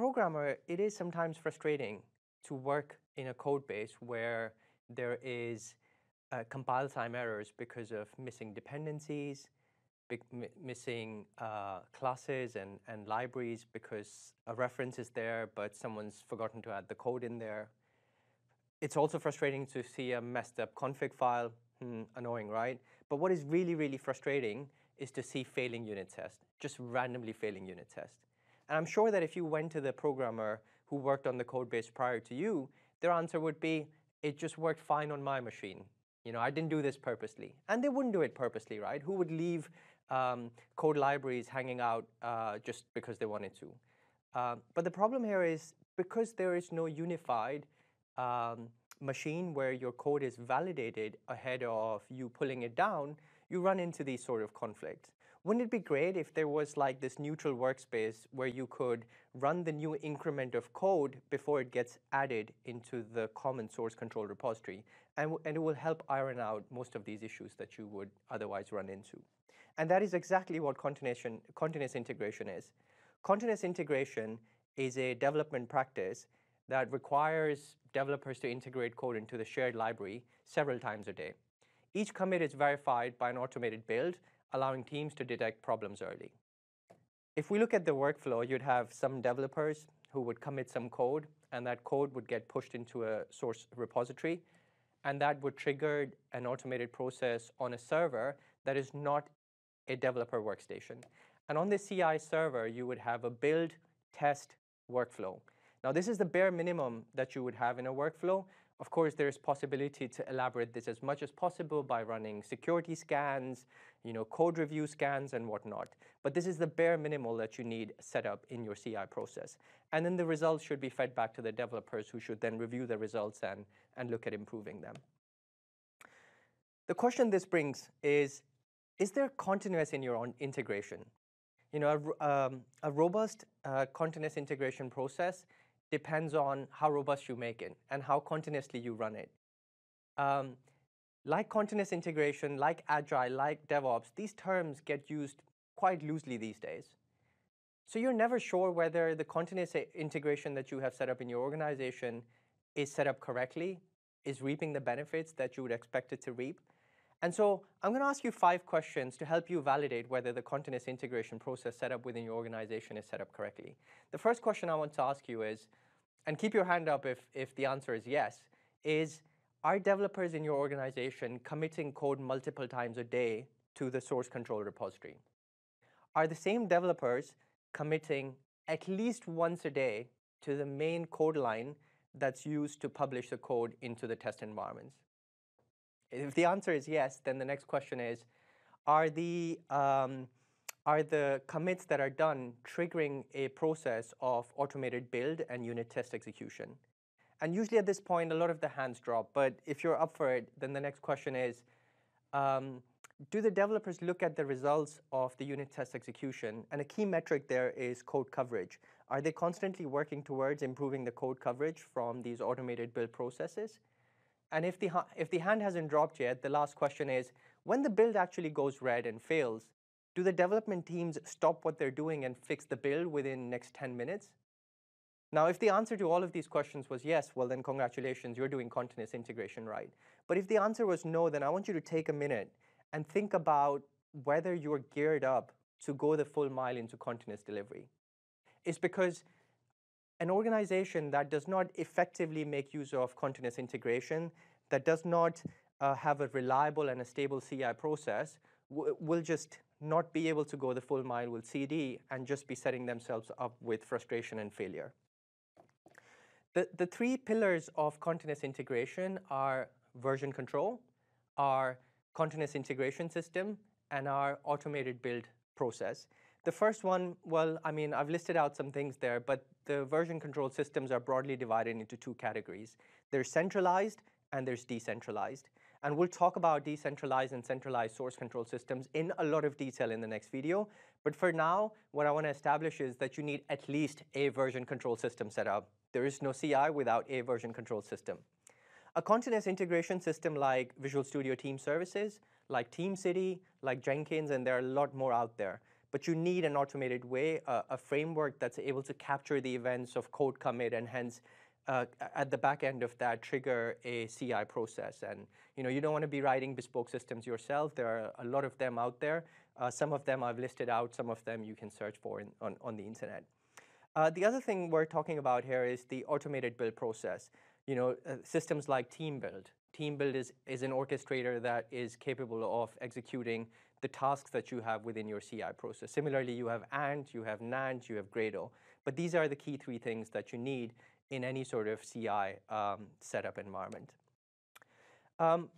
programmer, it is sometimes frustrating to work in a code base where there is uh, compile time errors because of missing dependencies, missing uh, classes and, and libraries because a reference is there, but someone's forgotten to add the code in there. It's also frustrating to see a messed up config file. Hmm, annoying, right? But what is really, really frustrating is to see failing unit tests, just randomly failing unit test. And I'm sure that if you went to the programmer who worked on the code base prior to you, their answer would be, it just worked fine on my machine. You know, I didn't do this purposely. And they wouldn't do it purposely, right? Who would leave um, code libraries hanging out uh, just because they wanted to? Uh, but the problem here is because there is no unified um, machine where your code is validated ahead of you pulling it down, you run into these sort of conflicts. Wouldn't it be great if there was like this neutral workspace where you could run the new increment of code before it gets added into the common source control repository? And, and it will help iron out most of these issues that you would otherwise run into. And that is exactly what continuous integration is. Continuous integration is a development practice that requires developers to integrate code into the shared library several times a day. Each commit is verified by an automated build, allowing teams to detect problems early. If we look at the workflow, you'd have some developers who would commit some code, and that code would get pushed into a source repository, and that would trigger an automated process on a server that is not a developer workstation. And on the CI server, you would have a build, test, workflow. Now, this is the bare minimum that you would have in a workflow. Of course, there is possibility to elaborate this as much as possible by running security scans, you know, code review scans and whatnot. But this is the bare minimal that you need set up in your CI process. And then the results should be fed back to the developers who should then review the results and, and look at improving them. The question this brings is, is there continuous in your own integration? You know, a, um, a robust uh, continuous integration process depends on how robust you make it and how continuously you run it. Um, like continuous integration, like agile, like DevOps, these terms get used quite loosely these days. So you're never sure whether the continuous integration that you have set up in your organization is set up correctly, is reaping the benefits that you would expect it to reap. And so I'm going to ask you five questions to help you validate whether the continuous integration process set up within your organization is set up correctly. The first question I want to ask you is, and keep your hand up if, if the answer is yes, is are developers in your organization committing code multiple times a day to the source control repository? Are the same developers committing at least once a day to the main code line that's used to publish the code into the test environments? If the answer is yes, then the next question is, are the, um, are the commits that are done triggering a process of automated build and unit test execution? And usually at this point, a lot of the hands drop. But if you're up for it, then the next question is, um, do the developers look at the results of the unit test execution? And a key metric there is code coverage. Are they constantly working towards improving the code coverage from these automated build processes? And if the, if the hand hasn't dropped yet, the last question is, when the build actually goes red and fails, do the development teams stop what they're doing and fix the build within next 10 minutes? Now, if the answer to all of these questions was yes, well then congratulations, you're doing continuous integration right. But if the answer was no, then I want you to take a minute and think about whether you're geared up to go the full mile into continuous delivery. It's because an organization that does not effectively make use of continuous integration, that does not uh, have a reliable and a stable CI process, will just not be able to go the full mile with CD and just be setting themselves up with frustration and failure. The, the three pillars of continuous integration are version control, our continuous integration system, and our automated build process. The first one, well, I mean, I've listed out some things there, but the version control systems are broadly divided into two categories. There's centralized and there's decentralized. And we'll talk about decentralized and centralized source control systems in a lot of detail in the next video. But for now, what I want to establish is that you need at least a version control system set up. There is no CI without a version control system. A continuous integration system like Visual Studio Team Services, like TeamCity, like Jenkins, and there are a lot more out there. But you need an automated way, uh, a framework that's able to capture the events of code commit and hence uh, at the back end of that trigger a CI process. And you know you don't want to be writing bespoke systems yourself. There are a lot of them out there. Uh, some of them I've listed out. Some of them you can search for in, on, on the internet. Uh, the other thing we're talking about here is the automated build process. You know, uh, systems like Team Build. Team Build is, is an orchestrator that is capable of executing the tasks that you have within your CI process. Similarly, you have Ant, you have NAnt, you have Gradle. But these are the key three things that you need in any sort of CI um, setup environment. Um,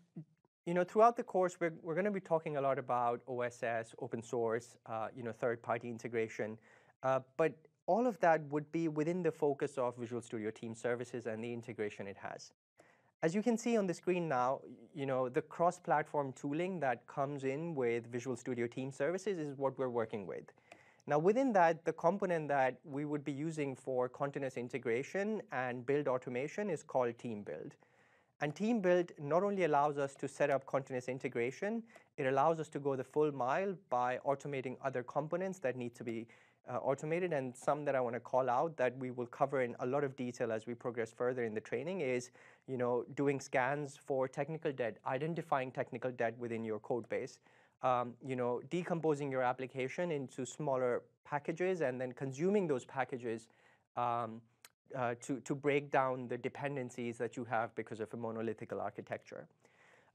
you know, throughout the course, we're, we're going to be talking a lot about OSS, open source, uh, you know, third-party integration. Uh, but all of that would be within the focus of Visual Studio Team Services and the integration it has. As you can see on the screen now, you know, the cross-platform tooling that comes in with Visual Studio Team Services is what we're working with. Now within that, the component that we would be using for continuous integration and build automation is called Team Build. And Team Build not only allows us to set up continuous integration, it allows us to go the full mile by automating other components that need to be uh, automated and some that I want to call out that we will cover in a lot of detail as we progress further in the training is, you know, doing scans for technical debt, identifying technical debt within your code base, um, you know, decomposing your application into smaller packages and then consuming those packages um, uh, to, to break down the dependencies that you have because of a monolithic architecture.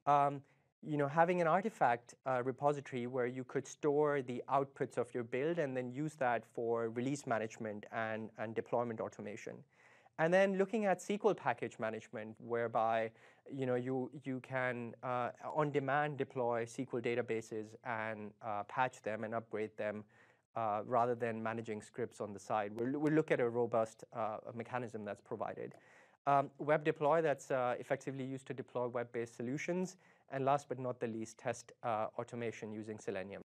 Um, you know, having an artifact uh, repository where you could store the outputs of your build and then use that for release management and, and deployment automation. And then looking at SQL package management, whereby you know you you can uh, on demand deploy SQL databases and uh, patch them and upgrade them, uh, rather than managing scripts on the side. We'll, we'll look at a robust uh, mechanism that's provided. Um, web deploy that's uh, effectively used to deploy web-based solutions, and last but not the least, test uh, automation using Selenium.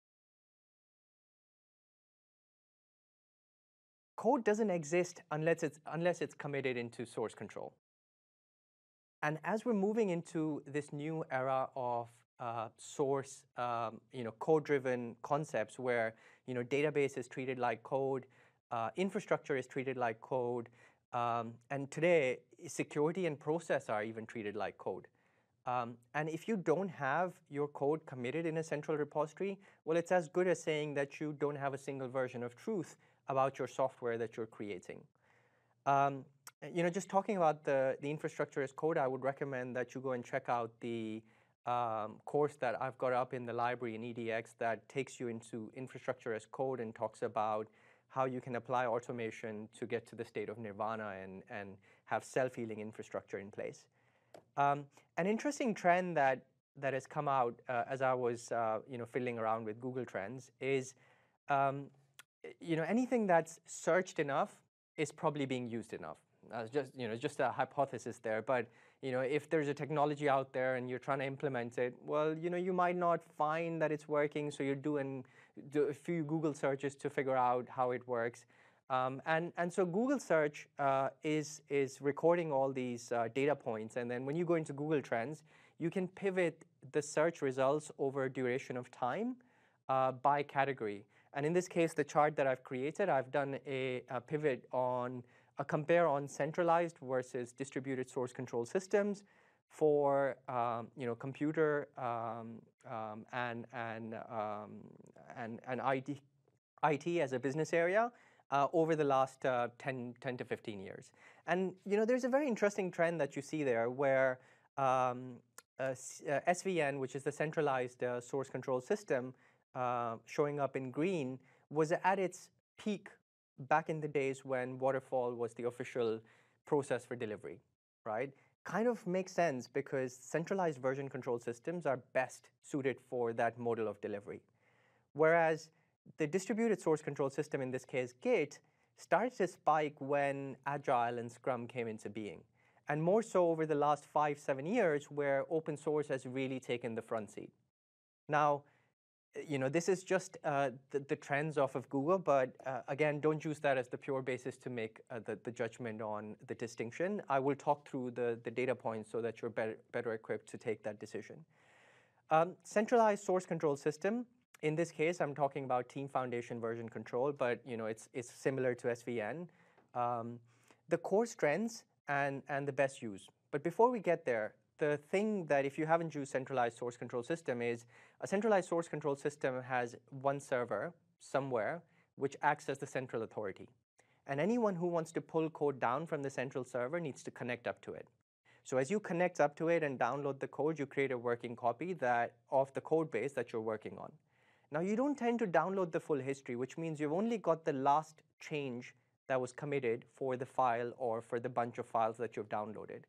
Code doesn't exist unless it's, unless it's committed into source control. And as we're moving into this new era of uh, source, um, you know, code-driven concepts where, you know, database is treated like code, uh, infrastructure is treated like code, um, and today, security and process are even treated like code. Um, and if you don't have your code committed in a central repository, well, it's as good as saying that you don't have a single version of truth about your software that you're creating. Um, you know, just talking about the, the infrastructure as code, I would recommend that you go and check out the um, course that I've got up in the library in edX that takes you into infrastructure as code and talks about how you can apply automation to get to the state of nirvana and, and have self-healing infrastructure in place. Um, an interesting trend that that has come out uh, as I was uh, you know fiddling around with Google Trends is um, you know anything that's searched enough is probably being used enough. That's just you know just a hypothesis there, but you know if there's a technology out there and you're trying to implement it, well you know you might not find that it's working, so you're doing do a few Google searches to figure out how it works. Um, and, and so Google search uh, is, is recording all these uh, data points. And then when you go into Google Trends, you can pivot the search results over duration of time uh, by category. And in this case, the chart that I've created, I've done a, a pivot on a compare on centralized versus distributed source control systems for um, you know computer um, um, and and um, and and IT IT as a business area uh, over the last uh, 10, 10 to 15 years. And you know, there's a very interesting trend that you see there where um, uh, SVN, which is the centralized uh, source control system, uh, showing up in green, was at its peak back in the days when Waterfall was the official process for delivery, right? Kind of makes sense because centralized version control systems are best suited for that model of delivery. Whereas the distributed source control system, in this case Git, started to spike when Agile and Scrum came into being. And more so over the last five, seven years, where open source has really taken the front seat. Now, you know, this is just uh, the, the, trends off of Google, but uh, again, don't use that as the pure basis to make uh, the, the judgment on the distinction. I will talk through the, the data points so that you're better, better equipped to take that decision. Um, centralized source control system in this case, I'm talking about Team Foundation version control, but you know, it's, it's similar to SVN. Um, the core strengths and, and the best use. But before we get there, the thing that if you haven't used centralized source control system is a centralized source control system has one server somewhere which acts as the central authority. And anyone who wants to pull code down from the central server needs to connect up to it. So as you connect up to it and download the code, you create a working copy that of the code base that you're working on. Now you don't tend to download the full history, which means you've only got the last change that was committed for the file or for the bunch of files that you've downloaded,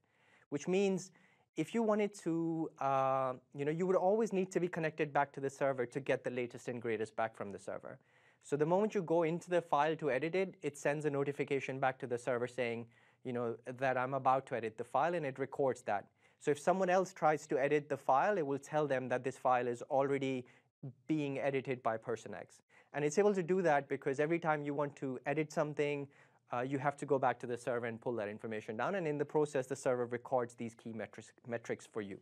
which means if you wanted to, uh, you know, you would always need to be connected back to the server to get the latest and greatest back from the server. So the moment you go into the file to edit it, it sends a notification back to the server saying, you know, that I'm about to edit the file and it records that. So if someone else tries to edit the file, it will tell them that this file is already being edited by person X. And it's able to do that because every time you want to edit something, uh, you have to go back to the server and pull that information down. And in the process, the server records these key metrics, metrics for you.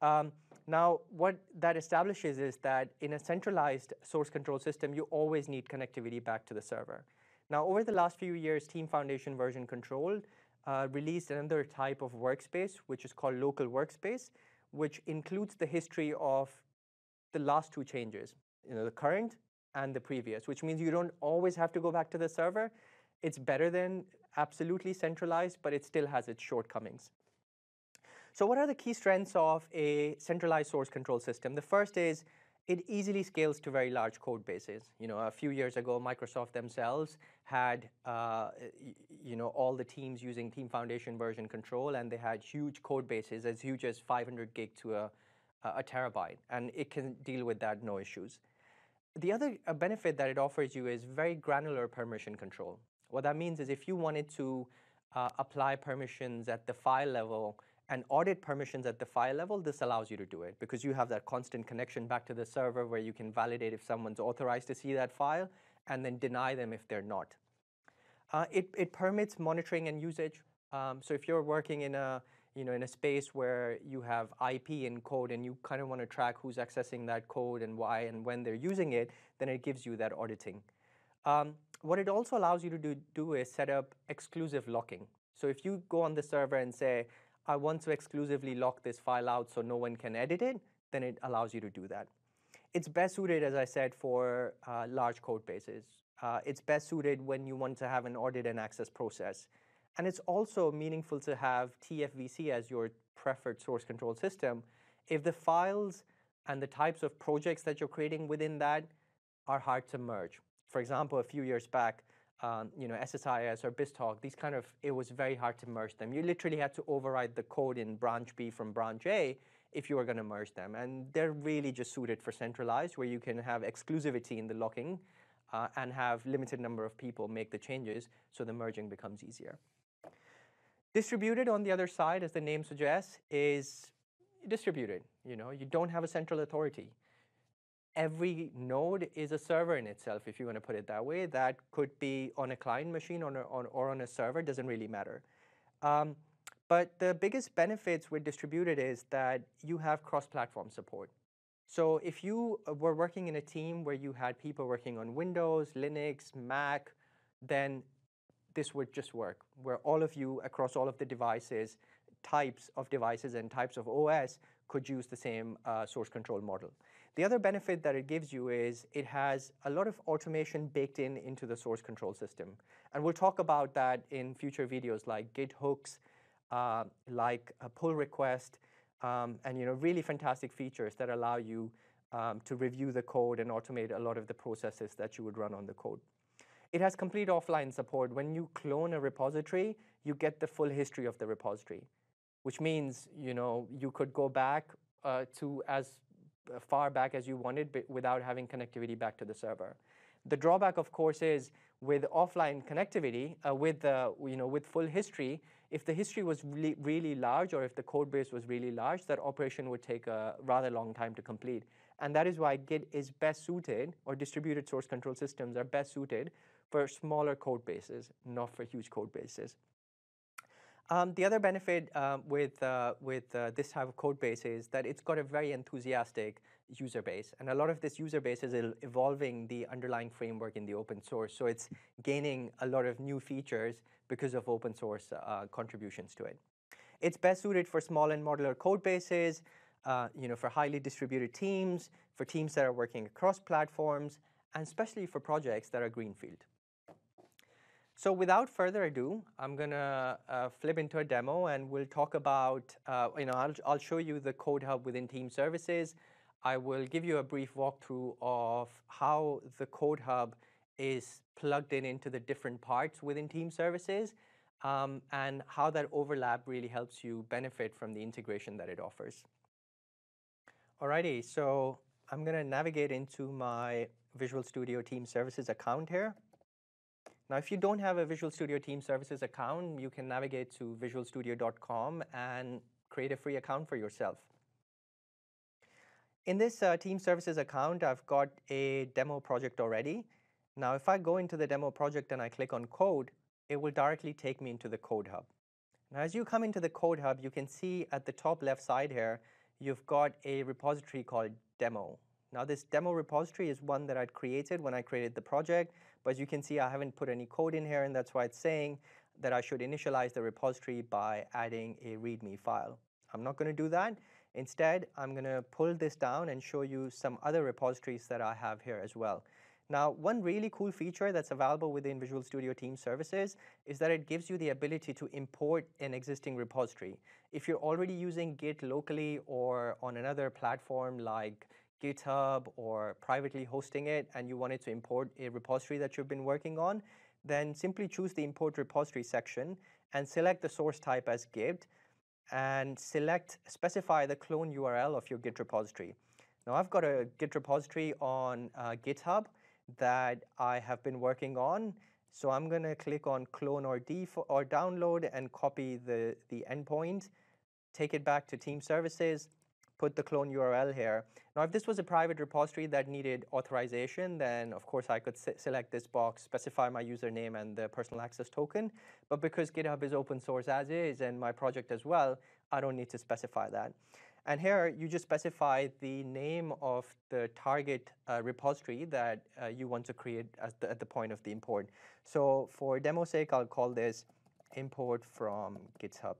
Um, now, what that establishes is that in a centralized source control system, you always need connectivity back to the server. Now, over the last few years, Team Foundation version control uh, released another type of workspace, which is called local workspace, which includes the history of the last two changes, you know, the current and the previous, which means you don't always have to go back to the server. It's better than absolutely centralized, but it still has its shortcomings. So what are the key strengths of a centralized source control system? The first is it easily scales to very large code bases. You know, a few years ago, Microsoft themselves had, uh, you know, all the teams using Team Foundation version control, and they had huge code bases as huge as 500 gig to a, a terabyte, and it can deal with that no issues. The other benefit that it offers you is very granular permission control. What that means is if you wanted to uh, apply permissions at the file level, and audit permissions at the file level, this allows you to do it because you have that constant connection back to the server where you can validate if someone's authorized to see that file and then deny them if they're not. Uh, it, it permits monitoring and usage. Um, so if you're working in a, you know, in a space where you have IP in code and you kind of want to track who's accessing that code and why and when they're using it, then it gives you that auditing. Um, what it also allows you to do, do is set up exclusive locking. So if you go on the server and say, I want to exclusively lock this file out so no one can edit it, then it allows you to do that. It's best suited, as I said, for uh, large code bases. Uh, it's best suited when you want to have an audit and access process. And it's also meaningful to have TFVC as your preferred source control system if the files and the types of projects that you're creating within that are hard to merge. For example, a few years back, um, you know, SSIS or BizTalk, these kind of, it was very hard to merge them. You literally had to override the code in branch B from branch A if you were going to merge them. And they're really just suited for centralized, where you can have exclusivity in the locking uh, and have limited number of people make the changes, so the merging becomes easier. Distributed, on the other side, as the name suggests, is distributed. You know, you don't have a central authority every node is a server in itself, if you want to put it that way. That could be on a client machine on, or on a server, doesn't really matter. Um, but the biggest benefits with distributed is that you have cross-platform support. So if you uh, were working in a team where you had people working on Windows, Linux, Mac, then this would just work, where all of you across all of the devices, types of devices and types of OS could use the same uh, source control model. The other benefit that it gives you is it has a lot of automation baked in into the source control system. And we'll talk about that in future videos like Git hooks, uh, like a pull request, um, and you know really fantastic features that allow you um, to review the code and automate a lot of the processes that you would run on the code. It has complete offline support. When you clone a repository, you get the full history of the repository, which means you know you could go back uh, to as far back as you wanted without having connectivity back to the server. The drawback, of course, is with offline connectivity, uh, with, uh, you know, with full history, if the history was really, really large or if the code base was really large, that operation would take a rather long time to complete. And that is why Git is best suited, or distributed source control systems are best suited for smaller code bases, not for huge code bases. Um, the other benefit um, with, uh, with uh, this type of code base is that it's got a very enthusiastic user base. And a lot of this user base is evolving the underlying framework in the open source. So it's gaining a lot of new features because of open source uh, contributions to it. It's best suited for small and modular code bases, uh, you know, for highly distributed teams, for teams that are working across platforms, and especially for projects that are greenfield. So without further ado, I'm going to uh, flip into a demo and we'll talk about, uh, you know, I'll, I'll show you the code hub within team services. I will give you a brief walkthrough of how the code hub is plugged in into the different parts within team services um, and how that overlap really helps you benefit from the integration that it offers. Alrighty, so I'm going to navigate into my Visual Studio Team Services account here. Now, if you don't have a Visual Studio Team Services account, you can navigate to visualstudio.com and create a free account for yourself. In this uh, Team Services account, I've got a demo project already. Now, if I go into the demo project and I click on code, it will directly take me into the code hub. Now, as you come into the code hub, you can see at the top left side here, you've got a repository called demo. Now this demo repository is one that I'd created when I created the project, but as you can see, I haven't put any code in here, and that's why it's saying that I should initialize the repository by adding a README file. I'm not going to do that. Instead, I'm going to pull this down and show you some other repositories that I have here as well. Now, one really cool feature that's available within Visual Studio Team Services is that it gives you the ability to import an existing repository. If you're already using Git locally or on another platform like GitHub or privately hosting it and you wanted to import a repository that you've been working on, then simply choose the import repository section and select the source type as Git and select, specify the clone URL of your Git repository. Now I've got a Git repository on uh, GitHub that I have been working on. So I'm going to click on clone or, or download and copy the, the endpoint, take it back to team services, put the clone URL here. Now, if this was a private repository that needed authorization, then of course I could select this box, specify my username and the personal access token. But because GitHub is open source as is and my project as well, I don't need to specify that. And here you just specify the name of the target uh, repository that uh, you want to create the, at the point of the import. So for demo sake, I'll call this import from GitHub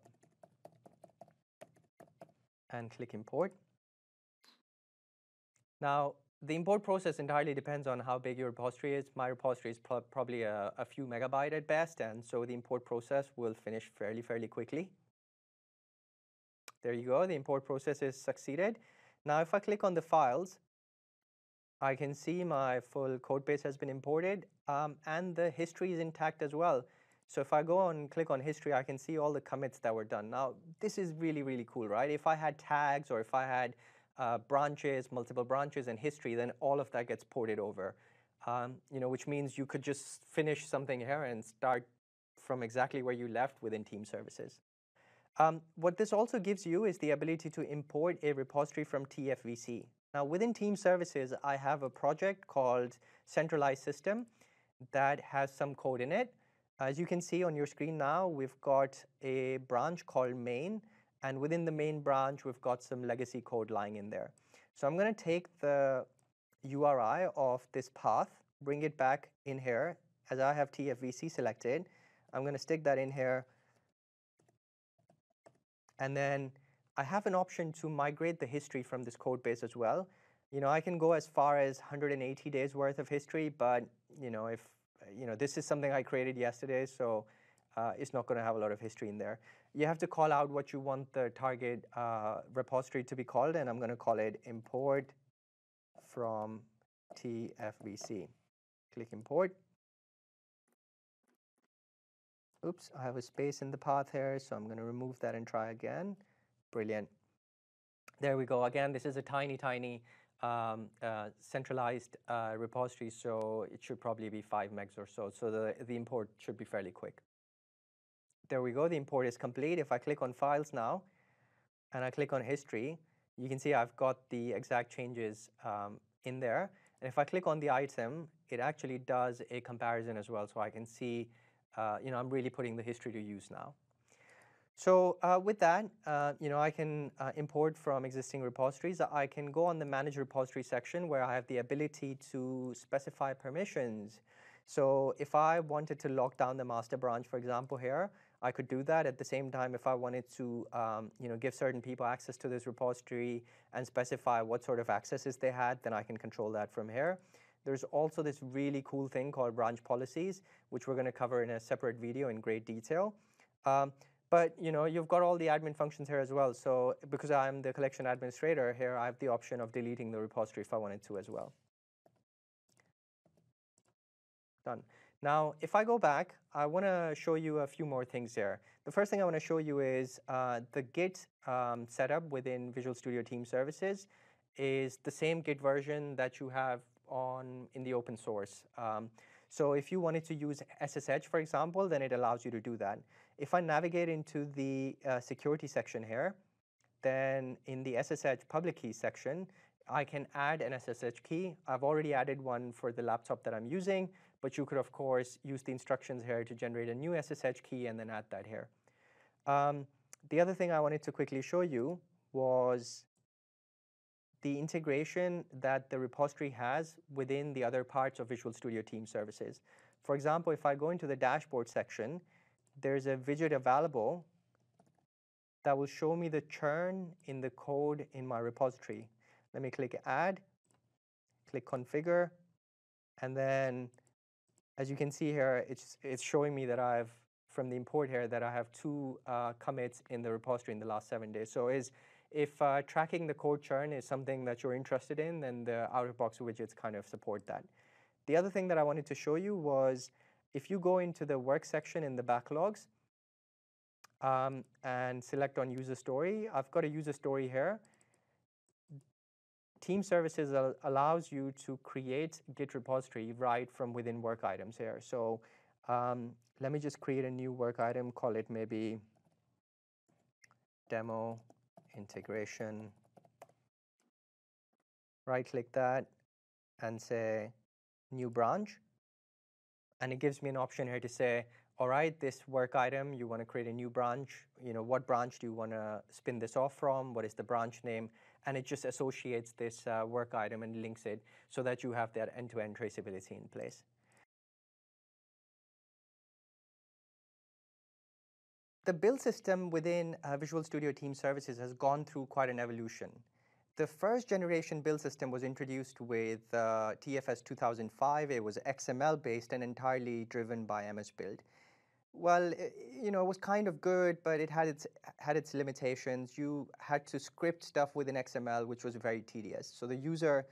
and click import. Now, the import process entirely depends on how big your repository is. My repository is pro probably a, a, few megabyte at best, and so the import process will finish fairly, fairly quickly. There you go, the import process is succeeded. Now, if I click on the files, I can see my full code base has been imported, um, and the history is intact as well. So if I go and click on history, I can see all the commits that were done. Now, this is really, really cool, right? If I had tags or if I had uh, branches, multiple branches and history, then all of that gets ported over. Um, you know, which means you could just finish something here and start from exactly where you left within team services. Um, what this also gives you is the ability to import a repository from TFVC. Now, within team services, I have a project called Centralized System that has some code in it. As you can see on your screen now, we've got a branch called main, and within the main branch, we've got some legacy code lying in there. So I'm going to take the URI of this path, bring it back in here. As I have TFVC selected, I'm going to stick that in here. And then I have an option to migrate the history from this code base as well. You know, I can go as far as 180 days worth of history, but you know, if you know, this is something I created yesterday, so uh, it's not going to have a lot of history in there. You have to call out what you want the target uh, repository to be called, and I'm going to call it import from TFVC. Click import. Oops, I have a space in the path here, so I'm going to remove that and try again. Brilliant. There we go. Again, this is a tiny, tiny um, uh, centralized uh, repository, so it should probably be 5 megs or so. So the, the import should be fairly quick. There we go, the import is complete. If I click on files now, and I click on history, you can see I've got the exact changes um, in there. And if I click on the item, it actually does a comparison as well, so I can see, uh, you know, I'm really putting the history to use now. So uh, with that, uh, you know, I can uh, import from existing repositories. I can go on the manage repository section where I have the ability to specify permissions. So if I wanted to lock down the master branch, for example, here, I could do that. At the same time, if I wanted to, um, you know, give certain people access to this repository and specify what sort of accesses they had, then I can control that from here. There's also this really cool thing called branch policies, which we're going to cover in a separate video in great detail. Um, but you know, you've got all the admin functions here as well. So because I'm the collection administrator here, I have the option of deleting the repository if I wanted to as well. Done. Now, if I go back, I want to show you a few more things here. The first thing I want to show you is uh, the Git um, setup within Visual Studio Team Services is the same Git version that you have on in the open source. Um, so if you wanted to use SSH, for example, then it allows you to do that. If I navigate into the uh, security section here, then in the SSH public key section, I can add an SSH key. I've already added one for the laptop that I'm using, but you could, of course, use the instructions here to generate a new SSH key and then add that here. Um, the other thing I wanted to quickly show you was the integration that the repository has within the other parts of Visual Studio Team Services. For example, if I go into the dashboard section, there's a widget available that will show me the churn in the code in my repository. Let me click Add, click Configure, and then as you can see here, it's, it's showing me that I've, from the import here, that I have two uh, commits in the repository in the last seven days. So is if uh, tracking the code churn is something that you're interested in, then the out-of-box widgets kind of support that. The other thing that I wanted to show you was if you go into the work section in the backlogs um, and select on user story, I've got a user story here. Team Services al allows you to create Git repository right from within work items here. So um, let me just create a new work item, call it maybe demo integration, right click that and say new branch. And it gives me an option here to say, all right, this work item, you want to create a new branch. You know, what branch do you want to spin this off from? What is the branch name? And it just associates this uh, work item and links it so that you have that end-to-end -end traceability in place. The build system within uh, Visual Studio Team Services has gone through quite an evolution. The first generation build system was introduced with uh, TFS 2005. It was XML based and entirely driven by MS Build. Well, it, you know, it was kind of good, but it had its had its limitations. You had to script stuff within XML, which was very tedious. So the user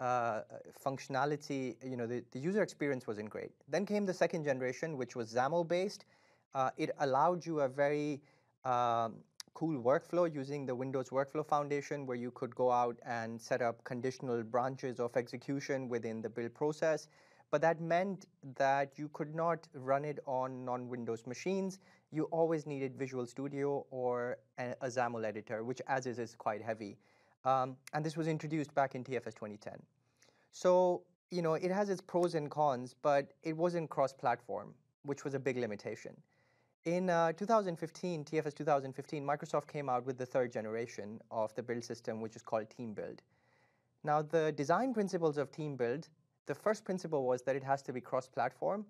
uh, functionality, you know, the, the user experience wasn't great. Then came the second generation, which was XAML based, uh, it allowed you a very um, cool workflow using the Windows Workflow Foundation where you could go out and set up conditional branches of execution within the build process. But that meant that you could not run it on non-Windows machines. You always needed Visual Studio or a, XAML editor, which as is is quite heavy. Um, and this was introduced back in TFS 2010. So, you know, it has its pros and cons, but it wasn't cross-platform, which was a big limitation. In uh, 2015, TFS 2015, Microsoft came out with the third generation of the build system, which is called Team Build. Now, the design principles of Team Build, the first principle was that it has to be cross-platform.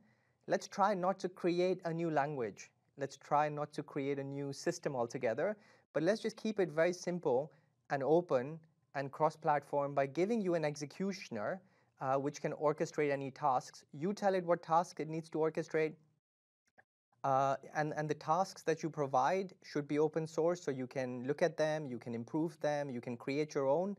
Let's try not to create a new language. Let's try not to create a new system altogether, but let's just keep it very simple and open and cross-platform by giving you an executioner uh, which can orchestrate any tasks. You tell it what task it needs to orchestrate, uh, and, and the tasks that you provide should be open source so you can look at them, you can improve them, you can create your own.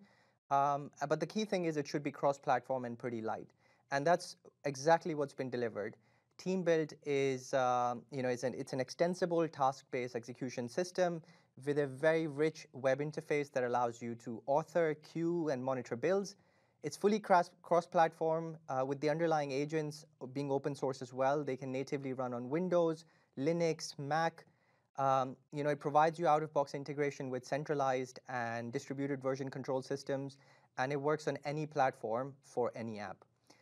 Um, but the key thing is it should be cross-platform and pretty light. And that's exactly what's been delivered. Team Build is, uh, you know, it's an, it's an extensible task-based execution system with a very rich web interface that allows you to author, queue, and monitor builds. It's fully cross-platform uh, with the underlying agents being open source as well. They can natively run on Windows, Linux, Mac. Um, you know, it provides you out-of-box integration with centralized and distributed version control systems, and it works on any platform for any app.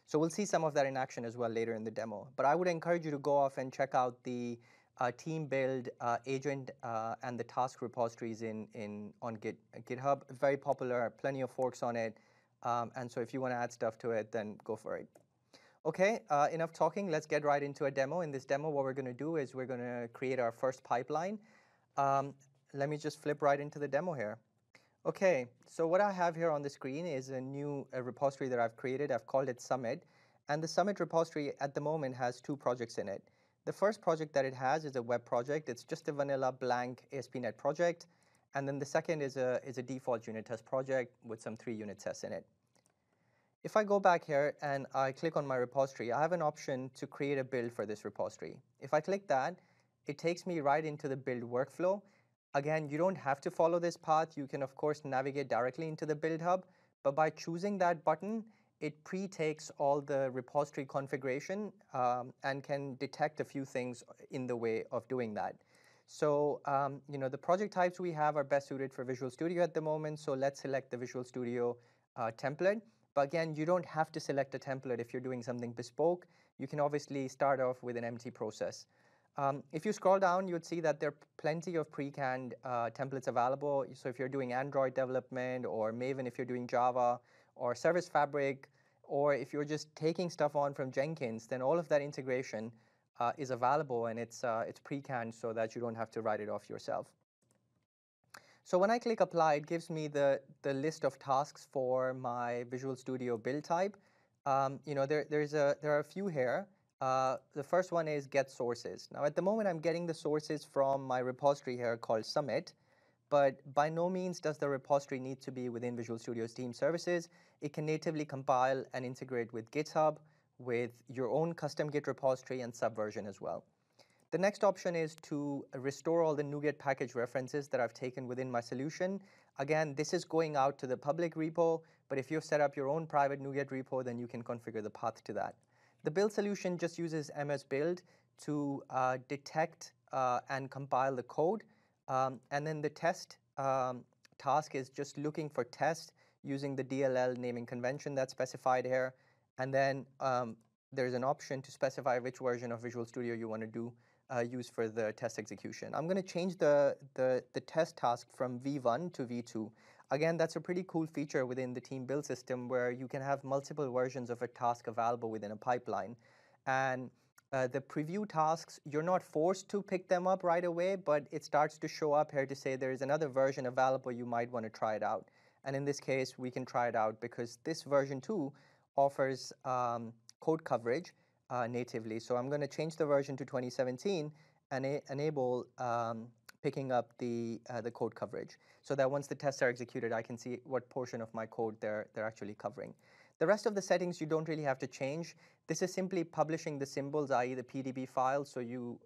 So we'll see some of that in action as well later in the demo. But I would encourage you to go off and check out the uh, team build, uh, agent, uh, and the task repositories in, in on Git, GitHub. Very popular, plenty of forks on it. Um, and so if you want to add stuff to it, then go for it. Okay, uh, enough talking. Let's get right into a demo. In this demo, what we're going to do is we're going to create our first pipeline. Um, let me just flip right into the demo here. Okay, so what I have here on the screen is a new repository that I've created. I've called it Summit. And the Summit repository at the moment has two projects in it. The first project that it has is a web project. It's just a vanilla blank ASP.NET project. And then the second is a, is a default unit test project with some three unit tests in it. If I go back here and I click on my repository, I have an option to create a build for this repository. If I click that, it takes me right into the build workflow. Again, you don't have to follow this path. You can, of course, navigate directly into the build hub. But by choosing that button, it pre-takes all the repository configuration um, and can detect a few things in the way of doing that. So, um, you know, the project types we have are best suited for Visual Studio at the moment. So let's select the Visual Studio uh, template. But again, you don't have to select a template if you're doing something bespoke. You can obviously start off with an empty process. Um, if you scroll down, you'd see that there are plenty of pre-canned uh, templates available. So if you're doing Android development or Maven if you're doing Java or Service Fabric, or if you're just taking stuff on from Jenkins, then all of that integration uh, is available and it's, uh, it's pre-canned so that you don't have to write it off yourself. So when I click apply, it gives me the, the list of tasks for my Visual Studio build type. Um, you know, there, there's a, there are a few here. Uh, the first one is get sources. Now at the moment I'm getting the sources from my repository here called Summit but by no means does the repository need to be within Visual Studio's team services. It can natively compile and integrate with GitHub, with your own custom Git repository and Subversion as well. The next option is to restore all the NuGet package references that I've taken within my solution. Again, this is going out to the public repo, but if you've set up your own private NuGet repo, then you can configure the path to that. The build solution just uses MS Build to uh, detect uh, and compile the code um, and then the test um, task is just looking for test using the DLL naming convention that's specified here. And then um, there's an option to specify which version of Visual Studio you want to do uh, use for the test execution. I'm going to change the, the, the test task from V1 to V2. Again, that's a pretty cool feature within the team build system where you can have multiple versions of a task available within a pipeline. And uh, the preview tasks, you're not forced to pick them up right away, but it starts to show up here to say there is another version available, you might want to try it out. And in this case, we can try it out because this version 2 offers um, code coverage uh, natively. So I'm going to change the version to 2017 and enable um, picking up the, uh, the code coverage so that once the tests are executed, I can see what portion of my code they're, they're actually covering. The rest of the settings you don't really have to change. This is simply publishing the symbols, i.e. the PDB file, so you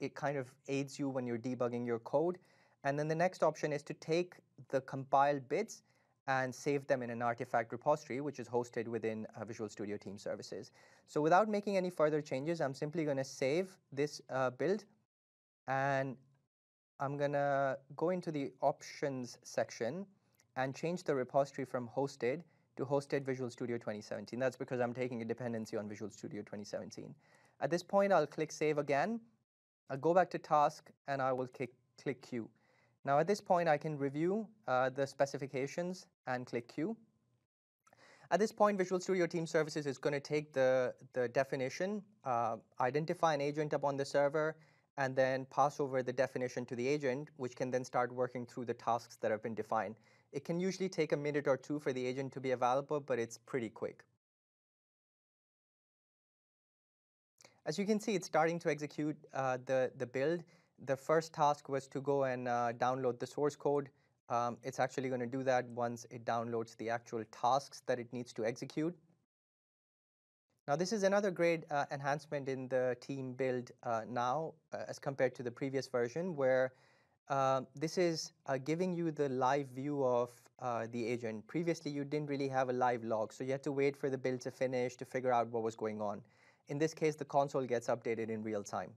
it kind of aids you when you're debugging your code. And then the next option is to take the compiled bits and save them in an artifact repository, which is hosted within uh, Visual Studio Team Services. So without making any further changes, I'm simply going to save this uh, build, and I'm going to go into the options section and change the repository from hosted to hosted Visual Studio 2017. That's because I'm taking a dependency on Visual Studio 2017. At this point, I'll click Save again. I'll go back to Task, and I will click, click Queue. Now, at this point, I can review uh, the specifications and click Queue. At this point, Visual Studio Team Services is going to take the, the definition, uh, identify an agent up on the server, and then pass over the definition to the agent, which can then start working through the tasks that have been defined. It can usually take a minute or two for the agent to be available, but it's pretty quick. As you can see, it's starting to execute uh, the, the build. The first task was to go and uh, download the source code. Um, it's actually going to do that once it downloads the actual tasks that it needs to execute. Now, this is another great uh, enhancement in the team build uh, now uh, as compared to the previous version where uh, this is uh, giving you the live view of uh, the agent. Previously, you didn't really have a live log, so you had to wait for the build to finish to figure out what was going on. In this case, the console gets updated in real time.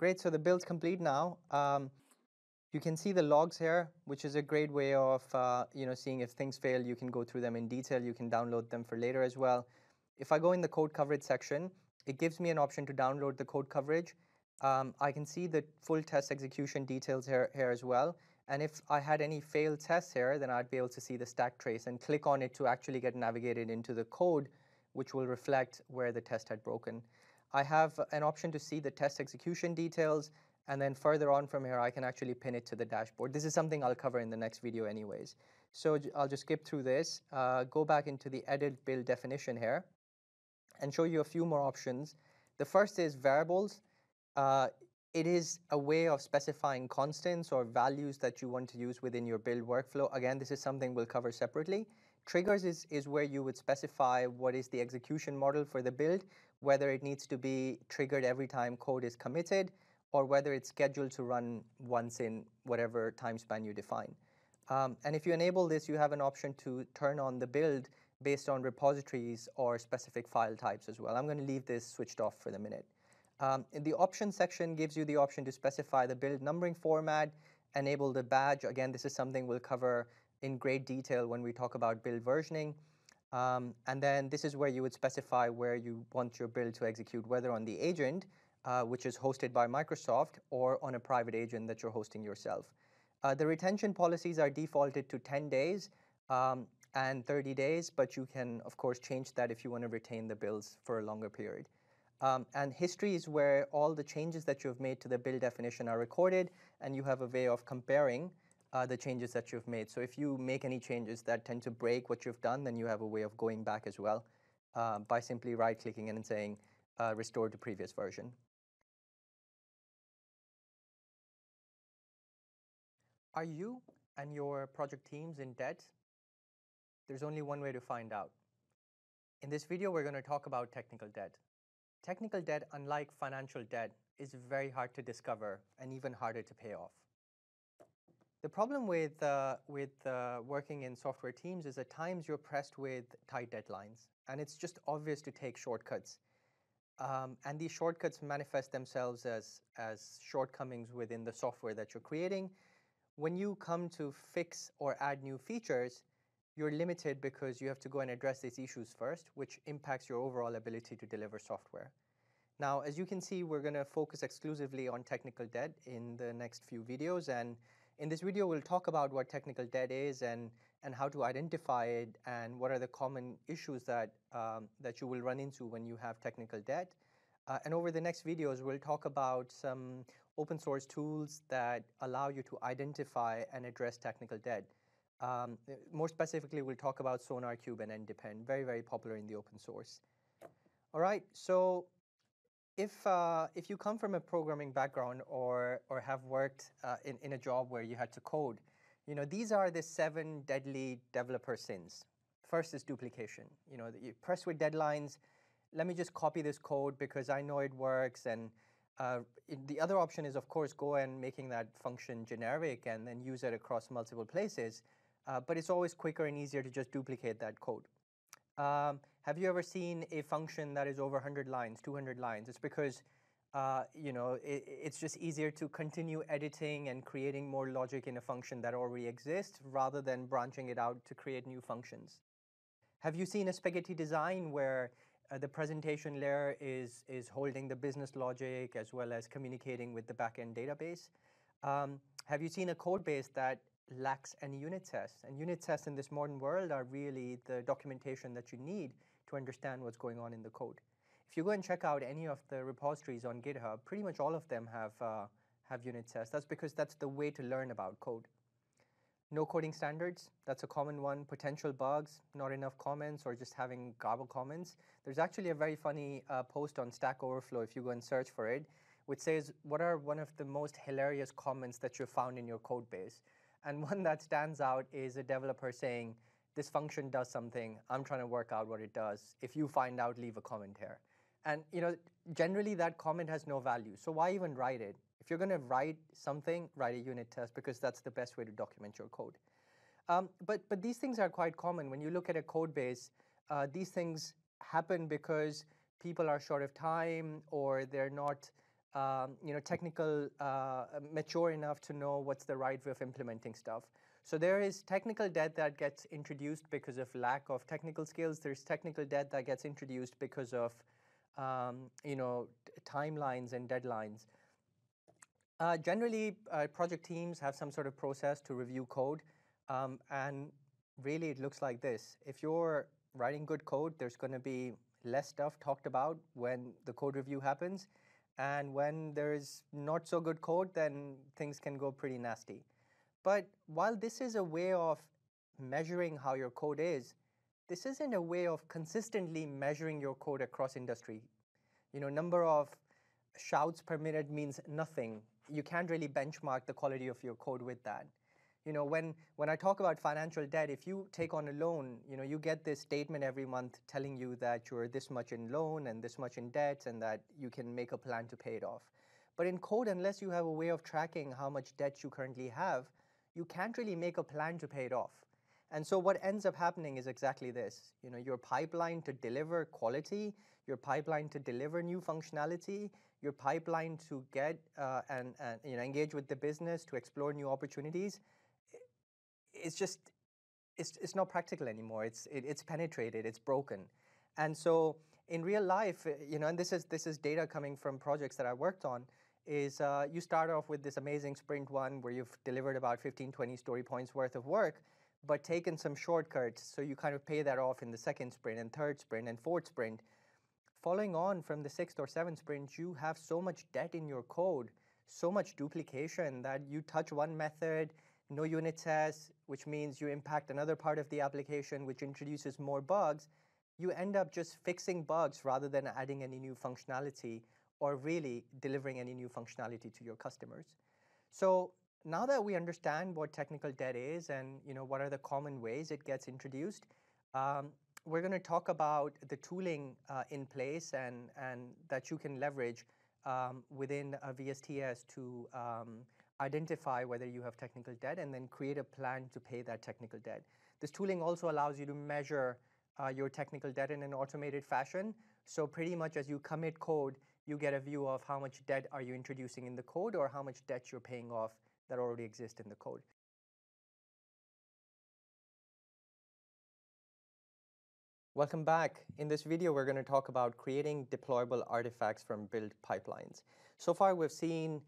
Great, so the build's complete now. Um, You can see the logs here, which is a great way of uh, you know, seeing if things fail. You can go through them in detail. You can download them for later as well. If I go in the code coverage section, it gives me an option to download the code coverage. Um, I can see the full test execution details here, here as well. And if I had any failed tests here, then I'd be able to see the stack trace and click on it to actually get navigated into the code, which will reflect where the test had broken. I have an option to see the test execution details and then further on from here, I can actually pin it to the dashboard. This is something I'll cover in the next video anyways. So I'll just skip through this, uh, go back into the edit build definition here, and show you a few more options. The first is variables. Uh, it is a way of specifying constants or values that you want to use within your build workflow. Again, this is something we'll cover separately. Triggers is, is where you would specify what is the execution model for the build, whether it needs to be triggered every time code is committed, or whether it's scheduled to run once in whatever time span you define. Um, and if you enable this, you have an option to turn on the build based on repositories or specific file types as well. I'm going to leave this switched off for the minute. Um, the options section gives you the option to specify the build numbering format, enable the badge. Again, this is something we'll cover in great detail when we talk about build versioning. Um, and then this is where you would specify where you want your build to execute, whether on the agent, uh, which is hosted by Microsoft, or on a private agent that you're hosting yourself. Uh, the retention policies are defaulted to 10 days um, and 30 days, but you can, of course, change that if you want to retain the bills for a longer period. Um, and history is where all the changes that you've made to the build definition are recorded, and you have a way of comparing uh, the changes that you've made. So if you make any changes that tend to break what you've done, then you have a way of going back as well uh, by simply right-clicking and saying uh, restore to previous version. Are you and your project teams in debt? There's only one way to find out. In this video, we're going to talk about technical debt. Technical debt, unlike financial debt, is very hard to discover and even harder to pay off. The problem with, uh, with uh, working in software teams is at times you're pressed with tight deadlines, and it's just obvious to take shortcuts. Um, and these shortcuts manifest themselves as, as shortcomings within the software that you're creating, when you come to fix or add new features, you're limited because you have to go and address these issues first, which impacts your overall ability to deliver software. Now, as you can see, we're going to focus exclusively on technical debt in the next few videos. And in this video, we'll talk about what technical debt is and, and how to identify it and what are the common issues that, um, that you will run into when you have technical debt. Uh, and over the next videos, we'll talk about some open source tools that allow you to identify and address technical debt. Um, more specifically, we'll talk about SonarQube and NDepend, very, very popular in the open source. All right, so if, uh, if you come from a programming background or, or have worked uh, in, in a job where you had to code, you know, these are the seven deadly developer sins. First is duplication. You know, you press with deadlines, let me just copy this code because I know it works and uh, the other option is, of course, go and making that function generic and then use it across multiple places. Uh, but it's always quicker and easier to just duplicate that code. Um, have you ever seen a function that is over 100 lines, 200 lines? It's because uh, you know it, it's just easier to continue editing and creating more logic in a function that already exists rather than branching it out to create new functions. Have you seen a spaghetti design where uh, the presentation layer is, is holding the business logic as well as communicating with the backend database. Um, have you seen a code base that lacks any unit tests? And unit tests in this modern world are really the documentation that you need to understand what's going on in the code. If you go and check out any of the repositories on GitHub, pretty much all of them have, uh, have unit tests. That's because that's the way to learn about code. No coding standards, that's a common one. Potential bugs, not enough comments, or just having garble comments. There's actually a very funny uh, post on Stack Overflow if you go and search for it, which says, what are one of the most hilarious comments that you found in your code base? And one that stands out is a developer saying, this function does something, I'm trying to work out what it does. If you find out, leave a comment here. And you know, generally that comment has no value. So why even write it? If you're going to write something, write a unit test because that's the best way to document your code. Um, but, but these things are quite common. When you look at a code base, uh, these things happen because people are short of time or they're not um, you know, technical, uh, mature enough to know what's the right way of implementing stuff. So there is technical debt that gets introduced because of lack of technical skills. There's technical debt that gets introduced because of, um, you know, timelines and deadlines. Uh, generally, uh, project teams have some sort of process to review code, um, and really it looks like this. If you're writing good code, there's going to be less stuff talked about when the code review happens. And when there's not so good code, then things can go pretty nasty. But while this is a way of measuring how your code is, this isn't a way of consistently measuring your code across industry. You know, number of shouts per minute means nothing. You can't really benchmark the quality of your code with that. You know, when, when I talk about financial debt, if you take on a loan, you know, you get this statement every month telling you that you're this much in loan and this much in debt and that you can make a plan to pay it off. But in code, unless you have a way of tracking how much debt you currently have, you can't really make a plan to pay it off. And so what ends up happening is exactly this. You know, your pipeline to deliver quality, your pipeline to deliver new functionality, your pipeline to get uh, and, and you know, engage with the business, to explore new opportunities, it's just it's, it's not practical anymore. It's it, it's penetrated. It's broken, and so in real life, you know, and this is this is data coming from projects that I worked on. Is uh, you start off with this amazing sprint one where you've delivered about 15, 20 story points worth of work, but taken some shortcuts. So you kind of pay that off in the second sprint and third sprint and fourth sprint. Following on from the sixth or seventh sprint, you have so much debt in your code, so much duplication that you touch one method, no unit tests, which means you impact another part of the application, which introduces more bugs, you end up just fixing bugs rather than adding any new functionality or really delivering any new functionality to your customers. So now that we understand what technical debt is and you know what are the common ways it gets introduced, um, we're going to talk about the tooling uh, in place and, and that you can leverage um, within a VSTS to um, identify whether you have technical debt, and then create a plan to pay that technical debt. This tooling also allows you to measure uh, your technical debt in an automated fashion. So pretty much as you commit code, you get a view of how much debt are you introducing in the code or how much debt you're paying off that already exists in the code. Welcome back. In this video, we're going to talk about creating deployable artifacts from build pipelines. So far, we've seen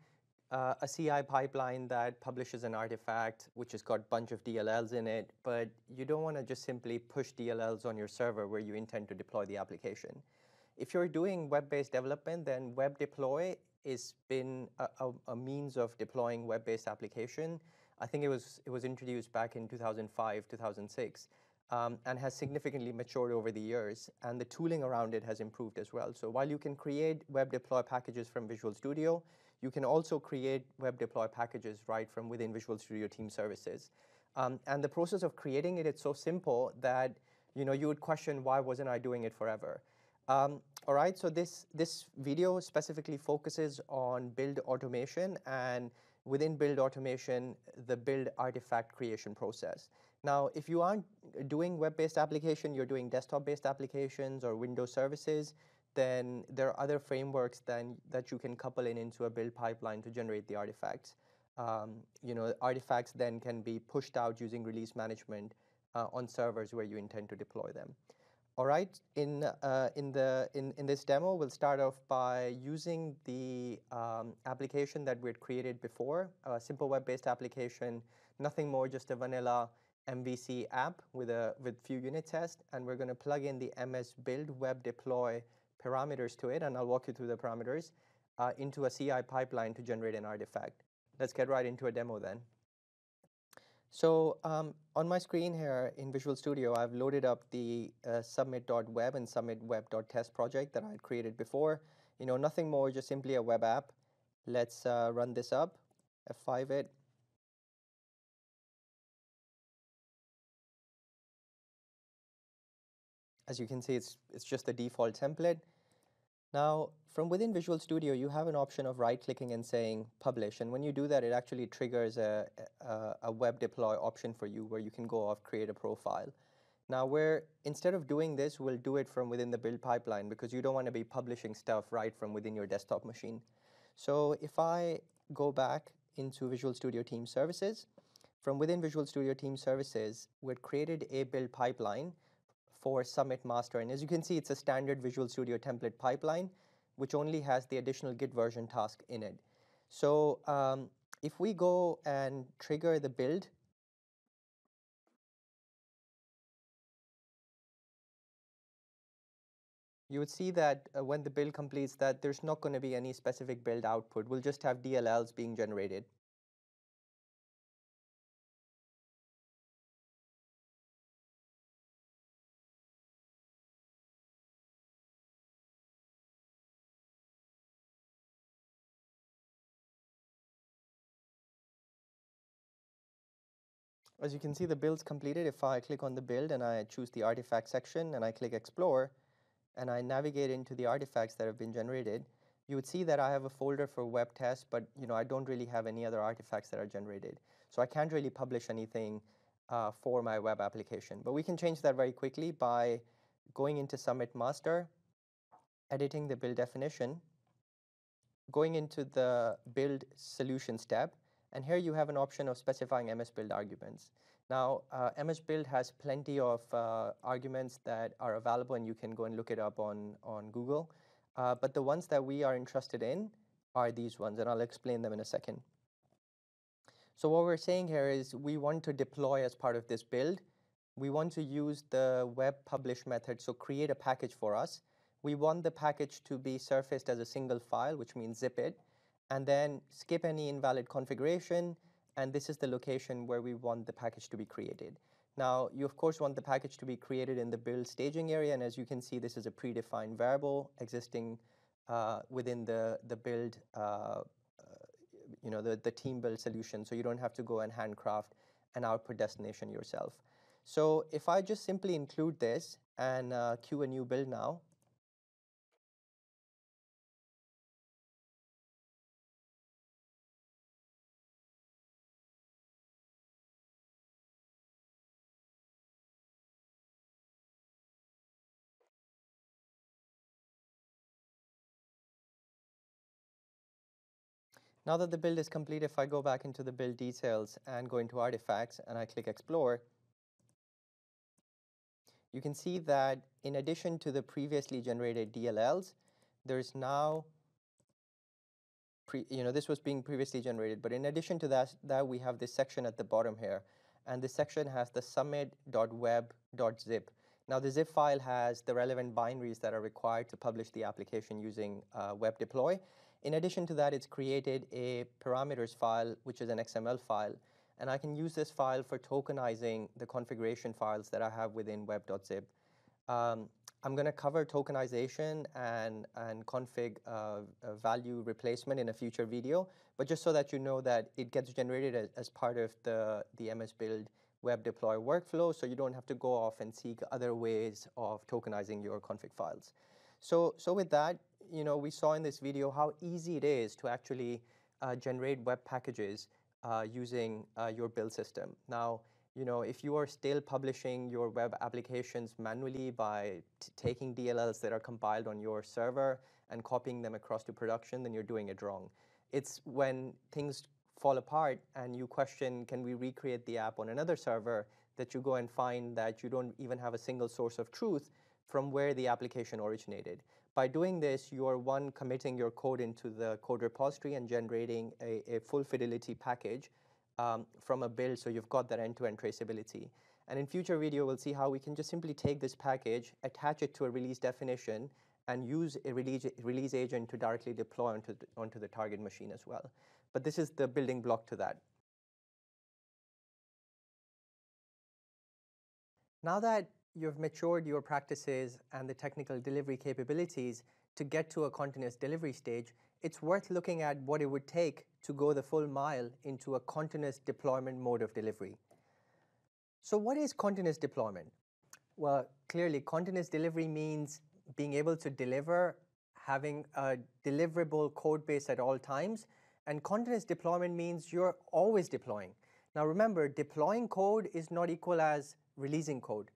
uh, a CI pipeline that publishes an artifact which has got a bunch of DLLs in it, but you don't want to just simply push DLLs on your server where you intend to deploy the application. If you're doing web-based development, then web deploy has been a, a, a means of deploying web-based application. I think it was it was introduced back in 2005, 2006, um, and has significantly matured over the years. And the tooling around it has improved as well. So while you can create web deploy packages from Visual Studio, you can also create web deploy packages right from within Visual Studio Team Services. Um, and the process of creating it, it's so simple that you know you would question why wasn't I doing it forever. Um, all right, so this this video specifically focuses on build automation and within build automation, the build artifact creation process. Now, if you aren't doing web-based application, you're doing desktop-based applications or Windows services, then there are other frameworks then that you can couple in into a build pipeline to generate the artifacts. Um, you know, artifacts then can be pushed out using release management uh, on servers where you intend to deploy them. All right, in, uh, in, the, in, in this demo, we'll start off by using the um, application that we had created before, a simple web-based application, nothing more, just a vanilla MVC app with a with few unit tests, and we're going to plug in the MS build web deploy parameters to it, and I'll walk you through the parameters, uh, into a CI pipeline to generate an artifact. Let's get right into a demo then. So um, on my screen here in Visual Studio, I've loaded up the uh, summit.web and summit.web.test project that I had created before. You know, nothing more, just simply a web app. Let's uh, run this up, F5 it. As you can see, it's, it's just the default template. Now, from within Visual Studio, you have an option of right-clicking and saying Publish. And when you do that, it actually triggers a, a, a, web deploy option for you where you can go off, create a profile. Now, where instead of doing this, we'll do it from within the build pipeline because you don't want to be publishing stuff right from within your desktop machine. So if I go back into Visual Studio Team Services, from within Visual Studio Team Services, we've created a build pipeline for Summit Master. And as you can see, it's a standard Visual Studio template pipeline, which only has the additional Git version task in it. So um, if we go and trigger the build, you would see that uh, when the build completes that there's not going to be any specific build output. We'll just have DLLs being generated. As you can see, the build's completed. If I click on the build and I choose the artifact section and I click explore and I navigate into the artifacts that have been generated, you would see that I have a folder for web tests, but you know I don't really have any other artifacts that are generated. So I can't really publish anything uh, for my web application. But we can change that very quickly by going into Summit Master, editing the build definition, going into the Build Solutions tab, and here you have an option of specifying MS Build arguments. Now, uh, MS Build has plenty of uh, arguments that are available, and you can go and look it up on, on Google. Uh, but the ones that we are interested in are these ones, and I'll explain them in a second. So what we're saying here is we want to deploy as part of this build. We want to use the web publish method, so create a package for us. We want the package to be surfaced as a single file, which means zip it and then skip any invalid configuration, and this is the location where we want the package to be created. Now, you of course want the package to be created in the build staging area, and as you can see, this is a predefined variable existing uh, within the, the build, uh, uh, you know, the, the team build solution, so you don't have to go and handcraft an output destination yourself. So if I just simply include this and uh, queue a new build now, Now that the build is complete, if I go back into the build details and go into artifacts and I click explore, you can see that in addition to the previously generated DLLs, there's now, you know, this was being previously generated, but in addition to that, that we have this section at the bottom here, and this section has the summit.web.zip. Now the zip file has the relevant binaries that are required to publish the application using uh, web deploy, in addition to that, it's created a parameters file, which is an XML file. And I can use this file for tokenizing the configuration files that I have within web.zip. Um, I'm going to cover tokenization and, and config uh, uh, value replacement in a future video, but just so that you know that it gets generated as, as part of the, the MS Build web deploy workflow, so you don't have to go off and seek other ways of tokenizing your config files. So, so with that, you know, we saw in this video how easy it is to actually uh, generate web packages uh, using uh, your build system. Now, you know, if you are still publishing your web applications manually by taking DLLs that are compiled on your server and copying them across to production, then you're doing it wrong. It's when things fall apart and you question, can we recreate the app on another server, that you go and find that you don't even have a single source of truth from where the application originated. By doing this, you are one, committing your code into the code repository and generating a, a full fidelity package um, from a build so you've got that end-to-end -end traceability. And in future video, we'll see how we can just simply take this package, attach it to a release definition, and use a release, release agent to directly deploy onto the, onto the target machine as well. But this is the building block to that. Now that you've matured your practices and the technical delivery capabilities to get to a continuous delivery stage, it's worth looking at what it would take to go the full mile into a continuous deployment mode of delivery. So what is continuous deployment? Well, clearly continuous delivery means being able to deliver, having a deliverable code base at all times, and continuous deployment means you're always deploying. Now remember, deploying code is not equal as releasing code.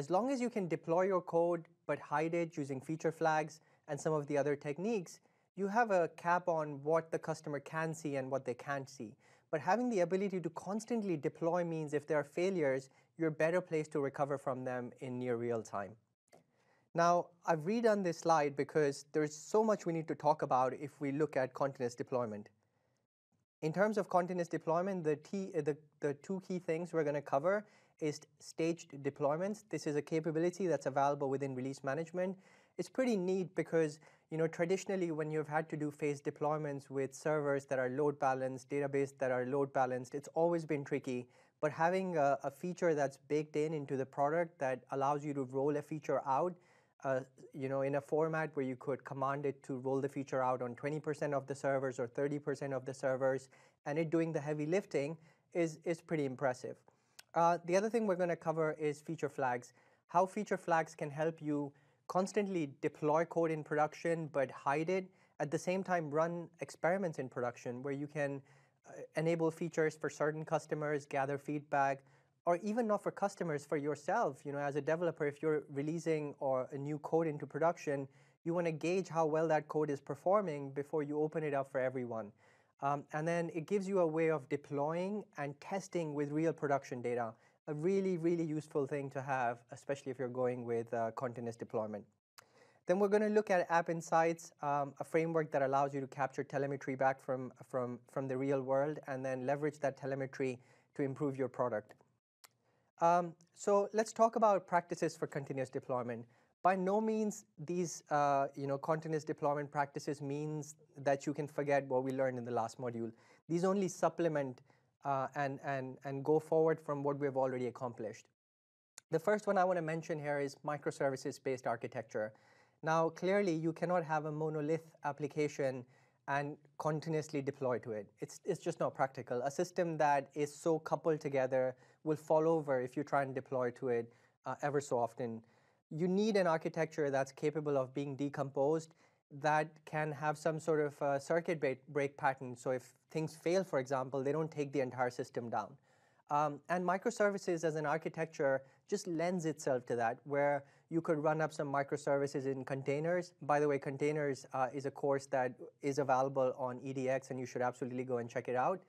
As long as you can deploy your code but hide it using feature flags and some of the other techniques, you have a cap on what the customer can see and what they can't see. But having the ability to constantly deploy means if there are failures, you're better placed to recover from them in near real time. Now, I've redone this slide because there's so much we need to talk about if we look at continuous deployment. In terms of continuous deployment, the, the, the two key things we're going to cover is staged deployments. This is a capability that's available within release management. It's pretty neat because you know traditionally when you've had to do phase deployments with servers that are load balanced, database that are load balanced, it's always been tricky. But having a, a feature that's baked in into the product that allows you to roll a feature out uh, you know, in a format where you could command it to roll the feature out on 20% of the servers or 30% of the servers, and it doing the heavy lifting is, is pretty impressive. Uh, the other thing we're going to cover is feature flags. How feature flags can help you constantly deploy code in production but hide it, at the same time run experiments in production where you can uh, enable features for certain customers, gather feedback, or even not for customers, for yourself, you know, as a developer, if you're releasing or a new code into production, you want to gauge how well that code is performing before you open it up for everyone. Um, and then it gives you a way of deploying and testing with real production data. A really, really useful thing to have, especially if you're going with uh, continuous deployment. Then we're going to look at App Insights, um, a framework that allows you to capture telemetry back from, from, from the real world and then leverage that telemetry to improve your product. Um, so let's talk about practices for continuous deployment. By no means these uh, you know, continuous deployment practices means that you can forget what we learned in the last module. These only supplement uh, and, and, and go forward from what we've already accomplished. The first one I want to mention here is microservices-based architecture. Now, clearly, you cannot have a monolith application and continuously deploy to it. It's, it's just not practical. A system that is so coupled together will fall over if you try and deploy to it uh, ever so often. You need an architecture that's capable of being decomposed that can have some sort of circuit break, break pattern. So if things fail, for example, they don't take the entire system down. Um, and microservices as an architecture just lends itself to that, where you could run up some microservices in containers. By the way, containers uh, is a course that is available on edX, and you should absolutely go and check it out.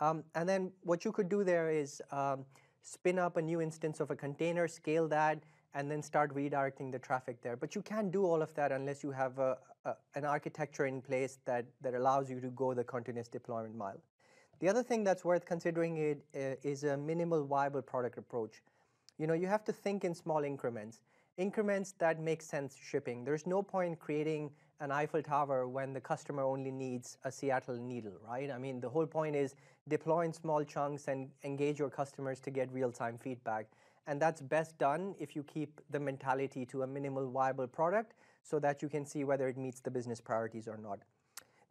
Um, and then what you could do there is um, spin up a new instance of a container, scale that, and then start redirecting the traffic there. But you can't do all of that unless you have a, a, an architecture in place that, that allows you to go the continuous deployment mile. The other thing that's worth considering it, uh, is a minimal viable product approach. You know, you have to think in small increments, increments that make sense shipping. There's no point creating an Eiffel Tower when the customer only needs a Seattle needle, right? I mean, the whole point is deploy in small chunks and engage your customers to get real-time feedback. And that's best done if you keep the mentality to a minimal viable product so that you can see whether it meets the business priorities or not.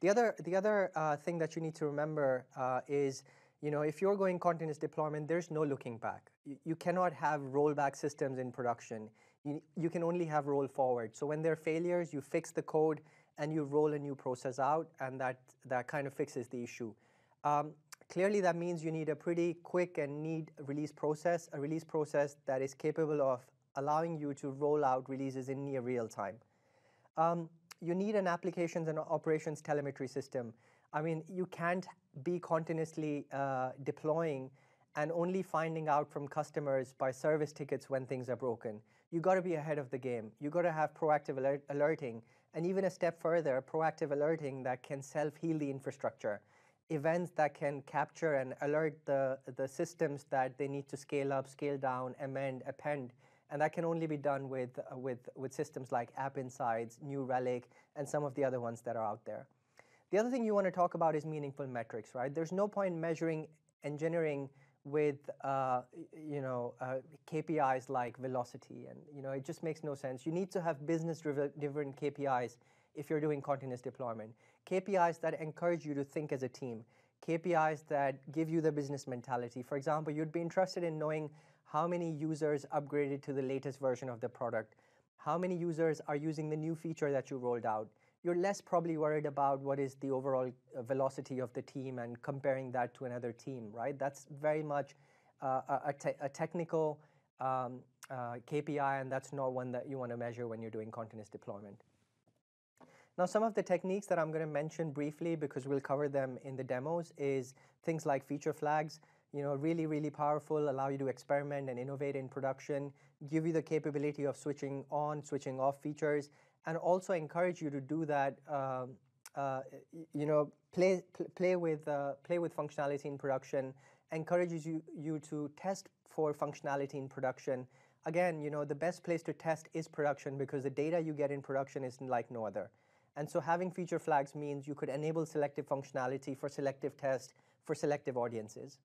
The other, the other uh, thing that you need to remember uh, is, you know, if you're going continuous deployment, there's no looking back. You, you cannot have rollback systems in production. You, you can only have roll forward. So when there are failures, you fix the code and you roll a new process out, and that, that kind of fixes the issue. Um, clearly, that means you need a pretty quick and neat release process, a release process that is capable of allowing you to roll out releases in near real time. Um, you need an applications and operations telemetry system. I mean, you can't be continuously uh, deploying and only finding out from customers by service tickets when things are broken. You got to be ahead of the game. You got to have proactive alert alerting, and even a step further, proactive alerting that can self-heal the infrastructure. Events that can capture and alert the, the systems that they need to scale up, scale down, amend, append, and that can only be done with, uh, with, with systems like App Insights, New Relic, and some of the other ones that are out there. The other thing you want to talk about is meaningful metrics, right? There's no point measuring engineering with uh, you know uh, KPIs like velocity, and you know it just makes no sense. You need to have business-driven KPIs if you're doing continuous deployment. KPIs that encourage you to think as a team. KPIs that give you the business mentality. For example, you'd be interested in knowing how many users upgraded to the latest version of the product, how many users are using the new feature that you rolled out. You're less probably worried about what is the overall uh, velocity of the team and comparing that to another team, right? That's very much uh, a, te a, technical um, uh, KPI, and that's not one that you want to measure when you're doing continuous deployment. Now, some of the techniques that I'm going to mention briefly, because we'll cover them in the demos, is things like feature flags. You know, really, really powerful, allow you to experiment and innovate in production, give you the capability of switching on, switching off features, and also encourage you to do that. Um, uh, you know, play play with uh, play with functionality in production. Encourages you you to test for functionality in production. Again, you know, the best place to test is production because the data you get in production is like no other. And so having feature flags means you could enable selective functionality for selective test for selective audiences.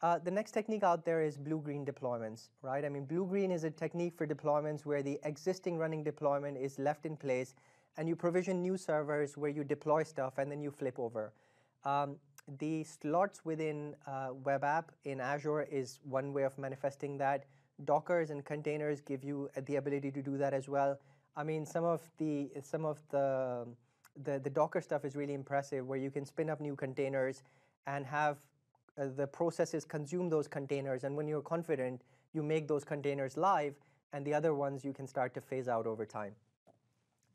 Uh, the next technique out there is blue-green deployments, right? I mean, blue-green is a technique for deployments where the existing running deployment is left in place and you provision new servers where you deploy stuff and then you flip over. Um, the slots within uh, web app in Azure is one way of manifesting that. Dockers and containers give you the ability to do that as well. I mean, some of the some of the the, the Docker stuff is really impressive, where you can spin up new containers and have uh, the processes consume those containers, and when you're confident, you make those containers live, and the other ones you can start to phase out over time.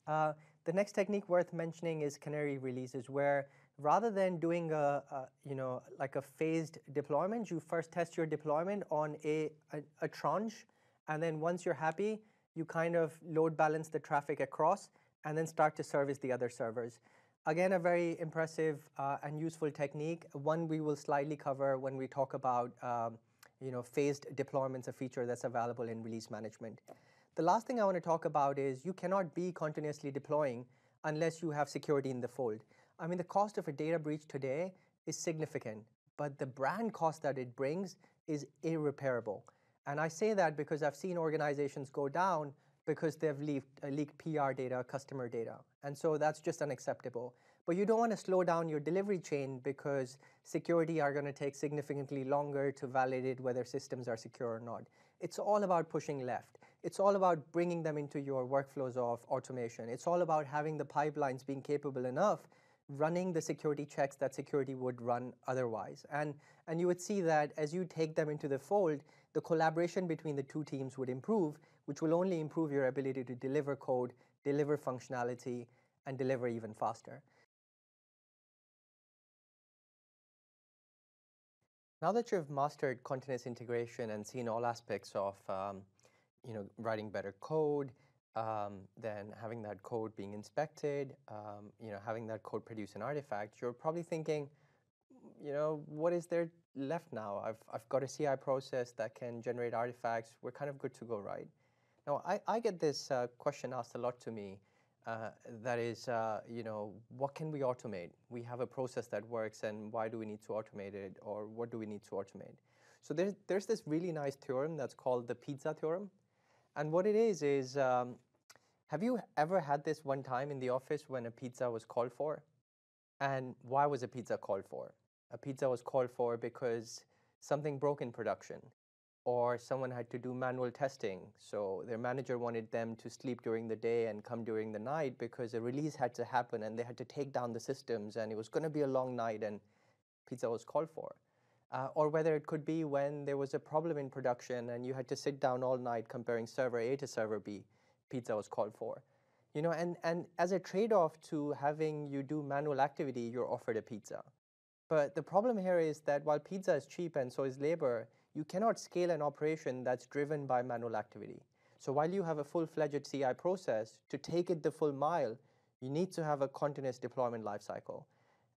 Uh, the next technique worth mentioning is canary releases, where rather than doing a, a, you know like a phased deployment, you first test your deployment on a, a, a tranche, and then once you're happy, you kind of load balance the traffic across and then start to service the other servers. Again, a very impressive uh, and useful technique, one we will slightly cover when we talk about um, you know, phased deployments, a feature that's available in release management. The last thing I want to talk about is you cannot be continuously deploying unless you have security in the fold. I mean, the cost of a data breach today is significant, but the brand cost that it brings is irreparable. And I say that because I've seen organizations go down because they've leaked, uh, leaked PR data, customer data. And so that's just unacceptable. But you don't want to slow down your delivery chain because security are going to take significantly longer to validate whether systems are secure or not. It's all about pushing left. It's all about bringing them into your workflows of automation. It's all about having the pipelines being capable enough running the security checks that security would run otherwise. And, and you would see that as you take them into the fold, the collaboration between the two teams would improve, which will only improve your ability to deliver code, deliver functionality, and deliver even faster. Now that you've mastered continuous integration and seen all aspects of um, you know, writing better code, um, then having that code being inspected, um, you know, having that code produce an artifact, you're probably thinking, you know, what is there left now. I've, I've got a CI process that can generate artifacts. We're kind of good to go, right? Now, I, I get this uh, question asked a lot to me. Uh, that is, uh, you know, what can we automate? We have a process that works, and why do we need to automate it, or what do we need to automate? So there's, there's this really nice theorem that's called the pizza theorem. And what it is, is um, have you ever had this one time in the office when a pizza was called for? And why was a pizza called for? A pizza was called for because something broke in production or someone had to do manual testing. So their manager wanted them to sleep during the day and come during the night because a release had to happen and they had to take down the systems and it was going to be a long night and pizza was called for. Uh, or whether it could be when there was a problem in production and you had to sit down all night comparing server A to server B, pizza was called for. You know, and, and as a trade-off to having you do manual activity, you're offered a pizza. But the problem here is that while pizza is cheap and so is labor, you cannot scale an operation that's driven by manual activity. So while you have a full-fledged CI process, to take it the full mile, you need to have a continuous deployment lifecycle.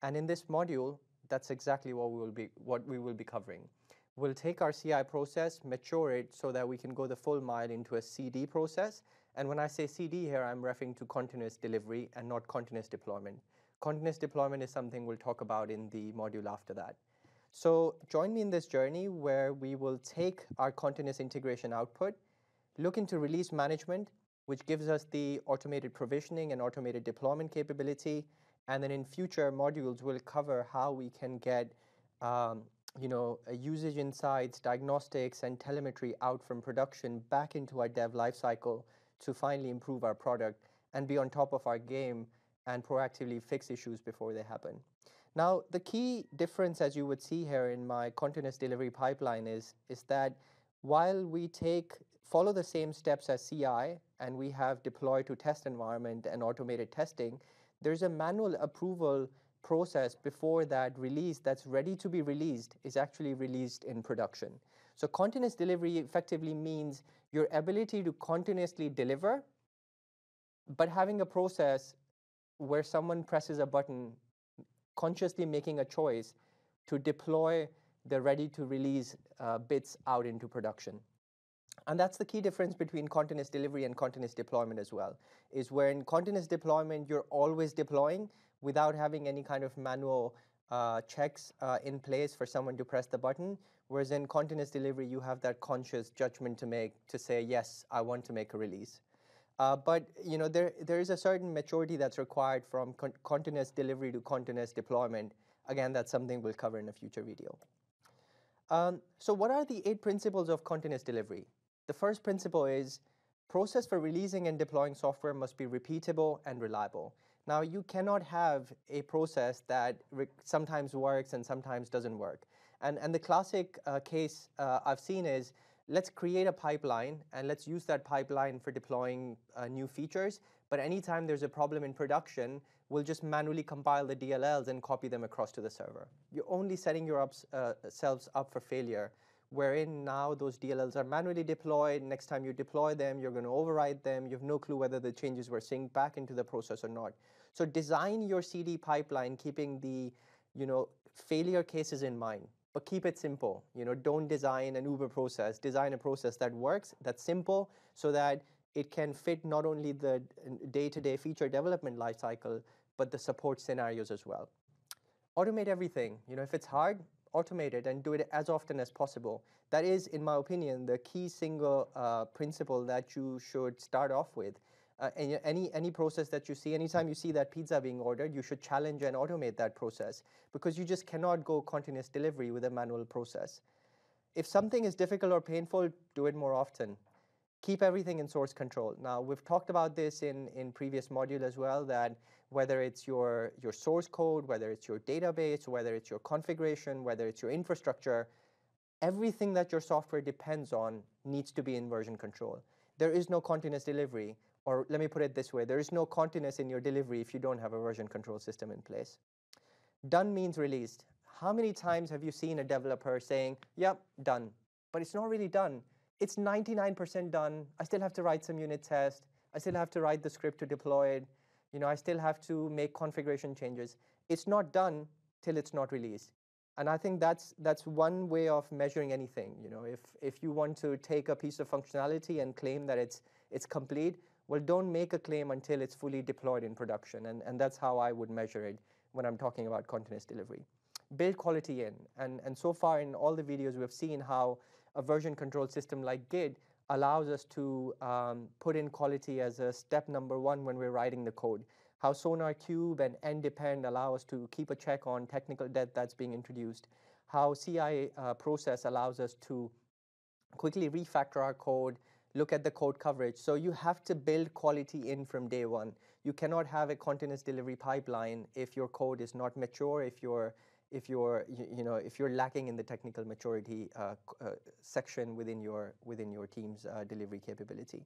And in this module, that's exactly what we will be, what we will be covering. We'll take our CI process, mature it so that we can go the full mile into a CD process. And when I say CD here, I'm referring to continuous delivery and not continuous deployment. Continuous deployment is something we'll talk about in the module after that. So join me in this journey where we will take our continuous integration output, look into release management, which gives us the automated provisioning and automated deployment capability. And then in future modules, we'll cover how we can get um, you know, usage insights, diagnostics, and telemetry out from production back into our dev lifecycle to finally improve our product and be on top of our game and proactively fix issues before they happen. Now, the key difference, as you would see here in my continuous delivery pipeline, is, is that while we take follow the same steps as CI and we have deploy to test environment and automated testing, there's a manual approval process before that release that's ready to be released is actually released in production. So continuous delivery effectively means your ability to continuously deliver, but having a process where someone presses a button, consciously making a choice to deploy the ready to release uh, bits out into production. And that's the key difference between continuous delivery and continuous deployment as well, is where in continuous deployment, you're always deploying without having any kind of manual uh, checks uh, in place for someone to press the button. Whereas in continuous delivery, you have that conscious judgment to make to say, yes, I want to make a release. Uh, but you know there there is a certain maturity that's required from con continuous delivery to continuous deployment. Again, that's something we'll cover in a future video. Um, so what are the eight principles of continuous delivery? The first principle is process for releasing and deploying software must be repeatable and reliable. Now, you cannot have a process that sometimes works and sometimes doesn't work. And, and the classic uh, case uh, I've seen is let's create a pipeline and let's use that pipeline for deploying uh, new features. But anytime there's a problem in production, we'll just manually compile the DLLs and copy them across to the server. You're only setting yourselves uh, up for failure wherein now those DLLs are manually deployed. Next time you deploy them, you're going to override them. You have no clue whether the changes were synced back into the process or not. So design your CD pipeline keeping the you know, failure cases in mind, but keep it simple. You know, don't design an Uber process. Design a process that works, that's simple, so that it can fit not only the day-to-day -day feature development lifecycle, but the support scenarios as well. Automate everything. You know, if it's hard, automate it and do it as often as possible. That is, in my opinion, the key single uh, principle that you should start off with. Uh, any any process that you see, anytime you see that pizza being ordered, you should challenge and automate that process because you just cannot go continuous delivery with a manual process. If something is difficult or painful, do it more often. Keep everything in source control. Now, we've talked about this in, in previous module as well, that whether it's your, your source code, whether it's your database, whether it's your configuration, whether it's your infrastructure, everything that your software depends on needs to be in version control. There is no continuous delivery, or let me put it this way, there is no continuous in your delivery if you don't have a version control system in place. Done means released. How many times have you seen a developer saying, yep, done, but it's not really done. It's 99% done. I still have to write some unit tests. I still have to write the script to deploy it. You know, I still have to make configuration changes. It's not done till it's not released. And I think that's that's one way of measuring anything. You know, if if you want to take a piece of functionality and claim that it's it's complete, well, don't make a claim until it's fully deployed in production. And and that's how I would measure it when I'm talking about continuous delivery. Build quality in. And and so far in all the videos we've seen how a version control system like Git allows us to um, put in quality as a step number one when we're writing the code. How SonarQube and NDepend allow us to keep a check on technical debt that's being introduced. How CI uh, process allows us to quickly refactor our code, look at the code coverage. So you have to build quality in from day one. You cannot have a continuous delivery pipeline if your code is not mature, if your if you're you, you, know if you're lacking in the technical maturity uh, uh, section within your within your team's uh, delivery capability.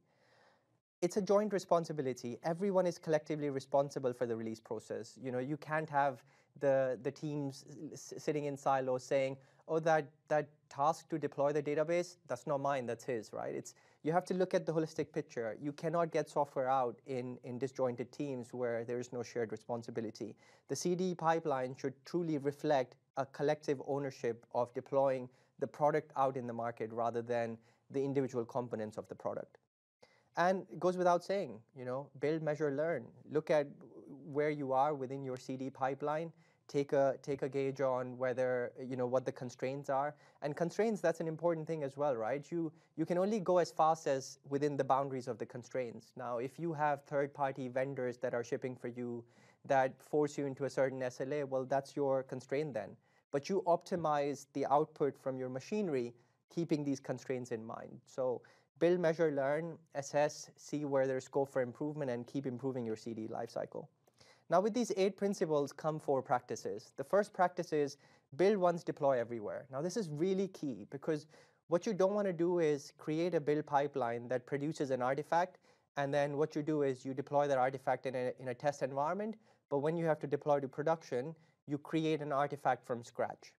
It's a joint responsibility. Everyone is collectively responsible for the release process. You know, you can't have the the teams sitting in silos saying, "Oh, that that task to deploy the database, that's not mine, that's his." Right? It's you have to look at the holistic picture. You cannot get software out in, in disjointed teams where there is no shared responsibility. The CD pipeline should truly reflect a collective ownership of deploying the product out in the market rather than the individual components of the product. And it goes without saying, you know, build, measure, learn. Look at where you are within your CD pipeline take a take a gauge on whether you know what the constraints are. And constraints that's an important thing as well right? You you can only go as fast as within the boundaries of the constraints. Now if you have third party vendors that are shipping for you that force you into a certain SLA well that's your constraint then. But you optimize the output from your machinery keeping these constraints in mind. So build measure learn assess see where there's scope for improvement and keep improving your CD lifecycle now with these eight principles come four practices. The first practice is build once, deploy everywhere. Now this is really key because What you don't want to do is create a build pipeline that produces an artifact, and then what you do is you deploy that artifact in a, in a test environment, but when you have to deploy to production, you create an artifact from scratch.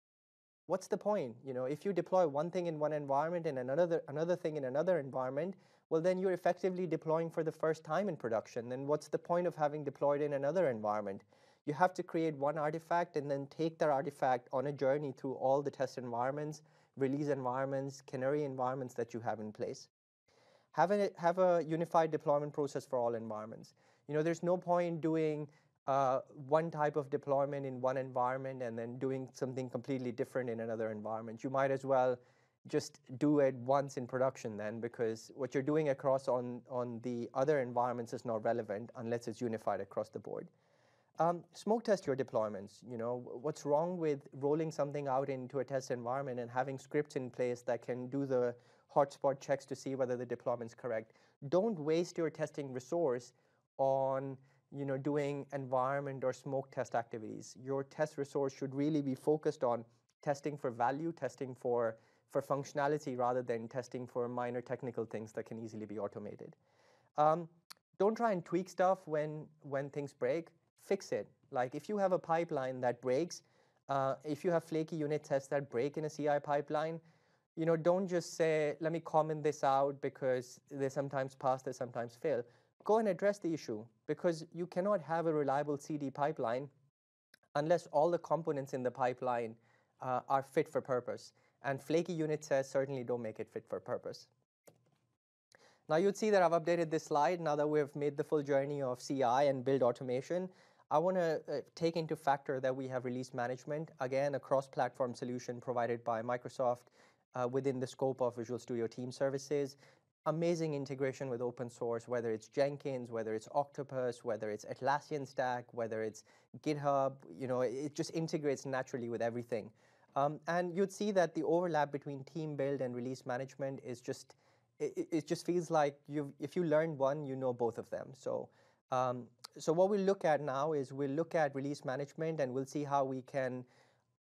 What's the point? You know, if you deploy one thing in one environment and another, another thing in another environment, well, then you're effectively deploying for the first time in production. Then what's the point of having deployed in another environment? You have to create one artifact and then take that artifact on a journey through all the test environments, release environments, canary environments that you have in place. Have a, have a unified deployment process for all environments. You know, there's no point doing uh, one type of deployment in one environment and then doing something completely different in another environment. You might as well just do it once in production then because what you're doing across on, on the other environments is not relevant unless it's unified across the board. Um, smoke test your deployments. You know, what's wrong with rolling something out into a test environment and having scripts in place that can do the hotspot checks to see whether the deployment's correct. Don't waste your testing resource on you know, doing environment or smoke test activities. Your test resource should really be focused on testing for value, testing for for functionality rather than testing for minor technical things that can easily be automated. Um, don't try and tweak stuff when, when things break. Fix it. Like if you have a pipeline that breaks, uh, if you have flaky unit tests that break in a CI pipeline, you know, don't just say, let me comment this out because they sometimes pass, they sometimes fail. Go and address the issue because you cannot have a reliable CD pipeline unless all the components in the pipeline uh, are fit for purpose. And flaky unit tests certainly don't make it fit for purpose. Now you'd see that I've updated this slide now that we've made the full journey of CI and build automation. I want to uh, take into factor that we have release management, again, a cross-platform solution provided by Microsoft uh, within the scope of Visual Studio Team Services. Amazing integration with open source, whether it's Jenkins, whether it's Octopus, whether it's Atlassian Stack, whether it's GitHub, you know, it just integrates naturally with everything. Um, and you'd see that the overlap between team build and release management is just, it, it just feels like you if you learn one, you know both of them. So, um, so what we'll look at now is we'll look at release management and we'll see how we can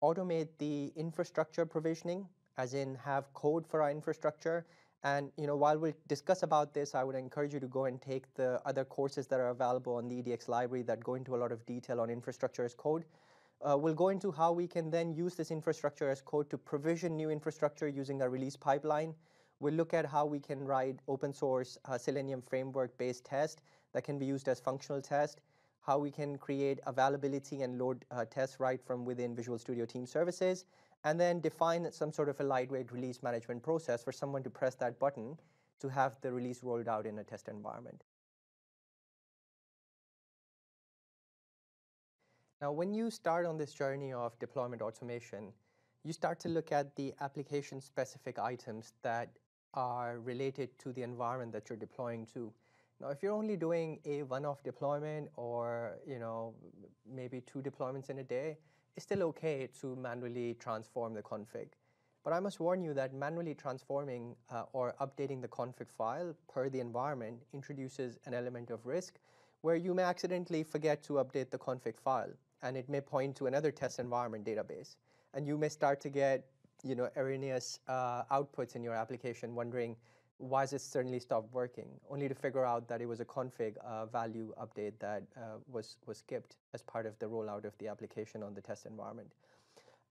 automate the infrastructure provisioning, as in have code for our infrastructure. And you know, while we'll discuss about this, I would encourage you to go and take the other courses that are available on the edX library that go into a lot of detail on infrastructure as code. Uh, we'll go into how we can then use this infrastructure as code to provision new infrastructure using a release pipeline. We'll look at how we can write open source uh, Selenium framework-based test that can be used as functional test, how we can create availability and load uh, tests right from within Visual Studio Team Services, and then define some sort of a lightweight release management process for someone to press that button to have the release rolled out in a test environment. Now, when you start on this journey of deployment automation, you start to look at the application specific items that are related to the environment that you're deploying to. Now, if you're only doing a one-off deployment or you know maybe two deployments in a day, it's still okay to manually transform the config. But I must warn you that manually transforming uh, or updating the config file per the environment introduces an element of risk where you may accidentally forget to update the config file and it may point to another test environment database. And you may start to get you know, erroneous uh, outputs in your application wondering, why has it suddenly stopped working? Only to figure out that it was a config uh, value update that uh, was, was skipped as part of the rollout of the application on the test environment.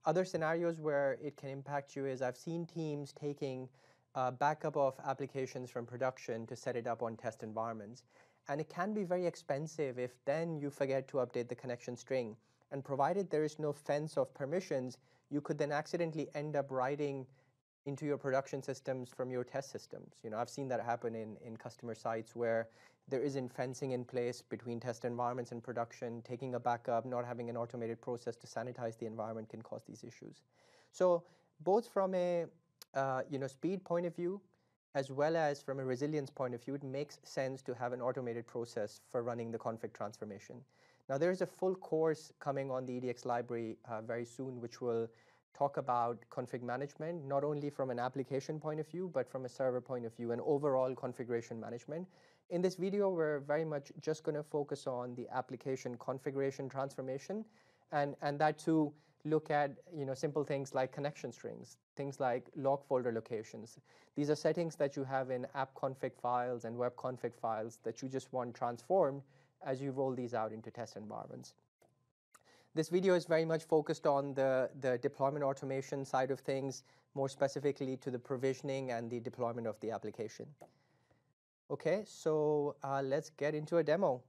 Other scenarios where it can impact you is I've seen teams taking uh, backup of applications from production to set it up on test environments. And it can be very expensive if then you forget to update the connection string. And provided there is no fence of permissions, you could then accidentally end up writing into your production systems from your test systems. You know, I've seen that happen in, in customer sites where there isn't fencing in place between test environments and production, taking a backup, not having an automated process to sanitize the environment can cause these issues. So both from a uh, you know, speed point of view, as well as from a resilience point of view, it makes sense to have an automated process for running the config transformation. Now, there's a full course coming on the edX library uh, very soon, which will talk about config management, not only from an application point of view, but from a server point of view and overall configuration management. In this video, we're very much just going to focus on the application configuration transformation, and, and that too look at you know, simple things like connection strings, things like log folder locations. These are settings that you have in app config files and web config files that you just want transformed as you roll these out into test environments. This video is very much focused on the, the deployment automation side of things, more specifically to the provisioning and the deployment of the application. Okay, so uh, let's get into a demo.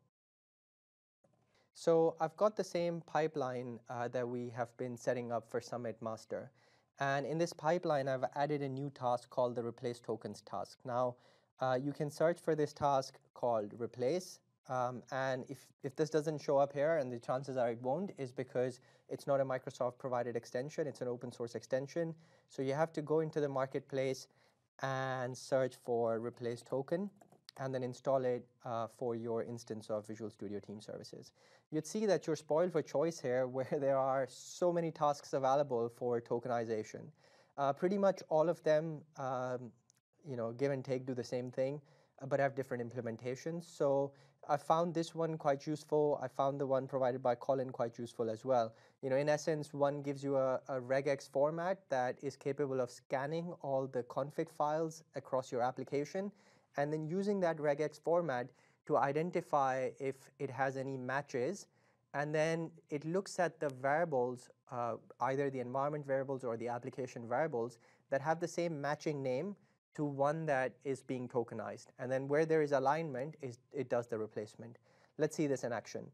So I've got the same pipeline uh, that we have been setting up for summit.master. And in this pipeline, I've added a new task called the replace tokens task. Now, uh, you can search for this task called replace. Um, and if, if this doesn't show up here, and the chances are it won't, is because it's not a Microsoft provided extension, it's an open source extension. So you have to go into the marketplace and search for replace token and then install it uh, for your instance of Visual Studio Team Services. You'd see that you're spoiled for choice here where there are so many tasks available for tokenization. Uh, pretty much all of them, um, you know, give and take do the same thing, uh, but have different implementations. So I found this one quite useful. I found the one provided by Colin quite useful as well. You know, in essence, one gives you a, a regex format that is capable of scanning all the config files across your application and then using that regex format to identify if it has any matches and then it looks at the variables, uh, either the environment variables or the application variables that have the same matching name to one that is being tokenized. And then where there is alignment, is it does the replacement. Let's see this in action.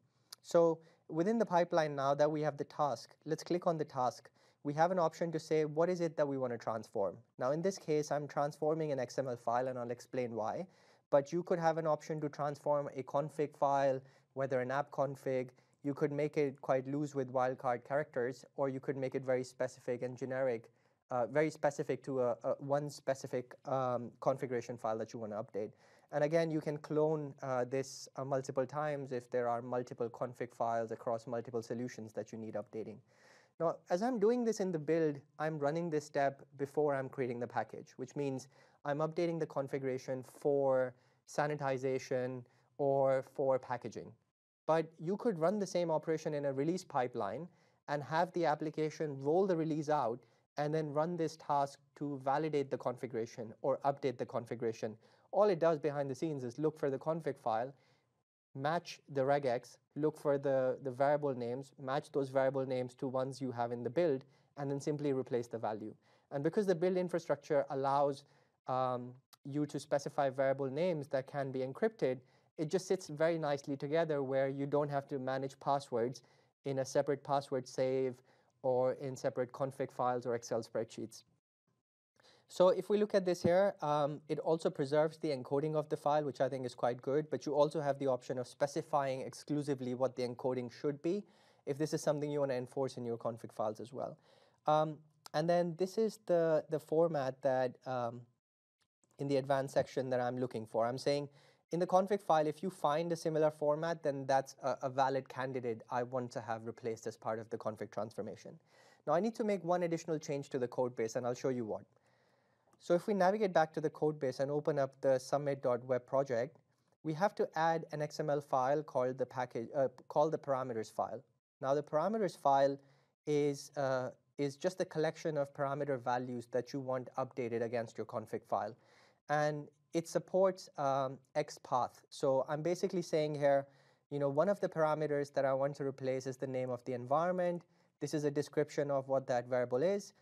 So within the pipeline now that we have the task, let's click on the task we have an option to say what is it that we want to transform. Now in this case, I'm transforming an XML file and I'll explain why. But you could have an option to transform a config file, whether an app config, you could make it quite loose with wildcard characters, or you could make it very specific and generic, uh, very specific to a, a one specific um, configuration file that you want to update. And again, you can clone uh, this uh, multiple times if there are multiple config files across multiple solutions that you need updating. Now, as I'm doing this in the build, I'm running this step before I'm creating the package, which means I'm updating the configuration for sanitization or for packaging. But you could run the same operation in a release pipeline and have the application roll the release out and then run this task to validate the configuration or update the configuration. All it does behind the scenes is look for the config file match the regex, look for the, the variable names, match those variable names to ones you have in the build, and then simply replace the value. And because the build infrastructure allows um, you to specify variable names that can be encrypted, it just sits very nicely together where you don't have to manage passwords in a separate password save or in separate config files or Excel spreadsheets. So if we look at this here, um, it also preserves the encoding of the file, which I think is quite good, but you also have the option of specifying exclusively what the encoding should be if this is something you want to enforce in your config files as well. Um, and then this is the, the format that um, in the advanced section that I'm looking for. I'm saying in the config file, if you find a similar format, then that's a, a valid candidate I want to have replaced as part of the config transformation. Now I need to make one additional change to the code base, and I'll show you what. So if we navigate back to the code base and open up the summit.web project, we have to add an XML file called the package uh, called the parameters file. Now the parameters file is uh, is just a collection of parameter values that you want updated against your config file, and it supports um, XPath. So I'm basically saying here, you know, one of the parameters that I want to replace is the name of the environment. This is a description of what that variable is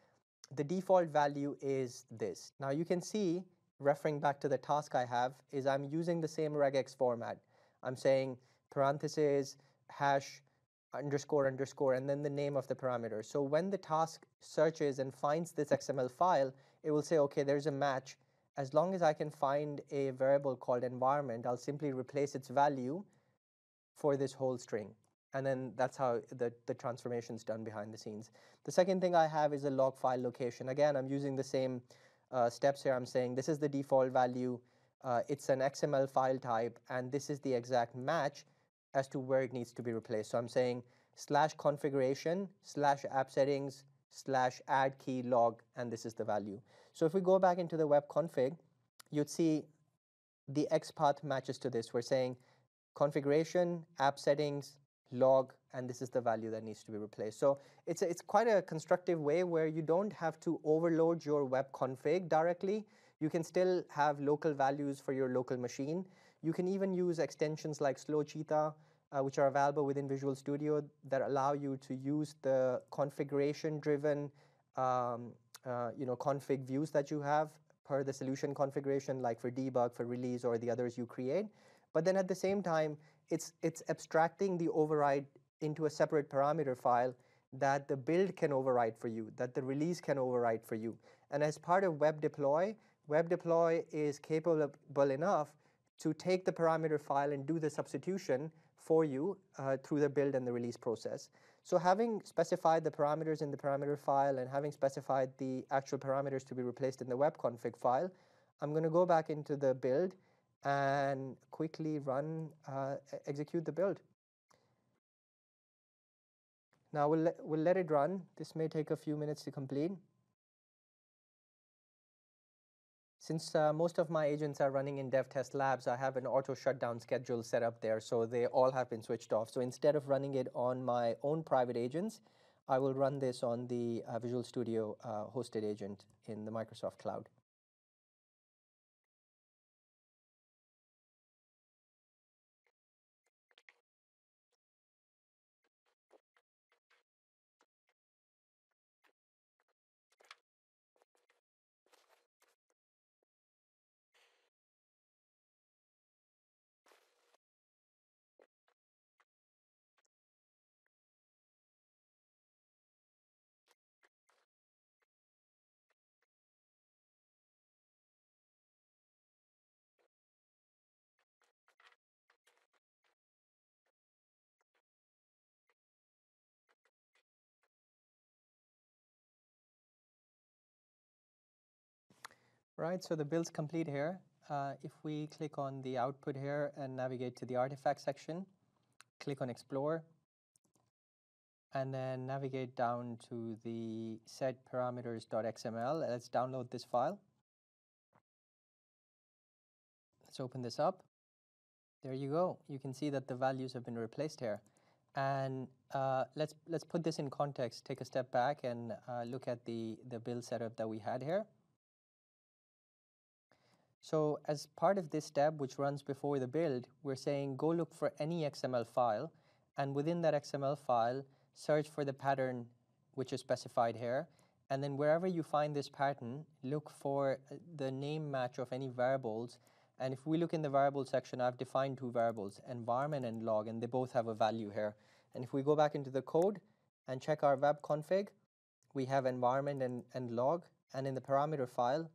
the default value is this. Now you can see, referring back to the task I have, is I'm using the same regex format. I'm saying parentheses, hash, underscore, underscore, and then the name of the parameter. So when the task searches and finds this XML file, it will say, okay, there's a match. As long as I can find a variable called environment, I'll simply replace its value for this whole string and then that's how the, the transformation is done behind the scenes. The second thing I have is a log file location. Again, I'm using the same uh, steps here. I'm saying this is the default value. Uh, it's an XML file type, and this is the exact match as to where it needs to be replaced. So I'm saying slash configuration slash app settings slash add key log, and this is the value. So if we go back into the web config, you'd see the XPath matches to this. We're saying configuration, app settings, log, and this is the value that needs to be replaced. So it's, a, it's quite a constructive way where you don't have to overload your web config directly. You can still have local values for your local machine. You can even use extensions like SlowCheetah, uh, which are available within Visual Studio that allow you to use the configuration-driven um, uh, you know, config views that you have per the solution configuration, like for debug, for release, or the others you create. But then at the same time, it's, it's abstracting the override into a separate parameter file that the build can override for you, that the release can override for you. And as part of web deploy, web deploy is capable enough to take the parameter file and do the substitution for you uh, through the build and the release process. So having specified the parameters in the parameter file and having specified the actual parameters to be replaced in the web config file, I'm going to go back into the build and quickly run, uh, execute the build. Now we'll, let, we'll let it run. This may take a few minutes to complete. Since uh, most of my agents are running in dev test labs, I have an auto shutdown schedule set up there, so they all have been switched off. So instead of running it on my own private agents, I will run this on the uh, Visual Studio uh, hosted agent in the Microsoft Cloud. Right, so the build's complete here. Uh, if we click on the output here and navigate to the artifact section, click on explore, and then navigate down to the set parameters.xml. Let's download this file. Let's open this up. There you go. You can see that the values have been replaced here. And uh, let's let's put this in context. Take a step back and uh, look at the the build setup that we had here. So as part of this step, which runs before the build, we're saying go look for any XML file, and within that XML file, search for the pattern which is specified here, and then wherever you find this pattern, look for uh, the name match of any variables. And if we look in the variable section, I've defined two variables, environment and log, and they both have a value here. And if we go back into the code and check our web config, we have environment and, and log, and in the parameter file,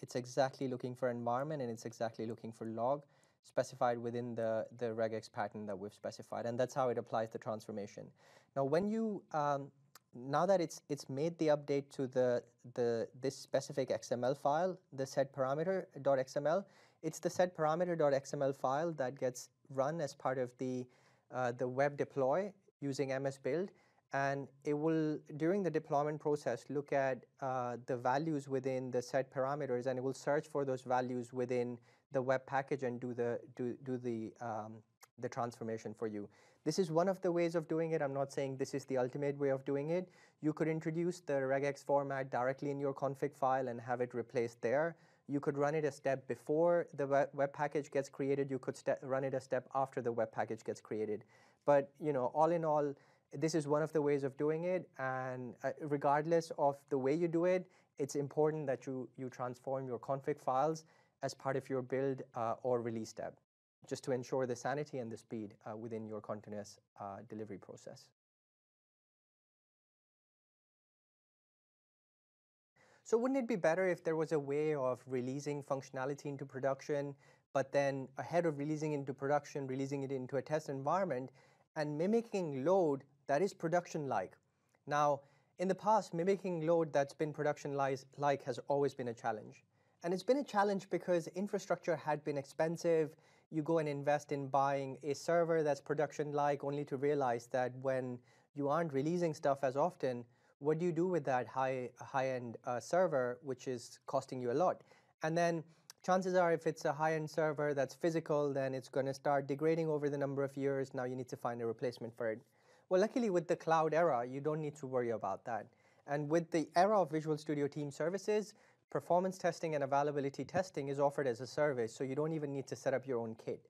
it's exactly looking for environment and it's exactly looking for log specified within the, the regex pattern that we've specified. And that's how it applies the transformation. Now, when you, um, now that it's, it's made the update to the, the, this specific XML file, the set parameter.xml, it's the set parameter.xml file that gets run as part of the, uh, the web deploy using MSBuild and it will, during the deployment process, look at uh, the values within the set parameters, and it will search for those values within the web package and do the do do the um, the transformation for you. This is one of the ways of doing it. I'm not saying this is the ultimate way of doing it. You could introduce the regex format directly in your config file and have it replaced there. You could run it a step before the web, web package gets created. You could run it a step after the web package gets created. But you know, all in all, this is one of the ways of doing it. And uh, regardless of the way you do it, it's important that you, you transform your config files as part of your build uh, or release step, just to ensure the sanity and the speed uh, within your continuous uh, delivery process. So wouldn't it be better if there was a way of releasing functionality into production, but then ahead of releasing into production, releasing it into a test environment, and mimicking load that is production-like. Now, in the past, mimicking load that's been production-like has always been a challenge. And it's been a challenge because infrastructure had been expensive. You go and invest in buying a server that's production-like only to realize that when you aren't releasing stuff as often, what do you do with that high, high-end uh, server, which is costing you a lot? And then chances are if it's a high-end server that's physical, then it's going to start degrading over the number of years. Now you need to find a replacement for it. Well, luckily with the cloud era, you don't need to worry about that. And with the era of Visual Studio Team Services, performance testing and availability testing is offered as a service, so you don't even need to set up your own kit.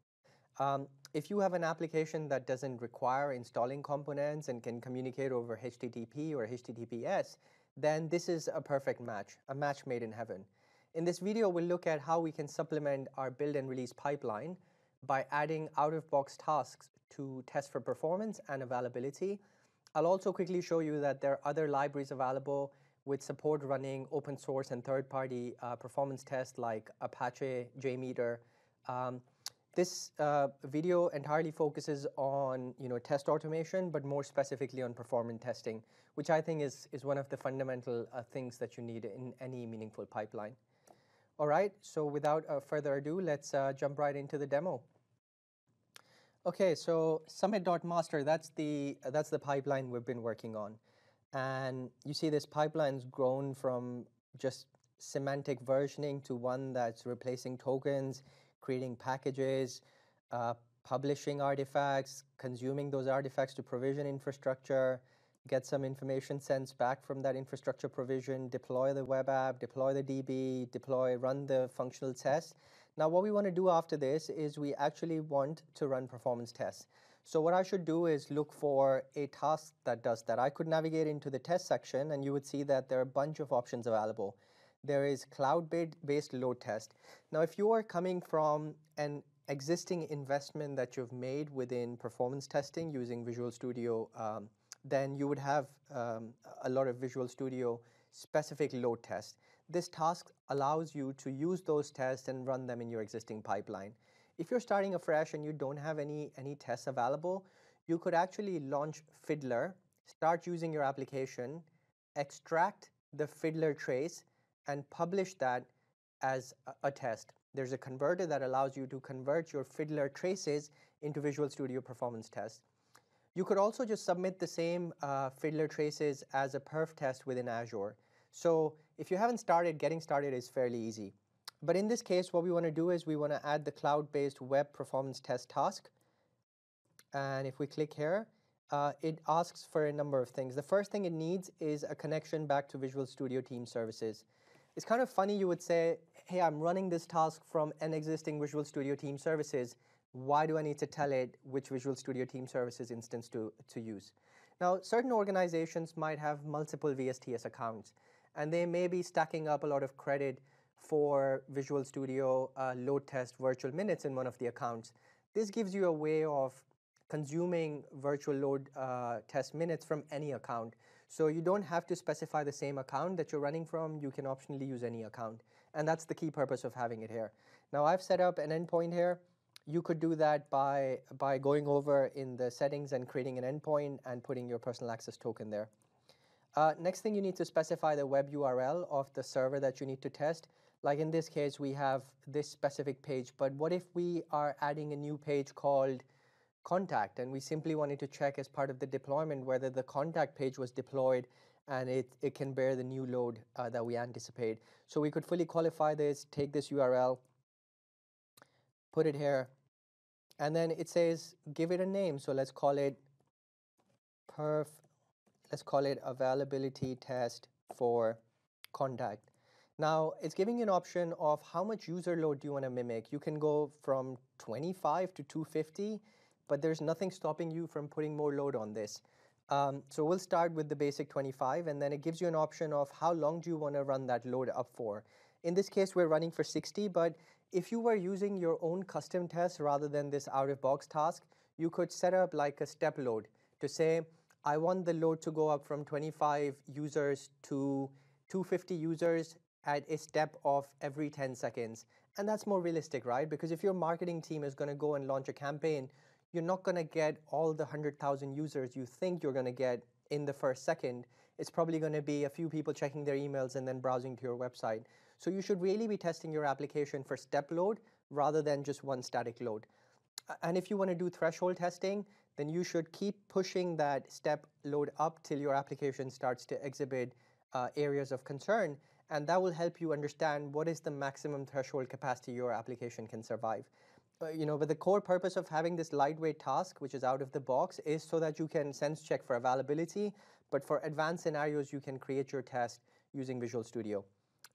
Um, if you have an application that doesn't require installing components and can communicate over HTTP or HTTPS, then this is a perfect match, a match made in heaven. In this video, we'll look at how we can supplement our build and release pipeline by adding out-of-box tasks to test for performance and availability. I'll also quickly show you that there are other libraries available with support running open source and third-party uh, performance tests like Apache, JMeter. Um, this uh, video entirely focuses on you know, test automation, but more specifically on performance testing, which I think is, is one of the fundamental uh, things that you need in any meaningful pipeline. All right, so without uh, further ado, let's uh, jump right into the demo. Okay, so summit.master, that's the, that's the pipeline we've been working on. And you see this pipeline's grown from just semantic versioning to one that's replacing tokens, creating packages, uh, publishing artifacts, consuming those artifacts to provision infrastructure, get some information sent back from that infrastructure provision, deploy the web app, deploy the DB, deploy, run the functional tests. Now what we want to do after this is we actually want to run performance tests. So what I should do is look for a task that does that. I could navigate into the test section and you would see that there are a bunch of options available. There is cloud-based load test. Now if you are coming from an existing investment that you've made within performance testing using Visual Studio um, then you would have um, a lot of Visual Studio specific load tests. This task allows you to use those tests and run them in your existing pipeline. If you're starting afresh and you don't have any, any tests available, you could actually launch Fiddler, start using your application, extract the Fiddler trace, and publish that as a, a test. There's a converter that allows you to convert your Fiddler traces into Visual Studio Performance tests. You could also just submit the same uh, Fiddler traces as a perf test within Azure. So if you haven't started, getting started is fairly easy. But in this case, what we want to do is we want to add the cloud-based web performance test task. And if we click here, uh, it asks for a number of things. The first thing it needs is a connection back to Visual Studio Team Services. It's kind of funny you would say, hey, I'm running this task from an existing Visual Studio Team Services why do I need to tell it which Visual Studio Team Services instance to, to use? Now, certain organizations might have multiple VSTS accounts, and they may be stacking up a lot of credit for Visual Studio uh, load test virtual minutes in one of the accounts. This gives you a way of consuming virtual load uh, test minutes from any account. So you don't have to specify the same account that you're running from. You can optionally use any account. And that's the key purpose of having it here. Now I've set up an endpoint here you could do that by, by going over in the settings and creating an endpoint and putting your personal access token there. Uh, next thing you need to specify the web URL of the server that you need to test. Like in this case, we have this specific page, but what if we are adding a new page called contact and we simply wanted to check as part of the deployment whether the contact page was deployed and it, it can bear the new load uh, that we anticipate. So we could fully qualify this, take this URL, put it here, and then it says give it a name. So let's call it perf, let's call it availability test for contact. Now it's giving you an option of how much user load do you want to mimic. You can go from 25 to 250, but there's nothing stopping you from putting more load on this. Um, so we'll start with the basic 25, and then it gives you an option of how long do you want to run that load up for. In this case, we're running for 60, but if you were using your own custom test rather than this out-of-box task, you could set up like a step load to say, I want the load to go up from 25 users to 250 users at a step of every 10 seconds. And that's more realistic, right? Because if your marketing team is going to go and launch a campaign, you're not going to get all the 100,000 users you think you're going to get in the first second. It's probably going to be a few people checking their emails and then browsing to your website. So you should really be testing your application for step load rather than just one static load. And if you want to do threshold testing, then you should keep pushing that step load up till your application starts to exhibit uh, areas of concern. and that will help you understand what is the maximum threshold capacity your application can survive. Uh, you know, but the core purpose of having this lightweight task, which is out of the box, is so that you can sense check for availability, but for advanced scenarios, you can create your test using Visual Studio.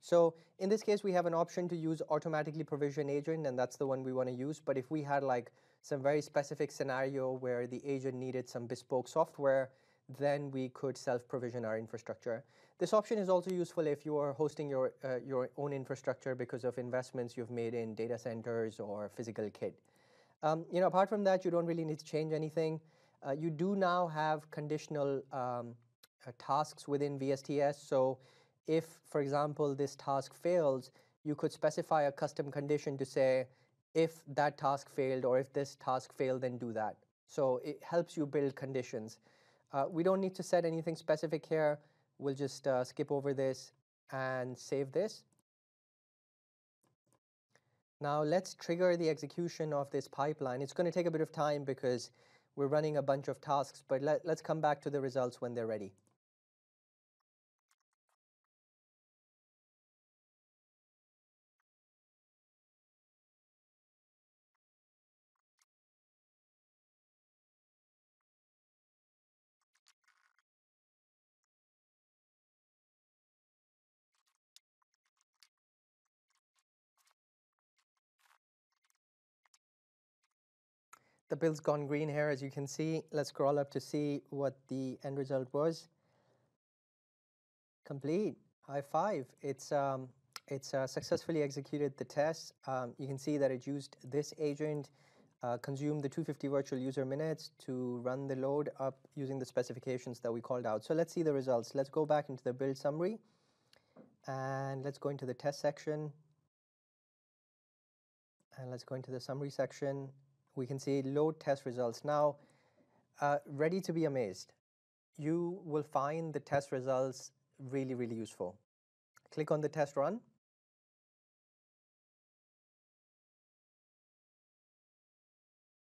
So in this case, we have an option to use automatically provision agent, and that's the one we want to use. But if we had like some very specific scenario where the agent needed some bespoke software, then we could self-provision our infrastructure. This option is also useful if you are hosting your, uh, your own infrastructure because of investments you've made in data centers or physical kit. Um, you know, apart from that, you don't really need to change anything. Uh, you do now have conditional um, uh, tasks within VSTS. So if, for example, this task fails, you could specify a custom condition to say, if that task failed or if this task failed, then do that. So it helps you build conditions. Uh, we don't need to set anything specific here. We'll just uh, skip over this and save this. Now let's trigger the execution of this pipeline. It's going to take a bit of time because we're running a bunch of tasks, but let, let's come back to the results when they're ready. The bill's gone green here, as you can see. Let's scroll up to see what the end result was. Complete. High five. It's um, it's uh, successfully executed the test. Um, you can see that it used this agent, uh, consumed the 250 virtual user minutes to run the load up using the specifications that we called out. So let's see the results. Let's go back into the build summary and let's go into the test section. And let's go into the summary section we can see load test results. Now, uh, ready to be amazed. You will find the test results really, really useful. Click on the test run.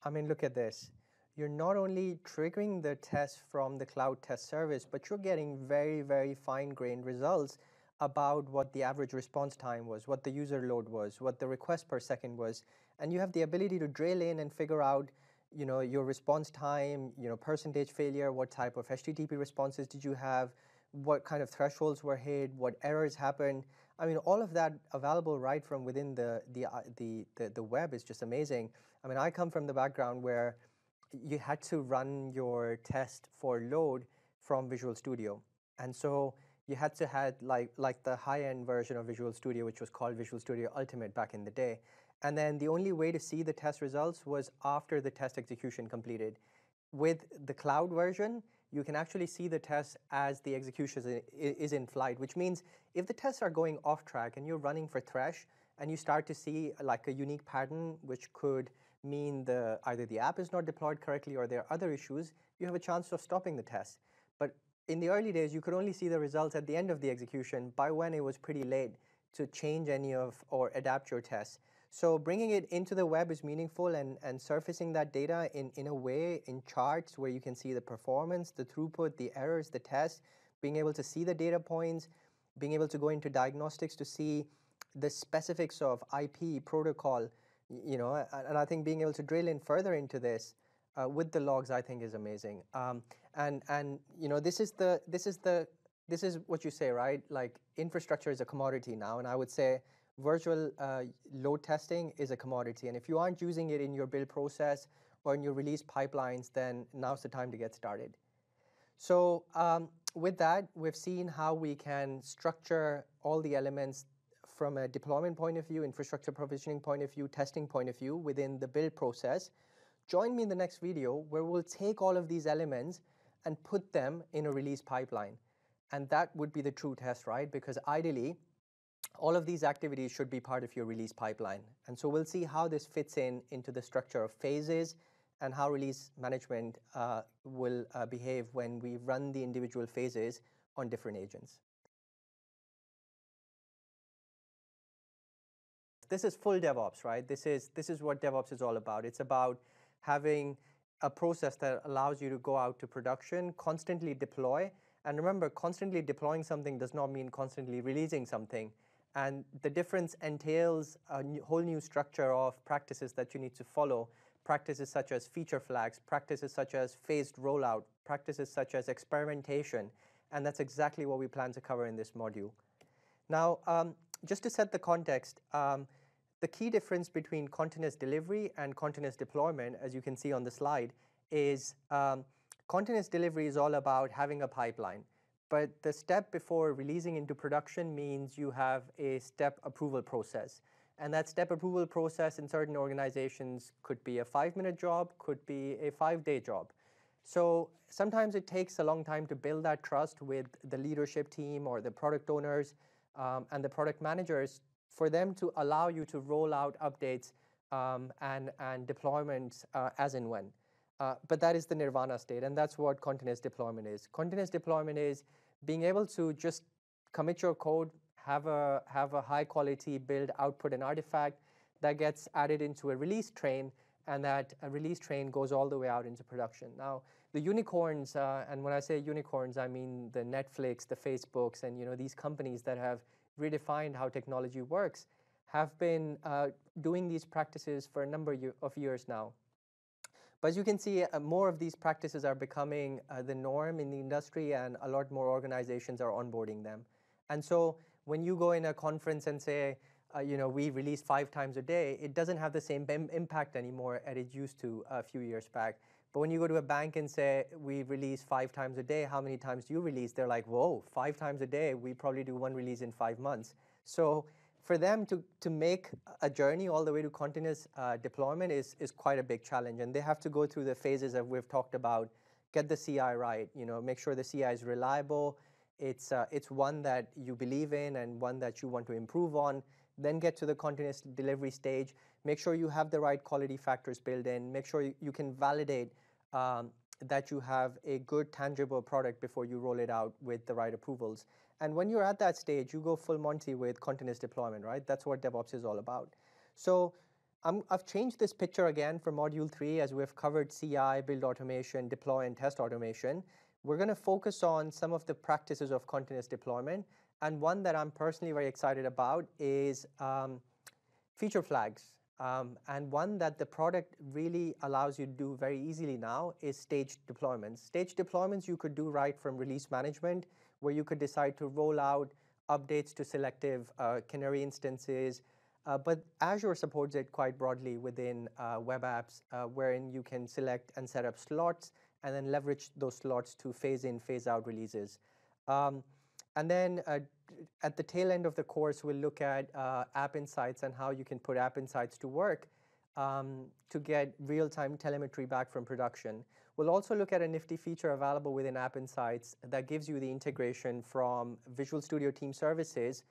I mean, look at this. You're not only triggering the test from the cloud test service, but you're getting very, very fine-grained results about what the average response time was, what the user load was, what the request per second was, and you have the ability to drill in and figure out you know your response time you know percentage failure what type of http responses did you have what kind of thresholds were hit what errors happened. I mean all of that available right from within the the uh, the, the, the web is just amazing. I mean i come from the background where you had to run your test for load from visual studio. And so you had to had like like the high end version of visual studio which was called visual studio ultimate back in the day and then the only way to see the test results was after the test execution completed. With the cloud version, you can actually see the tests as the execution is in flight, which means if the tests are going off track and you're running for Thresh and you start to see like a unique pattern, which could mean the either the app is not deployed correctly or there are other issues, you have a chance of stopping the test. But in the early days, you could only see the results at the end of the execution by when it was pretty late to change any of or adapt your tests. So bringing it into the web is meaningful and, and surfacing that data in, in a way in charts where you can see the performance, the throughput, the errors, the tests, being able to see the data points, being able to go into diagnostics to see the specifics of IP protocol, you know, and I think being able to drill in further into this uh, with the logs, I think is amazing. Um, and and you know, this is the this is the this is what you say, right? Like infrastructure is a commodity now, and I would say virtual uh, load testing is a commodity. And if you aren't using it in your build process or in your release pipelines, then now's the time to get started. So um, with that, we've seen how we can structure all the elements from a deployment point of view, infrastructure provisioning point of view, testing point of view within the build process. Join me in the next video where we'll take all of these elements and put them in a release pipeline. And that would be the true test, right? Because ideally, all of these activities should be part of your release pipeline. And so we'll see how this fits in into the structure of phases and how release management uh, will uh, behave when we run the individual phases on different agents. This is full DevOps, right? This is, this is what DevOps is all about. It's about having a process that allows you to go out to production, constantly deploy, And remember, constantly deploying something does not mean constantly releasing something. And the difference entails a new, whole new structure of practices that you need to follow. Practices such as feature flags, practices such as phased rollout, practices such as experimentation. And that's exactly what we plan to cover in this module. Now, um, just to set the context, um, the key difference between continuous delivery and continuous deployment, as you can see on the slide, is um, continuous delivery is all about having a pipeline. But the step before releasing into production means you have a step approval process. And that step approval process in certain organizations could be a five minute job, could be a five day job. So sometimes it takes a long time to build that trust with the leadership team or the product owners um, and the product managers for them to allow you to roll out updates um, and, and deployments uh, as and when. Uh, but that is the nirvana state, and that's what continuous deployment is. Continuous deployment is being able to just commit your code, have a, have a high quality build output and artifact that gets added into a release train, and that release train goes all the way out into production. Now, the unicorns, uh, and when I say unicorns, I mean the Netflix, the Facebooks, and you know these companies that have redefined how technology works, have been uh, doing these practices for a number of years now. But as you can see, uh, more of these practices are becoming uh, the norm in the industry, and a lot more organizations are onboarding them. And so when you go in a conference and say, uh, you know, we release five times a day, it doesn't have the same impact anymore as it used to a few years back. But when you go to a bank and say, we release five times a day, how many times do you release? They're like, whoa, five times a day, we probably do one release in five months. So for them to, to make a journey all the way to continuous uh, deployment is, is quite a big challenge. And they have to go through the phases that we've talked about, get the CI right, you know, make sure the CI is reliable, it's, uh, it's one that you believe in and one that you want to improve on, then get to the continuous delivery stage, make sure you have the right quality factors built in, make sure you, can validate um, that you have a good tangible product before you roll it out with the right approvals. And when you're at that stage, you go full Monty with continuous deployment, right? That's what DevOps is all about. So i have changed this picture again for module three as we've covered CI, build automation, deploy, and test automation. We're going to focus on some of the practices of continuous deployment. And one that I'm personally very excited about is um, feature flags. Um, and one that the product really allows you to do very easily now is staged deployments. Staged deployments you could do right from release management where you could decide to roll out updates to selective uh, Canary instances. Uh, but Azure supports it quite broadly within uh, web apps, uh, wherein you can select and set up slots and then leverage those slots to phase in, phase out releases. Um, and then uh, at the tail end of the course, we'll look at uh, App Insights and how you can put App Insights to work um, to get real-time telemetry back from production. We'll also look at a nifty feature available within App Insights that gives you the integration from Visual Studio Team Services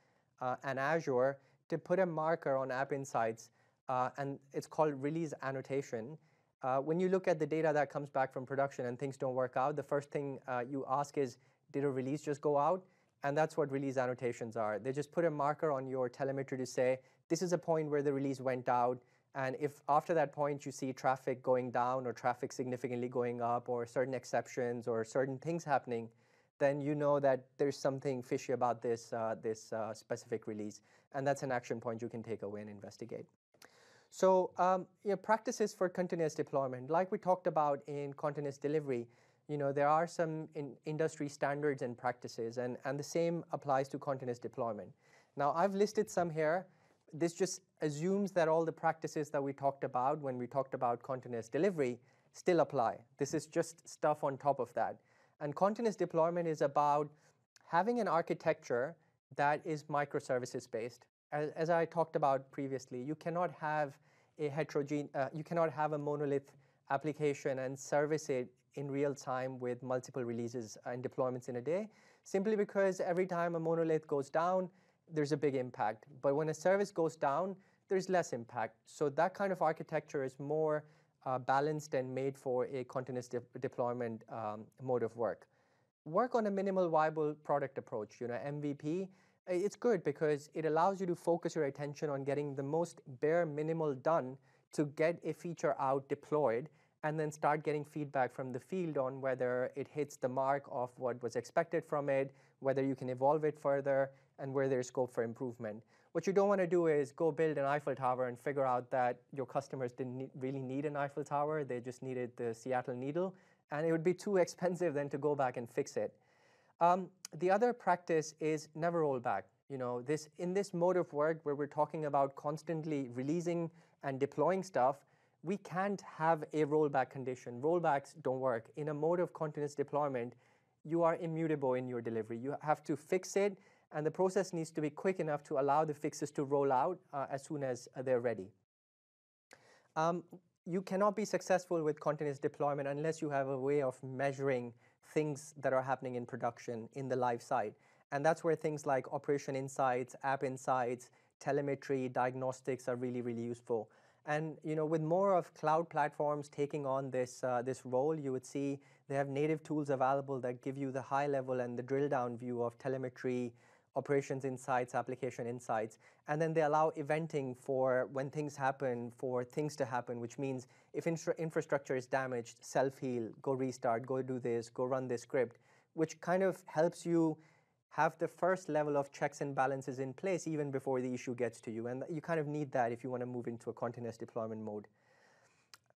uh, and Azure to put a marker on App Insights, uh, and it's called release annotation. Uh, when you look at the data that comes back from production and things don't work out, the first thing uh, you ask is, did a release just go out? And that's what release annotations are. They just put a marker on your telemetry to say, this is a point where the release went out. And if after that point you see traffic going down or traffic significantly going up or certain exceptions or certain things happening, then you know that there's something fishy about this, uh, this uh, specific release. And that's an action point you can take away and investigate. So um, you know, practices for continuous deployment, like we talked about in continuous delivery, you know, there are some in industry standards and practices, and, and the same applies to continuous deployment. Now, I've listed some here this just assumes that all the practices that we talked about when we talked about continuous delivery still apply. This is just stuff on top of that. And continuous deployment is about having an architecture that is microservices based. As, as I talked about previously, you cannot have a heterogeneous, uh, you cannot have a monolith application and service it in real time with multiple releases and deployments in a day, simply because every time a monolith goes down, there's a big impact. But when a service goes down, there's less impact. So that kind of architecture is more uh, balanced and made for a continuous de deployment um, mode of work. Work on a minimal viable product approach, you know, MVP. It's good because it allows you to focus your attention on getting the most bare minimal done to get a feature out deployed and then start getting feedback from the field on whether it hits the mark of what was expected from it, whether you can evolve it further, and where there's scope for improvement. What you don't want to do is go build an Eiffel Tower and figure out that your customers didn't really need an Eiffel Tower, they just needed the Seattle needle, and it would be too expensive then to go back and fix it. Um, the other practice is never roll back. You know, this in this mode of work where we're talking about constantly releasing and deploying stuff, we can't have a rollback condition. Rollbacks don't work. In a mode of continuous deployment, you are immutable in your delivery. You have to fix it, and the process needs to be quick enough to allow the fixes to roll out uh, as soon as they're ready. Um, you cannot be successful with continuous deployment unless you have a way of measuring things that are happening in production in the live site. And that's where things like operation insights, app insights, telemetry, diagnostics are really, really useful. And you know, with more of cloud platforms taking on this, uh, this role, you would see they have native tools available that give you the high level and the drill down view of telemetry, operations insights, application insights, and then they allow eventing for when things happen, for things to happen, which means if infra infrastructure is damaged, self-heal, go restart, go do this, go run this script, which kind of helps you have the first level of checks and balances in place even before the issue gets to you. And you kind of need that if you want to move into a continuous deployment mode.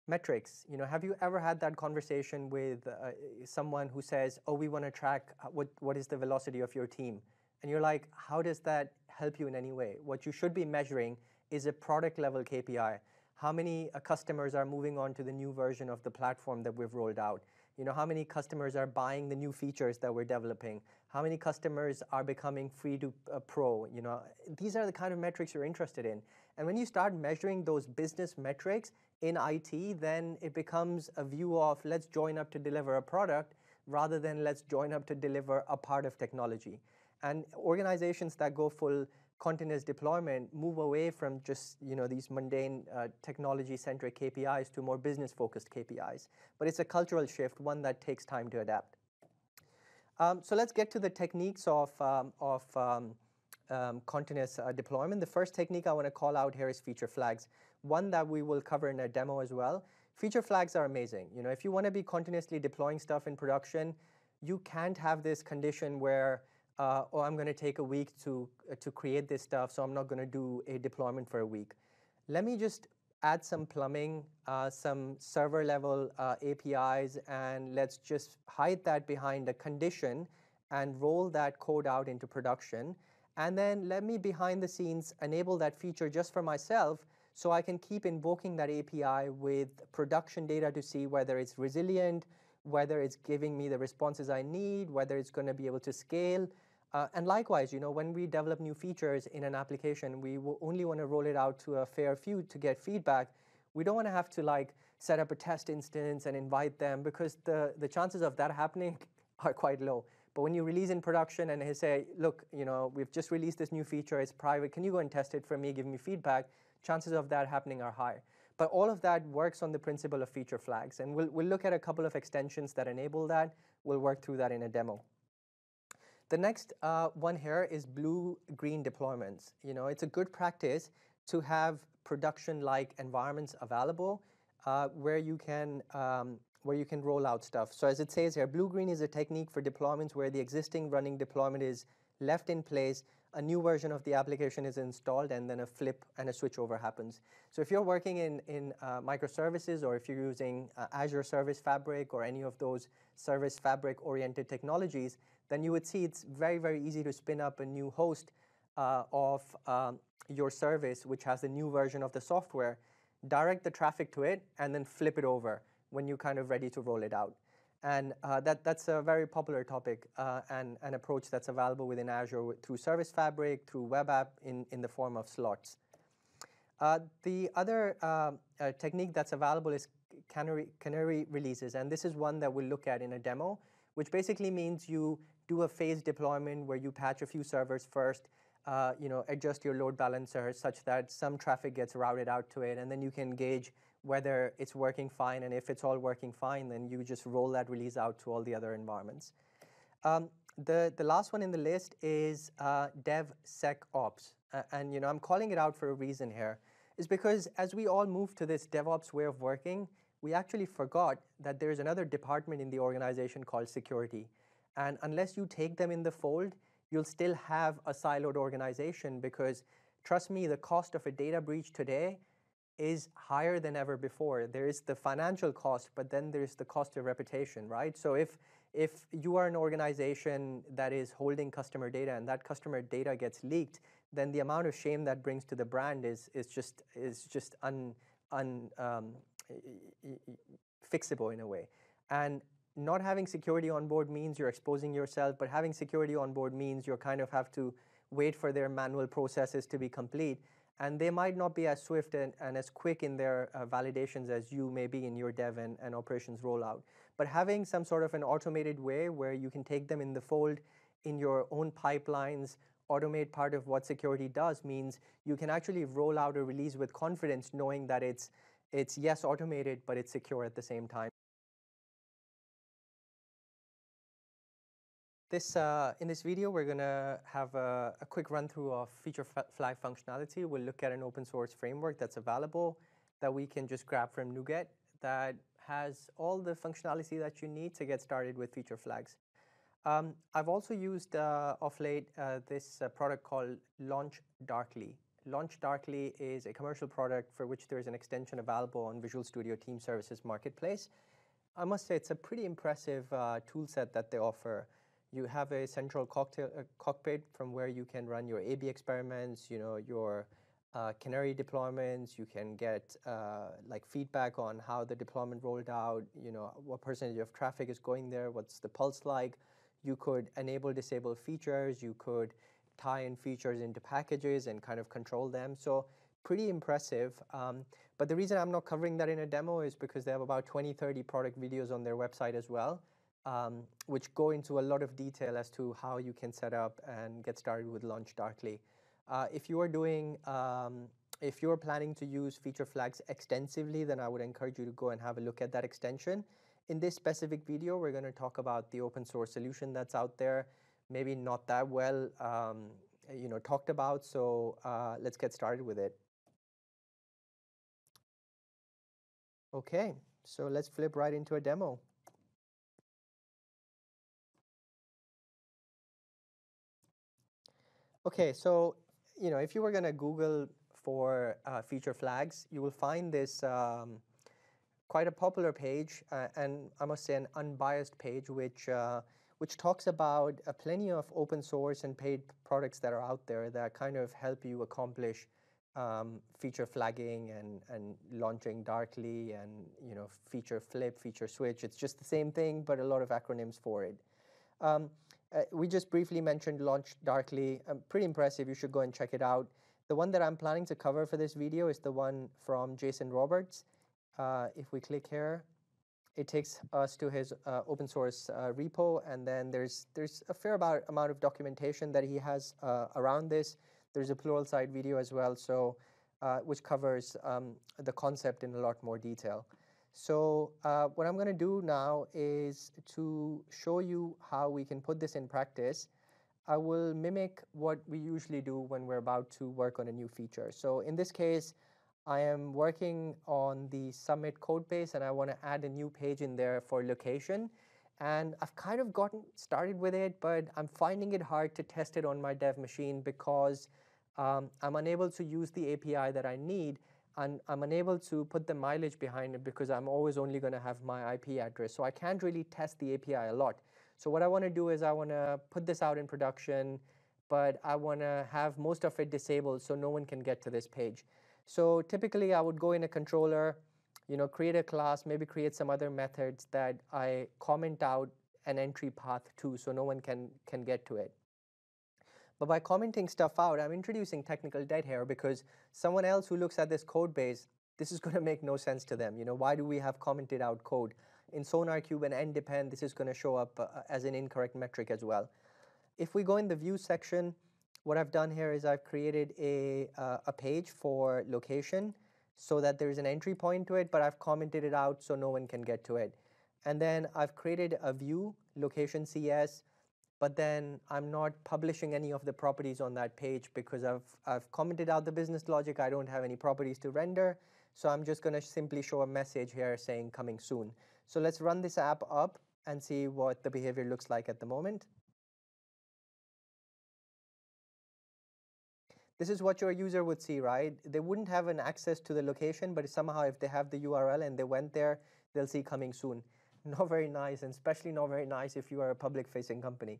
Metrics, you know, have you ever had that conversation with uh, someone who says, oh, we want to track uh, what, what is the velocity of your team? And you're like, how does that help you in any way? What you should be measuring is a product level KPI. How many uh, customers are moving on to the new version of the platform that we've rolled out? You know, how many customers are buying the new features that we're developing? How many customers are becoming free to uh, pro? You know, these are the kind of metrics you're interested in. And when you start measuring those business metrics in IT, then it becomes a view of let's join up to deliver a product rather than let's join up to deliver a part of technology. And organizations that go full continuous deployment move away from just you know these mundane uh, technology-centric KPIs to more business-focused KPIs. But it's a cultural shift, one that takes time to adapt. Um, so let's get to the techniques of, um, of um, um continuous uh, deployment. The first technique I want to call out here is feature flags, one that we will cover in a demo as well. Feature flags are amazing. You know, if you want to be continuously deploying stuff in production, you can't have this condition where uh, oh, I'm going to take a week to, uh, to create this stuff, so I'm not going to do a deployment for a week. Let me just add some plumbing, uh, some server level uh, APIs, and let's just hide that behind a condition and roll that code out into production. And then let me behind the scenes enable that feature just for myself so I can keep invoking that API with production data to see whether it's resilient, whether it's giving me the responses I need, whether it's going to be able to scale. Uh, and likewise, you know, when we develop new features in an application, we will only want to roll it out to a fair few to get feedback. We don't want to have to like set up a test instance and invite them because the, the chances of that happening are quite low. But when you release in production and they say, look, you know, we've just released this new feature, it's private, can you go and test it for me, give me feedback? Chances of that happening are high. But all of that works on the principle of feature flags. And we'll, we'll look at a couple of extensions that enable that. We'll work through that in a demo. The next uh, one here is blue-green deployments. You know, it's a good practice to have production-like environments available uh, where you can um, where you can roll out stuff. So as it says here, blue-green is a technique for deployments where the existing running deployment is left in place a new version of the application is installed and then a flip and a switchover happens. So if you're working in, in uh, microservices or if you're using uh, Azure Service Fabric or any of those service fabric oriented technologies, then you would see it's very, very easy to spin up a new host uh, of um, your service, which has the new version of the software, direct the traffic to it, and then flip it over when you're kind of ready to roll it out. And uh, that, that's a very popular topic uh, and an approach that's available within Azure through Service Fabric, through web app in, in the form of slots. Uh, the other uh, uh, technique that's available is canary, canary releases, and this is one that we'll look at in a demo, which basically means you do a phased deployment where you patch a few servers first, uh, you know, adjust your load balancer such that some traffic gets routed out to it, and then you can gauge whether it's working fine, and if it's all working fine, then you just roll that release out to all the other environments. Um, the, the last one in the list is uh, DevSecOps. Uh, and you know, I'm calling it out for a reason here, is because as we all move to this DevOps way of working, we actually forgot that there's another department in the organization called security. And unless you take them in the fold, you'll still have a siloed organization because trust me, the cost of a data breach today is higher than ever before. There is the financial cost, but then there's the cost of reputation, right? So if if you are an organization that is holding customer data and that customer data gets leaked, then the amount of shame that brings to the brand is is just is just un, un um, fixable in a way. And not having security on board means you're exposing yourself, but having security on board means you kind of have to wait for their manual processes to be complete. And they might not be as swift and, and as quick in their uh, validations as you may be in your dev and, and operations rollout. But having some sort of an automated way where you can take them in the fold in your own pipelines, automate part of what security does means you can actually roll out a release with confidence knowing that it's, it's yes, automated, but it's secure at the same time. This, uh, in this video, we're going to have a, a, quick run through of feature flag functionality. We'll look at an open source framework that's available that we can just grab from NuGet that has all the functionality that you need to get started with feature flags. Um, I've also used uh, of late uh, this uh, product called Launch Darkly. LaunchDarkly is a commercial product for which there is an extension available on Visual Studio Team Services Marketplace. I must say it's a pretty impressive uh, tool set that they offer. You have a central cocktail, uh, cockpit from where you can run your A-B experiments, you know, your uh, canary deployments. You can get uh, like feedback on how the deployment rolled out, you know, what percentage of traffic is going there, what's the pulse like. You could enable, disable features. You could tie in features into packages and kind of control them. So pretty impressive. Um, but the reason I'm not covering that in a demo is because they have about 20, 30 product videos on their website as well um, which go into a lot of detail as to how you can set up and get started with LaunchDarkly. Uh, if you are doing, um, if you're planning to use feature flags extensively, then I would encourage you to go and have a look at that extension. In this specific video, we're going to talk about the open source solution that's out there, maybe not that well, um, you know, talked about. So uh, let's get started with it. Okay, so let's flip right into a demo. Okay, so you know, if you were going to Google for uh, feature flags, you will find this um, quite a popular page, uh, and I must say an unbiased page, which uh, which talks about uh, plenty of open source and paid products that are out there that kind of help you accomplish um, feature flagging and and launching darkly and you know feature flip, feature switch. It's just the same thing, but a lot of acronyms for it. Um, uh, we just briefly mentioned LaunchDarkly. Um, pretty impressive. You should go and check it out. The one that I'm planning to cover for this video is the one from Jason Roberts. Uh, if we click here, it takes us to his uh, open source uh, repo, and then there's there's a fair about, amount of documentation that he has uh, around this. There's a Pluralsight video as well, so uh, which covers um, the concept in a lot more detail. So uh, what I'm going to do now is to show you how we can put this in practice. I will mimic what we usually do when we're about to work on a new feature. So in this case, I am working on the Summit code base and I want to add a new page in there for location. And I've kind of gotten started with it, but I'm finding it hard to test it on my dev machine because um, I'm unable to use the API that I need and I'm unable to put the mileage behind it because I'm always only going to have my IP address. So I can't really test the API a lot. So what I want to do is I want to put this out in production, but I want to have most of it disabled so no one can get to this page. So typically I would go in a controller, you know, create a class, maybe create some other methods that I comment out an entry path to so no one can, can get to it. But by commenting stuff out, I'm introducing technical debt here because someone else who looks at this code base, this is going to make no sense to them. You know, why do we have commented out code? In SonarQube and NDepend, this is going to show up uh, as an incorrect metric as well. If we go in the view section, what I've done here is I've created a, uh, a page for location so that there's an entry point to it, but I've commented it out so no one can get to it. And then I've created a view, location CS, but then I'm not publishing any of the properties on that page because I've, I've commented out the business logic. I don't have any properties to render. So I'm just going to simply show a message here saying coming soon. So let's run this app up and see what the behavior looks like at the moment. This is what your user would see, right? They wouldn't have an access to the location, but somehow if they have the URL and they went there, they'll see coming soon. Not very nice, and especially not very nice if you are a public-facing company.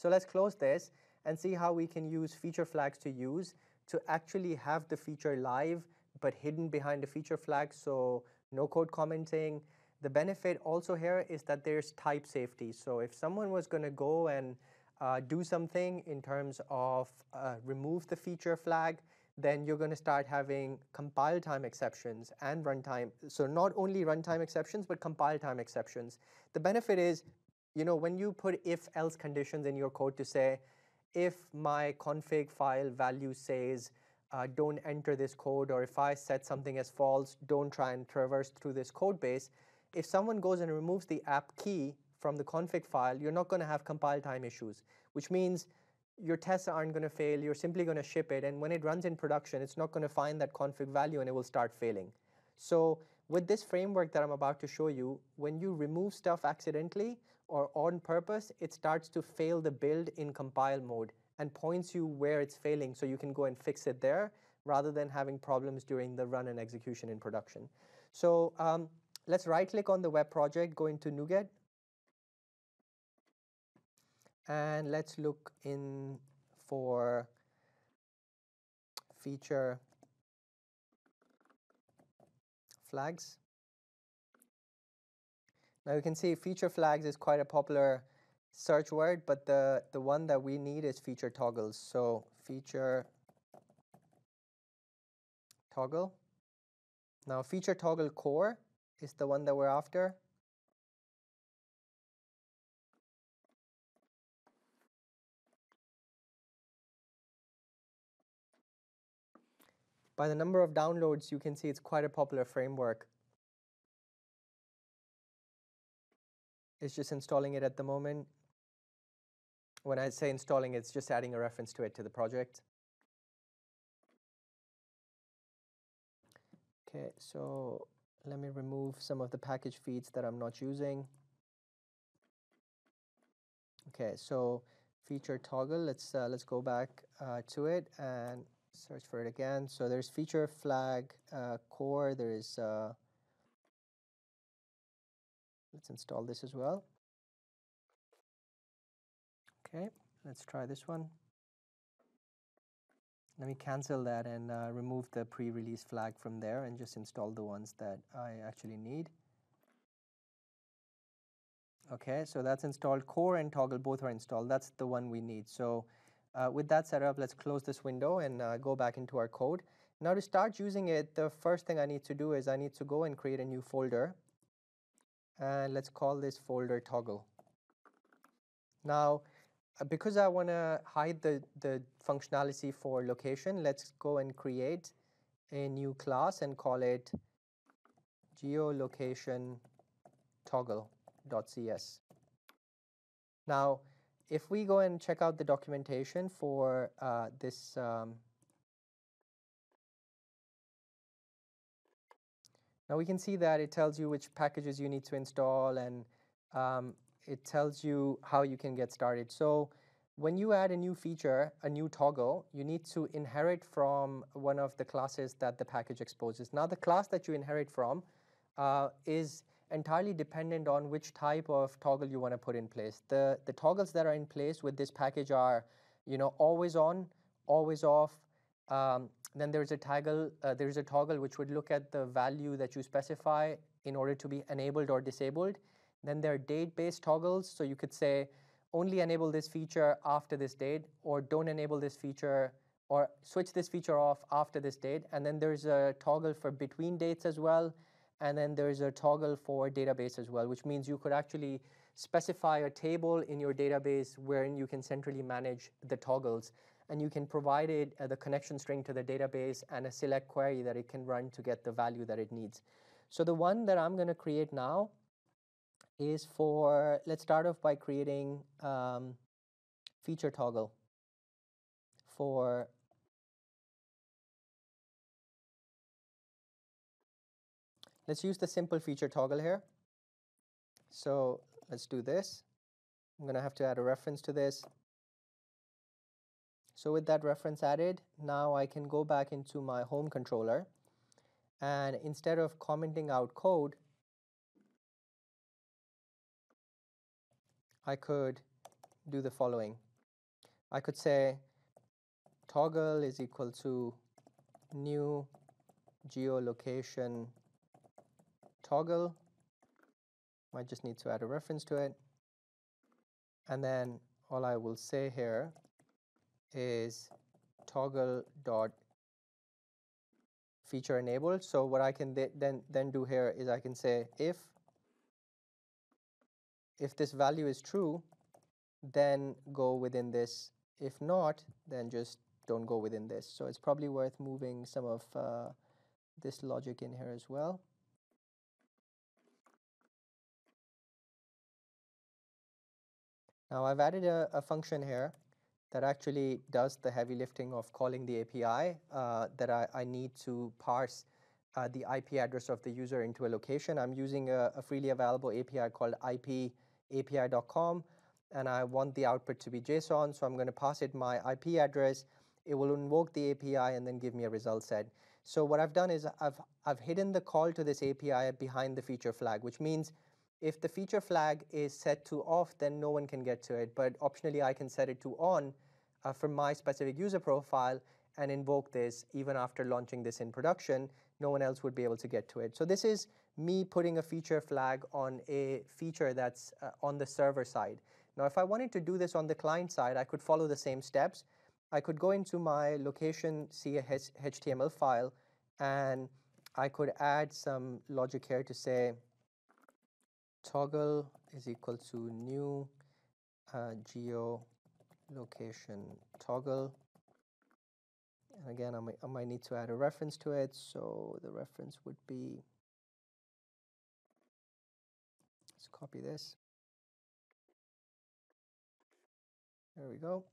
So let's close this and see how we can use feature flags to use to actually have the feature live, but hidden behind the feature flag, so no code commenting. The benefit also here is that there's type safety. So if someone was going to go and uh, do something in terms of uh, remove the feature flag, then you're going to start having compile time exceptions and runtime. So not only runtime exceptions, but compile time exceptions. The benefit is, you know, when you put if-else conditions in your code to say, if my config file value says, uh, don't enter this code, or if I set something as false, don't try and traverse through this code base, if someone goes and removes the app key from the config file, you're not going to have compile time issues, which means your tests aren't going to fail. You're simply going to ship it. And when it runs in production, it's not going to find that config value and it will start failing. So with this framework that I'm about to show you, when you remove stuff accidentally or on purpose, it starts to fail the build in compile mode and points you where it's failing so you can go and fix it there rather than having problems during the run and execution in production. So um, let's right click on the web project, go into NuGet, and let's look in for feature flags. Now you can see feature flags is quite a popular search word, but the, the one that we need is feature toggles. So feature toggle. Now feature toggle core is the one that we're after. By the number of downloads, you can see it's quite a popular framework. It's just installing it at the moment. When I say installing, it's just adding a reference to it to the project. Okay, so let me remove some of the package feeds that I'm not using. Okay, so feature toggle, let's, uh, let's go back uh, to it and search for it again. So there's feature flag uh, core. There is, uh, let's install this as well. Okay, let's try this one. Let me cancel that and uh, remove the pre-release flag from there and just install the ones that I actually need. Okay, so that's installed. Core and toggle both are installed. That's the one we need. So uh, with that set up, let's close this window and uh, go back into our code. Now to start using it, the first thing I need to do is I need to go and create a new folder. And let's call this folder toggle. Now, uh, because I want to hide the, the functionality for location, let's go and create a new class and call it geolocation toggle.cs. Now, if we go and check out the documentation for uh, this um, now we can see that it tells you which packages you need to install and um, it tells you how you can get started. So when you add a new feature, a new toggle, you need to inherit from one of the classes that the package exposes. Now the class that you inherit from uh, is entirely dependent on which type of toggle you want to put in place. The, the toggles that are in place with this package are, you know, always on, always off. Um, then there's a toggle, uh, there's a toggle which would look at the value that you specify in order to be enabled or disabled. Then there are date-based toggles, so you could say only enable this feature after this date, or don't enable this feature, or switch this feature off after this date. And then there's a toggle for between dates as well. And then there's a toggle for database as well, which means you could actually specify a table in your database wherein you can centrally manage the toggles. And you can provide it uh, the connection string to the database and a select query that it can run to get the value that it needs. So the one that I'm going to create now is for, let's start off by creating um, feature toggle for let's use the simple feature toggle here. So let's do this. I'm going to have to add a reference to this. So with that reference added, now I can go back into my home controller and instead of commenting out code, I could do the following. I could say toggle is equal to new geolocation toggle. Might just need to add a reference to it. And then all I will say here is toggle dot feature enabled. So what I can then then do here is I can say if if this value is true, then go within this. If not, then just don't go within this. So it's probably worth moving some of uh, this logic in here as well. Now I've added a, a function here that actually does the heavy lifting of calling the API uh, that I, I, need to parse uh, the IP address of the user into a location. I'm using a, a freely available API called ipapi.com and I want the output to be JSON. So I'm going to pass it my IP address. It will invoke the API and then give me a result set. So what I've done is I've, I've hidden the call to this API behind the feature flag, which means if the feature flag is set to off, then no one can get to it. But optionally, I can set it to on uh, from my specific user profile and invoke this even after launching this in production. No one else would be able to get to it. So this is me putting a feature flag on a feature that's uh, on the server side. Now, if I wanted to do this on the client side, I could follow the same steps. I could go into my location see a HTML file and I could add some logic here to say toggle is equal to new uh, geo location toggle and again I might, I might need to add a reference to it so the reference would be let's copy this. There we go.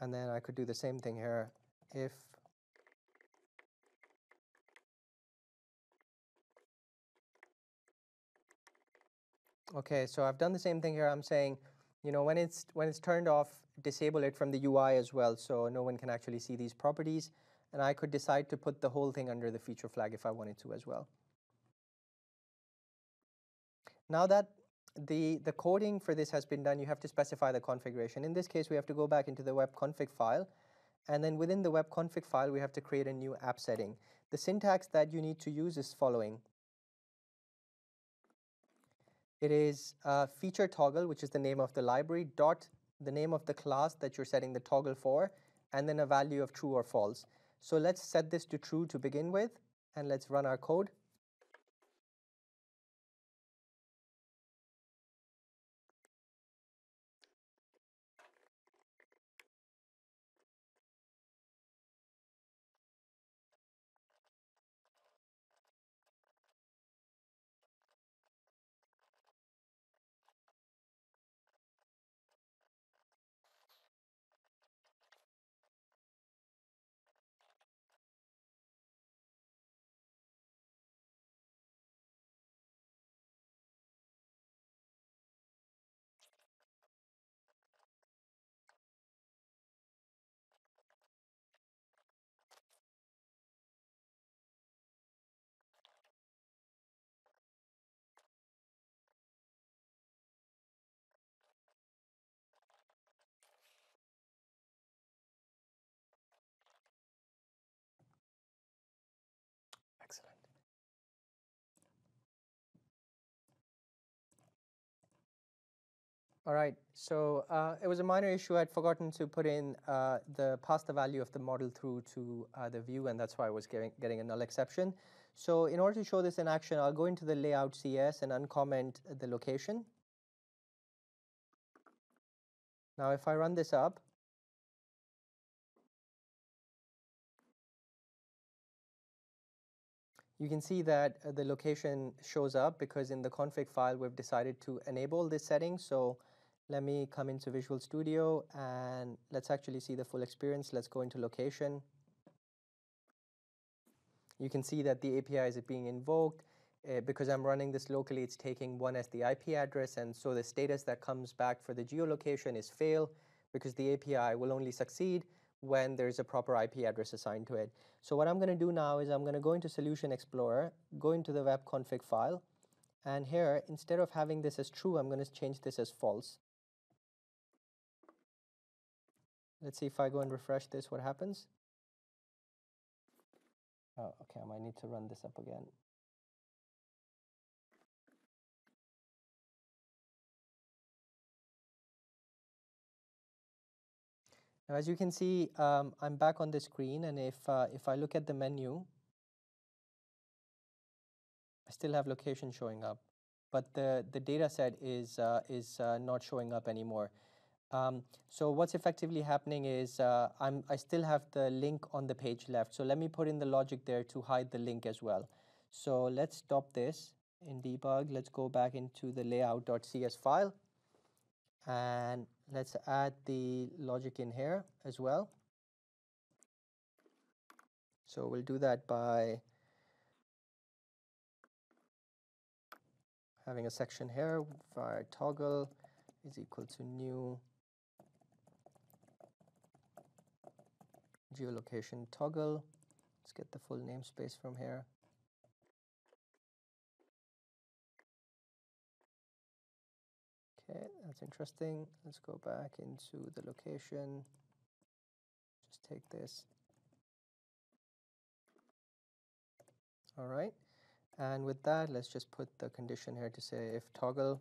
And then I could do the same thing here. If Okay, so I've done the same thing here. I'm saying, you know, when it's when it's turned off, disable it from the UI as well, so no one can actually see these properties. And I could decide to put the whole thing under the feature flag if I wanted to as well. Now that the, the coding for this has been done, you have to specify the configuration. In this case, we have to go back into the web config file. And then within the web config file, we have to create a new app setting. The syntax that you need to use is following. It is uh, feature toggle, which is the name of the library, dot the name of the class that you're setting the toggle for, and then a value of true or false. So let's set this to true to begin with, and let's run our code. All right, so uh, it was a minor issue. I'd forgotten to put in uh, the pass the value of the model through to uh, the view, and that's why I was getting, getting a null exception. So in order to show this in action, I'll go into the layout CS and uncomment the location. Now, if I run this up, you can see that uh, the location shows up because in the config file, we've decided to enable this setting. So let me come into Visual Studio and let's actually see the full experience. Let's go into location. You can see that the API is being invoked. Uh, because I'm running this locally, it's taking one as the IP address, and so the status that comes back for the geolocation is fail, because the API will only succeed when there's a proper IP address assigned to it. So what I'm going to do now is I'm going to go into Solution Explorer, go into the web config file, and here, instead of having this as true, I'm going to change this as false. Let's see if I go and refresh this, what happens. Oh, okay, I might need to run this up again. Now, as you can see, um, I'm back on the screen, and if, uh, if I look at the menu, I still have location showing up, but the, the data set is, uh, is uh, not showing up anymore. Um, so what's effectively happening is uh, I'm, I still have the link on the page left. So let me put in the logic there to hide the link as well. So let's stop this in debug. Let's go back into the layout.cs file. And let's add the logic in here as well. So we'll do that by having a section here var toggle is equal to new geolocation toggle. Let's get the full namespace from here. Okay, that's interesting. Let's go back into the location. Just take this. All right. And with that, let's just put the condition here to say if toggle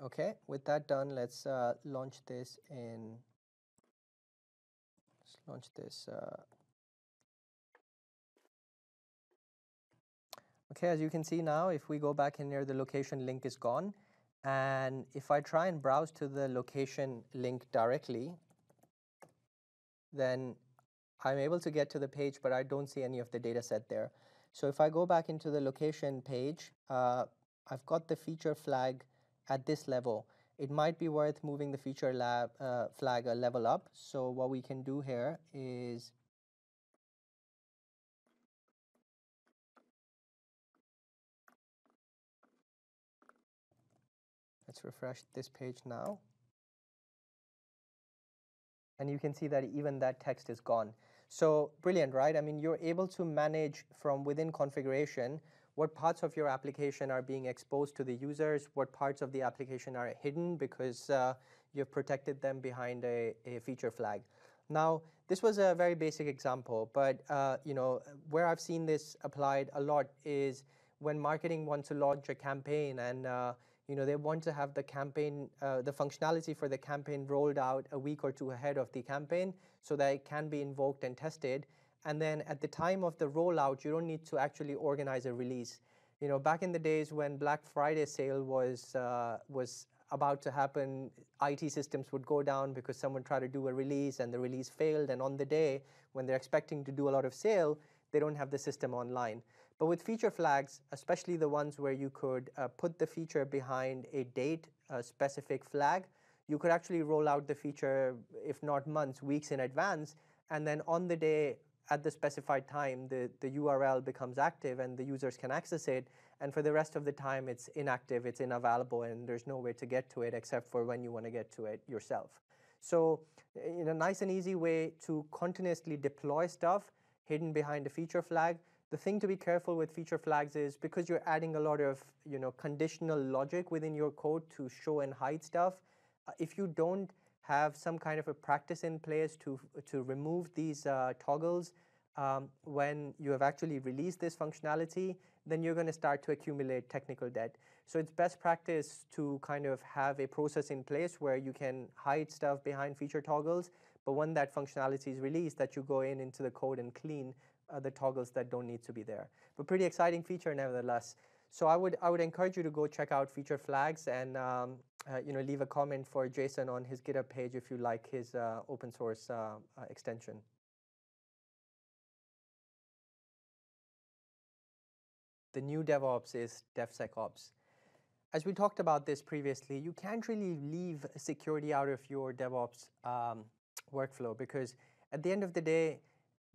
Okay, with that done, let's uh, launch this in, let's launch this. Uh, okay, as you can see now, if we go back in here, the location link is gone. And if I try and browse to the location link directly, then I'm able to get to the page, but I don't see any of the data set there. So if I go back into the location page, uh, I've got the feature flag at this level, it might be worth moving the feature lab, uh, flag a level up. So what we can do here is let's refresh this page now. And you can see that even that text is gone. So brilliant, right? I mean, you're able to manage from within configuration what parts of your application are being exposed to the users, what parts of the application are hidden because uh, you've protected them behind a, a, feature flag. Now, this was a very basic example, but uh, you know where I've seen this applied a lot is when marketing wants to launch a campaign and uh, you know they want to have the campaign, uh, the functionality for the campaign rolled out a week or two ahead of the campaign so that it can be invoked and tested and then at the time of the rollout, you don't need to actually organize a release. You know, back in the days when Black Friday sale was uh, was about to happen, IT systems would go down because someone tried to do a release and the release failed. And on the day when they're expecting to do a lot of sale, they don't have the system online. But with feature flags, especially the ones where you could uh, put the feature behind a date a specific flag, you could actually roll out the feature, if not months, weeks in advance. And then on the day at the specified time, the, the URL becomes active and the users can access it. And for the rest of the time, it's inactive, it's unavailable, and there's no way to get to it except for when you want to get to it yourself. So in a nice and easy way to continuously deploy stuff hidden behind a feature flag. The thing to be careful with feature flags is because you're adding a lot of you know conditional logic within your code to show and hide stuff, uh, if you don't have some kind of a practice in place to, to remove these uh, toggles um, when you have actually released this functionality, then you're going to start to accumulate technical debt. So it's best practice to kind of have a process in place where you can hide stuff behind feature toggles, but when that functionality is released, that you go in into the code and clean uh, the toggles that don't need to be there. But pretty exciting feature nevertheless. So I would I would encourage you to go check out feature flags and um, you know leave a comment for Jason on his GitHub page if you like his uh, open source uh, uh extension. The new DevOps is DevSecOps. As we talked about this previously, you can't really leave security out of your DevOps um, workflow because at the end of the day,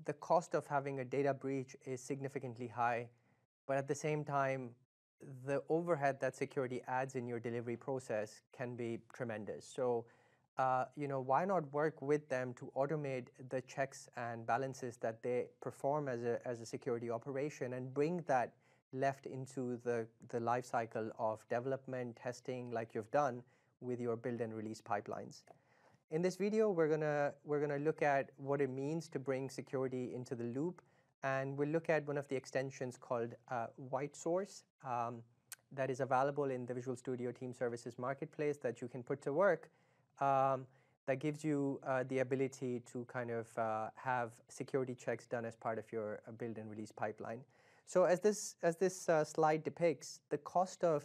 the cost of having a data breach is significantly high, but at the same time, the overhead that security adds in your delivery process can be tremendous. So, uh, you know, why not work with them to automate the checks and balances that they perform as a, as a security operation and bring that left into the, the life cycle of development, testing, like you've done with your build and release pipelines. In this video, we're gonna, we're gonna look at what it means to bring security into the loop, and we'll look at one of the extensions called uh, WhiteSource um, that is available in the Visual Studio Team Services Marketplace that you can put to work um, that gives you uh, the ability to kind of uh, have security checks done as part of your uh, build and release pipeline. So as this, as this uh, slide depicts, the cost of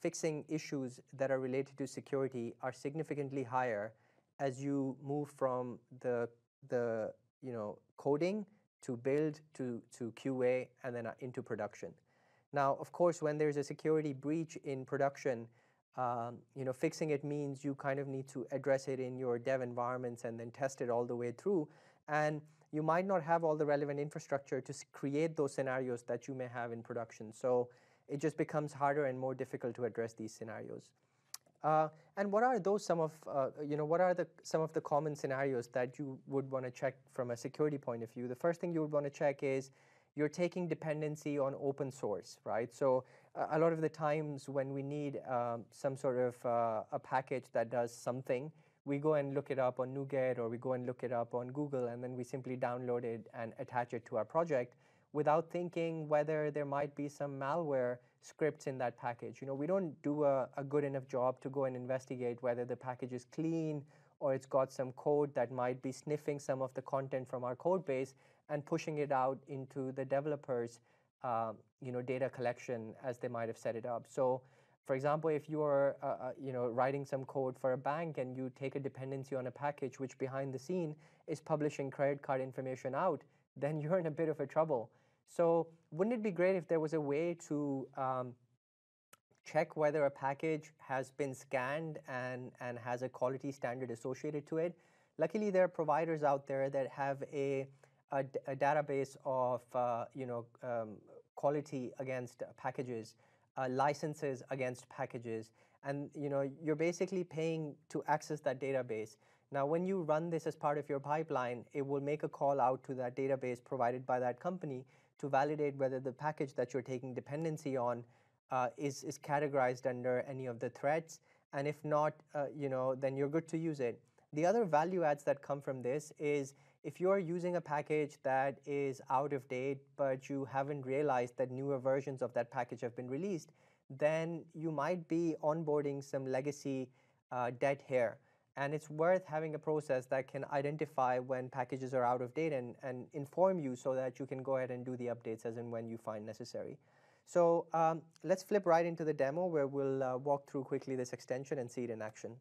fixing issues that are related to security are significantly higher as you move from the, the you know, coding to build to, to QA and then uh, into production. Now, of course, when there's a security breach in production, um, you know, fixing it means you kind of need to address it in your dev environments and then test it all the way through. And you might not have all the relevant infrastructure to create those scenarios that you may have in production. So it just becomes harder and more difficult to address these scenarios. Uh, and what are those some of, uh, you know, what are the some of the common scenarios that you would want to check from a security point of view? The first thing you would want to check is you're taking dependency on open source, right? So uh, a lot of the times when we need um, some sort of uh, a package that does something, we go and look it up on NuGet or we go and look it up on Google and then we simply download it and attach it to our project without thinking whether there might be some malware scripts in that package. You know, we don't do a, a good enough job to go and investigate whether the package is clean or it's got some code that might be sniffing some of the content from our code base and pushing it out into the developers' um, you know, data collection as they might have set it up. So, for example, if you are uh, uh, you know, writing some code for a bank and you take a dependency on a package which behind the scene is publishing credit card information out, then you're in a bit of a trouble. So wouldn't it be great if there was a way to um, check whether a package has been scanned and, and has a quality standard associated to it? Luckily, there are providers out there that have a a, a database of uh, you know um, quality against packages, uh, licenses against packages, and you know you're basically paying to access that database. Now, when you run this as part of your pipeline, it will make a call out to that database provided by that company to validate whether the package that you're taking dependency on uh, is, is categorized under any of the threats. And if not, uh, you know, then you're good to use it. The other value adds that come from this is if you're using a package that is out of date, but you haven't realized that newer versions of that package have been released, then you might be onboarding some legacy uh, debt here. And it's worth having a process that can identify when packages are out of date and, and inform you so that you can go ahead and do the updates as and when you find necessary. So um, let's flip right into the demo where we'll uh, walk through quickly this extension and see it in action.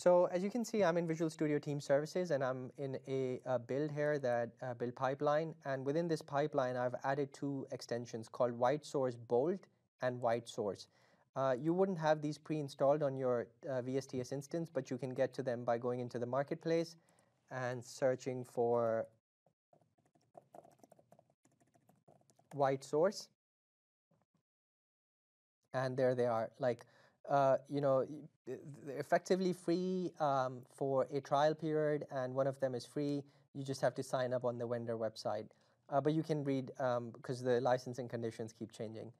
So as you can see, I'm in Visual Studio Team Services and I'm in a, a build here that uh, build pipeline. And within this pipeline, I've added two extensions called WhiteSource Bolt and WhiteSource. Uh, you wouldn't have these pre-installed on your uh, VSTS instance, but you can get to them by going into the marketplace and searching for WhiteSource. And there they are. Like uh, you know, effectively free um, for a trial period, and one of them is free. You just have to sign up on the vendor website. Uh, but you can read because um, the licensing conditions keep changing.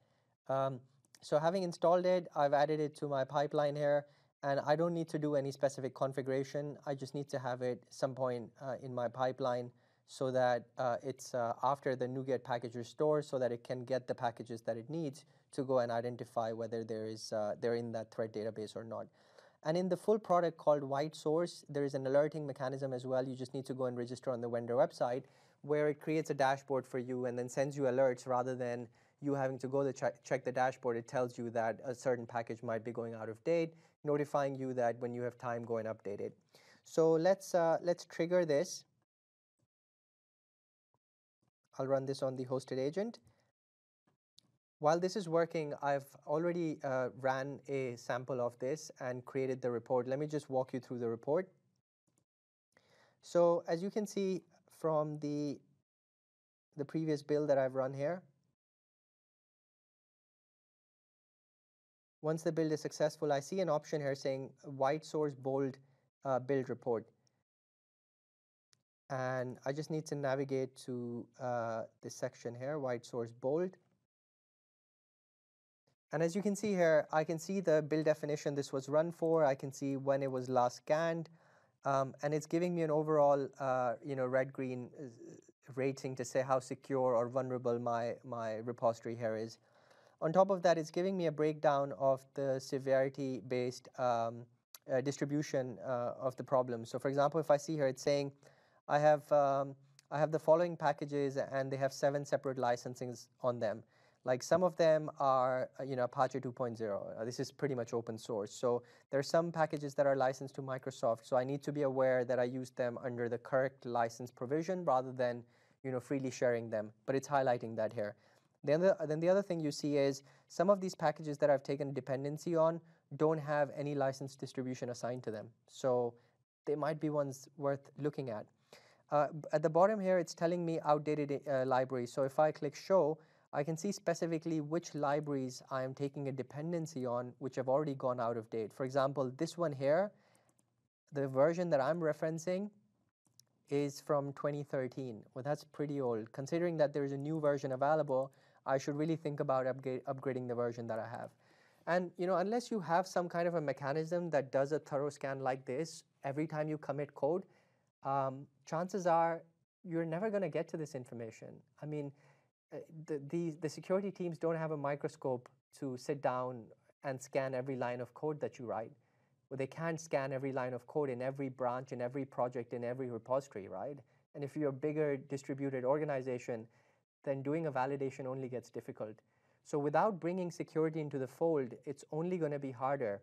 Um, so having installed it, I've added it to my pipeline here, and I don't need to do any specific configuration. I just need to have it some point uh, in my pipeline so that uh, it's uh, after the NuGet package restore so that it can get the packages that it needs to go and identify whether there is uh, they're in that threat database or not. And in the full product called WhiteSource, there is an alerting mechanism as well. You just need to go and register on the vendor website where it creates a dashboard for you and then sends you alerts rather than you having to go to check, check the dashboard. It tells you that a certain package might be going out of date, notifying you that when you have time, go and update it. So let's, uh, let's trigger this. I'll run this on the hosted agent. While this is working, I've already uh, ran a sample of this and created the report. Let me just walk you through the report. So as you can see from the, the previous build that I've run here, once the build is successful, I see an option here saying WhiteSource Bolt uh, build report. And I just need to navigate to uh, this section here, white source bold. And as you can see here, I can see the build definition this was run for. I can see when it was last scanned. Um, and it's giving me an overall, uh, you know, red-green uh, rating to say how secure or vulnerable my, my repository here is. On top of that, it's giving me a breakdown of the severity-based um, uh, distribution uh, of the problem. So for example, if I see here, it's saying I have, um, I have the following packages and they have seven separate licensings on them. Like some of them are, uh, you know, Apache 2.0. Uh, this is pretty much open source. So there are some packages that are licensed to Microsoft. So I need to be aware that I use them under the correct license provision rather than, you know, freely sharing them. But it's highlighting that here. Then the, then the other thing you see is some of these packages that I've taken dependency on don't have any license distribution assigned to them. So they might be ones worth looking at. Uh, at the bottom here, it's telling me outdated uh, libraries. So if I click show, I can see specifically which libraries I am taking a dependency on which have already gone out of date. For example, this one here, the version that I'm referencing is from 2013. Well, that's pretty old. Considering that there's a new version available, I should really think about upgrade, upgrading the version that I have. And you know, unless you have some kind of a mechanism that does a thorough scan like this every time you commit code, um, chances are you're never going to get to this information. I mean, Uh, the, the, the security teams don't have a microscope to sit down and scan every line of code that you write. Well, they can't scan every line of code in every branch, in every project, in every repository, right? And if you're a bigger distributed organization, then doing a validation only gets difficult. So without bringing security into the fold, it's only going to be harder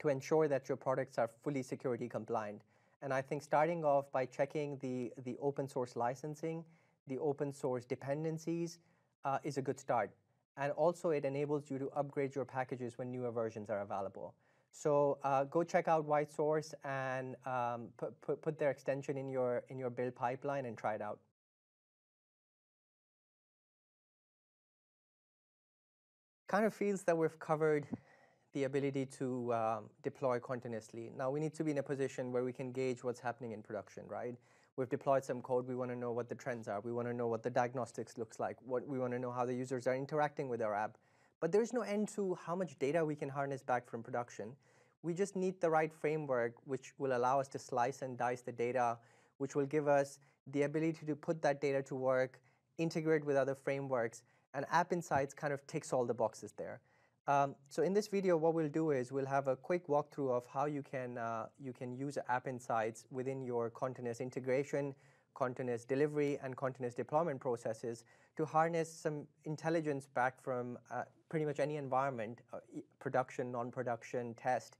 to ensure that your products are fully security compliant. And I think starting off by checking the, the open source licensing the open source dependencies uh, is a good start. And also it enables you to upgrade your packages when newer versions are available. So uh, go check out WhiteSource and um, put, put, put their extension in your, in your build pipeline and try it out. Kind of feels that we've covered the ability to um, deploy continuously. Now we need to be in a position where we can gauge what's happening in production, right? We've deployed some code. We want to know what the trends are. We want to know what the diagnostics looks like. What we want to know how the users are interacting with our app. But there's no end to how much data we can harness back from production. We just need the right framework which will allow us to slice and dice the data, which will give us the ability to put that data to work, integrate with other frameworks, and App Insights kind of ticks all the boxes there. Um, so in this video, what we'll do is we'll have a quick walkthrough of how you can, uh, you can use App Insights within your continuous integration, continuous delivery, and continuous deployment processes to harness some intelligence back from uh, pretty much any environment, uh, production, non-production, test,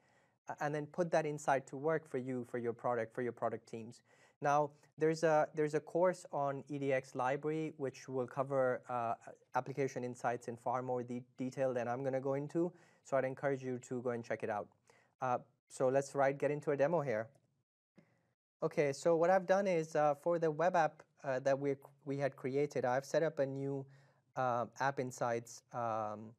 and then put that insight to work for you, for your product, for your product teams. Now, there's a, there's a course on edX library which will cover uh, application insights in far more de detail than I'm going to go into. So I'd encourage you to go and check it out. Uh, so let's right get into a demo here. Okay, so what I've done is uh, for the web app uh, that we, we had created, I've set up a new uh, App Insights um,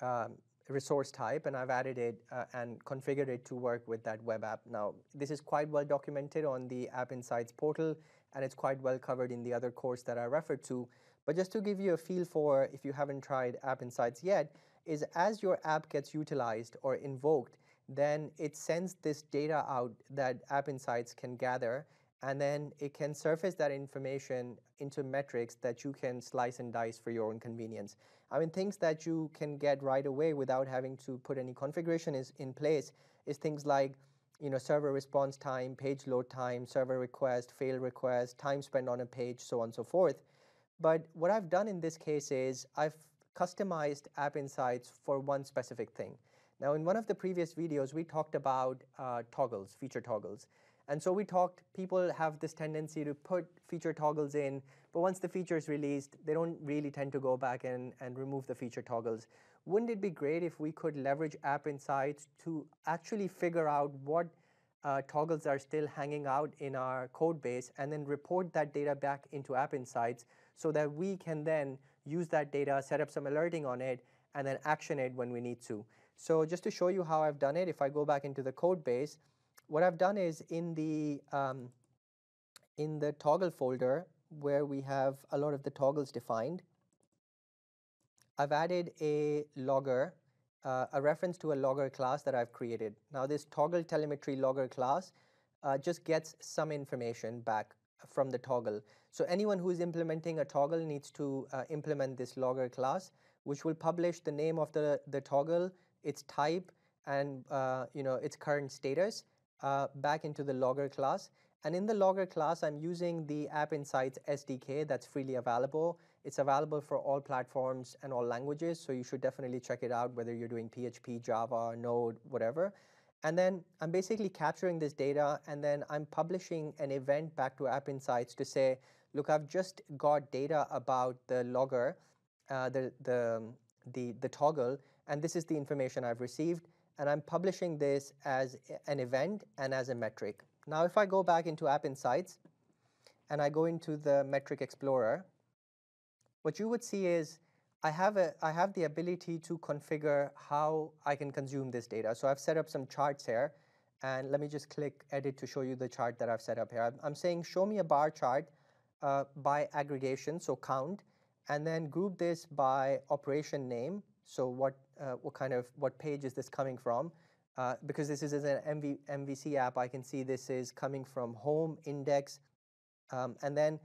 um, resource type and I've added it uh, and configured it to work with that web app. Now, this is quite well documented on the App Insights portal and it's quite well covered in the other course that I referred to. But just to give you a feel for if you haven't tried App Insights yet, is as your app gets utilized or invoked, then it sends this data out that App Insights can gather and then it can surface that information into metrics that you can slice and dice for your own convenience. I mean, things that you can get right away without having to put any configuration is in place is things like you know, server response time, page load time, server request, fail request, time spent on a page, so on and so forth. But what I've done in this case is I've customized App Insights for one specific thing. Now, in one of the previous videos, we talked about uh, toggles, feature toggles. And so we talked, people have this tendency to put feature toggles in, but once the feature is released, they don't really tend to go back and, and remove the feature toggles. Wouldn't it be great if we could leverage App Insights to actually figure out what uh, toggles are still hanging out in our code base and then report that data back into App Insights so that we can then use that data, set up some alerting on it, and then action it when we need to. So just to show you how I've done it, if I go back into the code base, what I've done is in the um, in the toggle folder where we have a lot of the toggles defined, I've added a logger, uh, a reference to a logger class that I've created. Now this toggle telemetry logger class uh, just gets some information back from the toggle. So anyone who is implementing a toggle needs to uh, implement this logger class, which will publish the name of the, the toggle, its type, and uh, you know its current status uh, back into the logger class. And in the logger class, I'm using the App Insights SDK that's freely available. It's available for all platforms and all languages, so you should definitely check it out, whether you're doing PHP, Java, Node, whatever. And then I'm basically capturing this data, and then I'm publishing an event back to App Insights to say, look, I've just got data about the logger, uh, the, the, the, the toggle, and this is the information I've received, and I'm publishing this as an event and as a metric. Now, if I go back into App Insights and I go into the Metric Explorer, what you would see is I have, a, I have the ability to configure how I can consume this data. So I've set up some charts here. And let me just click Edit to show you the chart that I've set up here. I'm saying show me a bar chart uh, by aggregation, so count, and then group this by operation name. So what, uh, what kind of, what page is this coming from? Uh, because this is an MV, MVC app, I can see this is coming from home, index, um, and then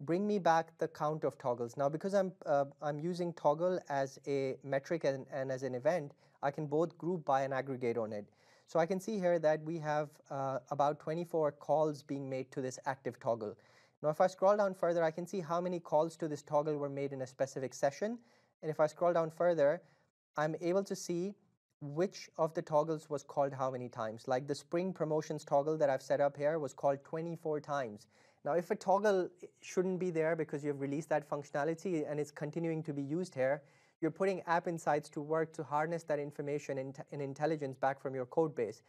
bring me back the count of toggles. Now, because I'm, uh, I'm using toggle as a metric and, and, as an event, I can both group by and aggregate on it. So I can see here that we have uh, about 24 calls being made to this active toggle. Now, if I scroll down further, I can see how many calls to this toggle were made in a specific session. And if I scroll down further, I'm able to see which of the toggles was called how many times. Like the spring promotions toggle that I've set up here was called 24 times. Now, if a toggle shouldn't be there because you've released that functionality and it's continuing to be used here, you're putting App Insights to work to harness that information and, intelligence back from your code base.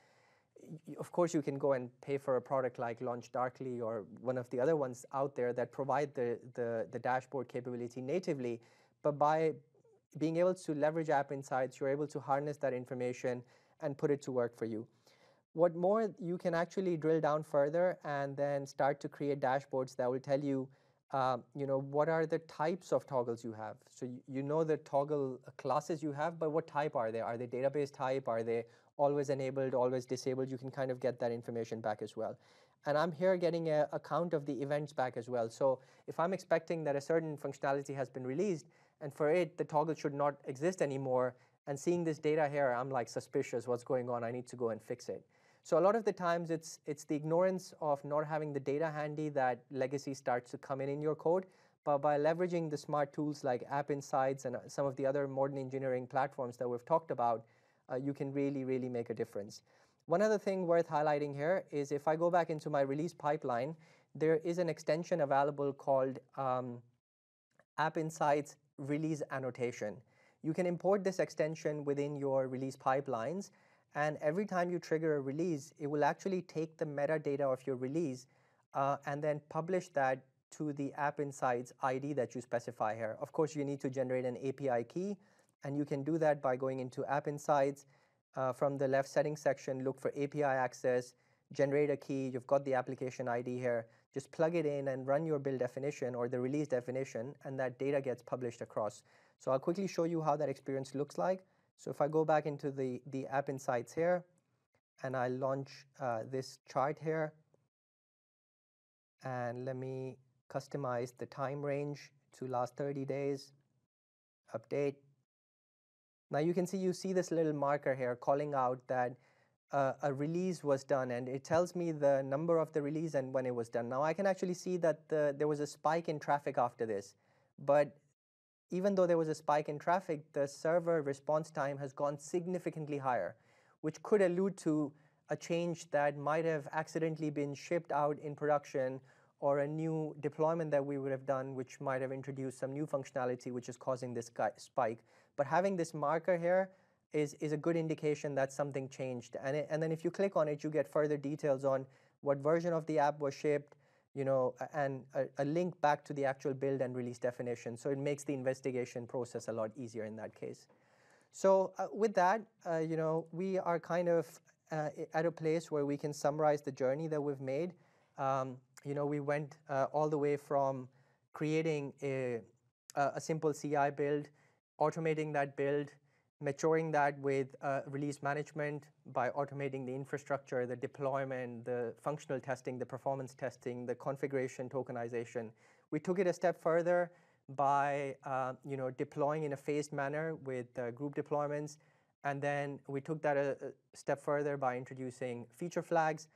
Of course, you can go and pay for a product like LaunchDarkly or one of the other ones out there that provide the, the, the dashboard capability natively. But by being able to leverage App Insights, you're able to harness that information and put it to work for you. What more, you can actually drill down further and then start to create dashboards that will tell you, uh, you know, what are the types of toggles you have. So you, know the toggle classes you have, but what type are they? Are they database type? Are they always enabled, always disabled? You can kind of get that information back as well. And I'm here getting a, a count of the events back as well. So if I'm expecting that a certain functionality has been released, and for it, the toggle should not exist anymore. And seeing this data here, I'm like suspicious, what's going on? I need to go and fix it. So a lot of the times it's, it's the ignorance of not having the data handy that legacy starts to come in in your code. But by leveraging the smart tools like App Insights and uh, some of the other modern engineering platforms that we've talked about, uh, you can really, really make a difference. One other thing worth highlighting here is if I go back into my release pipeline, there is an extension available called um, App Insights release annotation. You can import this extension within your release pipelines, and every time you trigger a release, it will actually take the metadata of your release uh, and then publish that to the App Insights ID that you specify here. Of course, you need to generate an API key, and you can do that by going into App Insights. Uh, from the left settings section, look for API access, generate a key. You've got the application ID here just plug it in and run your build definition or the release definition, and that data gets published across. So I'll quickly show you how that experience looks like. So if I go back into the, the App Insights here, and I launch uh, this chart here, and let me customize the time range to last 30 days, update. Now you can see, you see this little marker here calling out that uh, a release was done and it tells me the number of the release and when it was done. Now I can actually see that the, there was a spike in traffic after this, but even though there was a spike in traffic, the server response time has gone significantly higher, which could allude to a change that might have accidentally been shipped out in production or a new deployment that we would have done, which might have introduced some new functionality, which is causing this spike. But having this marker here is, is a good indication that something changed. And, it, and then if you click on it, you get further details on what version of the app was shipped, you know, and a, a, link back to the actual build and release definition. So it makes the investigation process a lot easier in that case. So uh, with that, uh, you know, we are kind of uh, at a place where we can summarize the journey that we've made. Um, you know, we went uh, all the way from creating a, a simple CI build, automating that build, maturing that with uh, release management by automating the infrastructure, the deployment, the functional testing, the performance testing, the configuration tokenization. We took it a step further by uh, you know, deploying in a phased manner with uh, group deployments. And then we took that a, step further by introducing feature flags.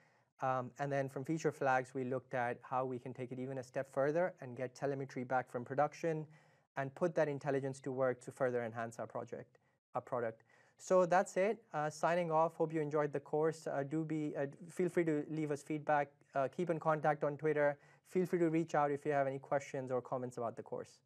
Um, and then from feature flags, we looked at how we can take it even a step further and get telemetry back from production and put that intelligence to work to further enhance our project a product. So that's it. Uh, signing off. Hope you enjoyed the course. Uh, do be uh, feel free to leave us feedback. Uh, keep in contact on Twitter. Feel free to reach out if you have any questions or comments about the course.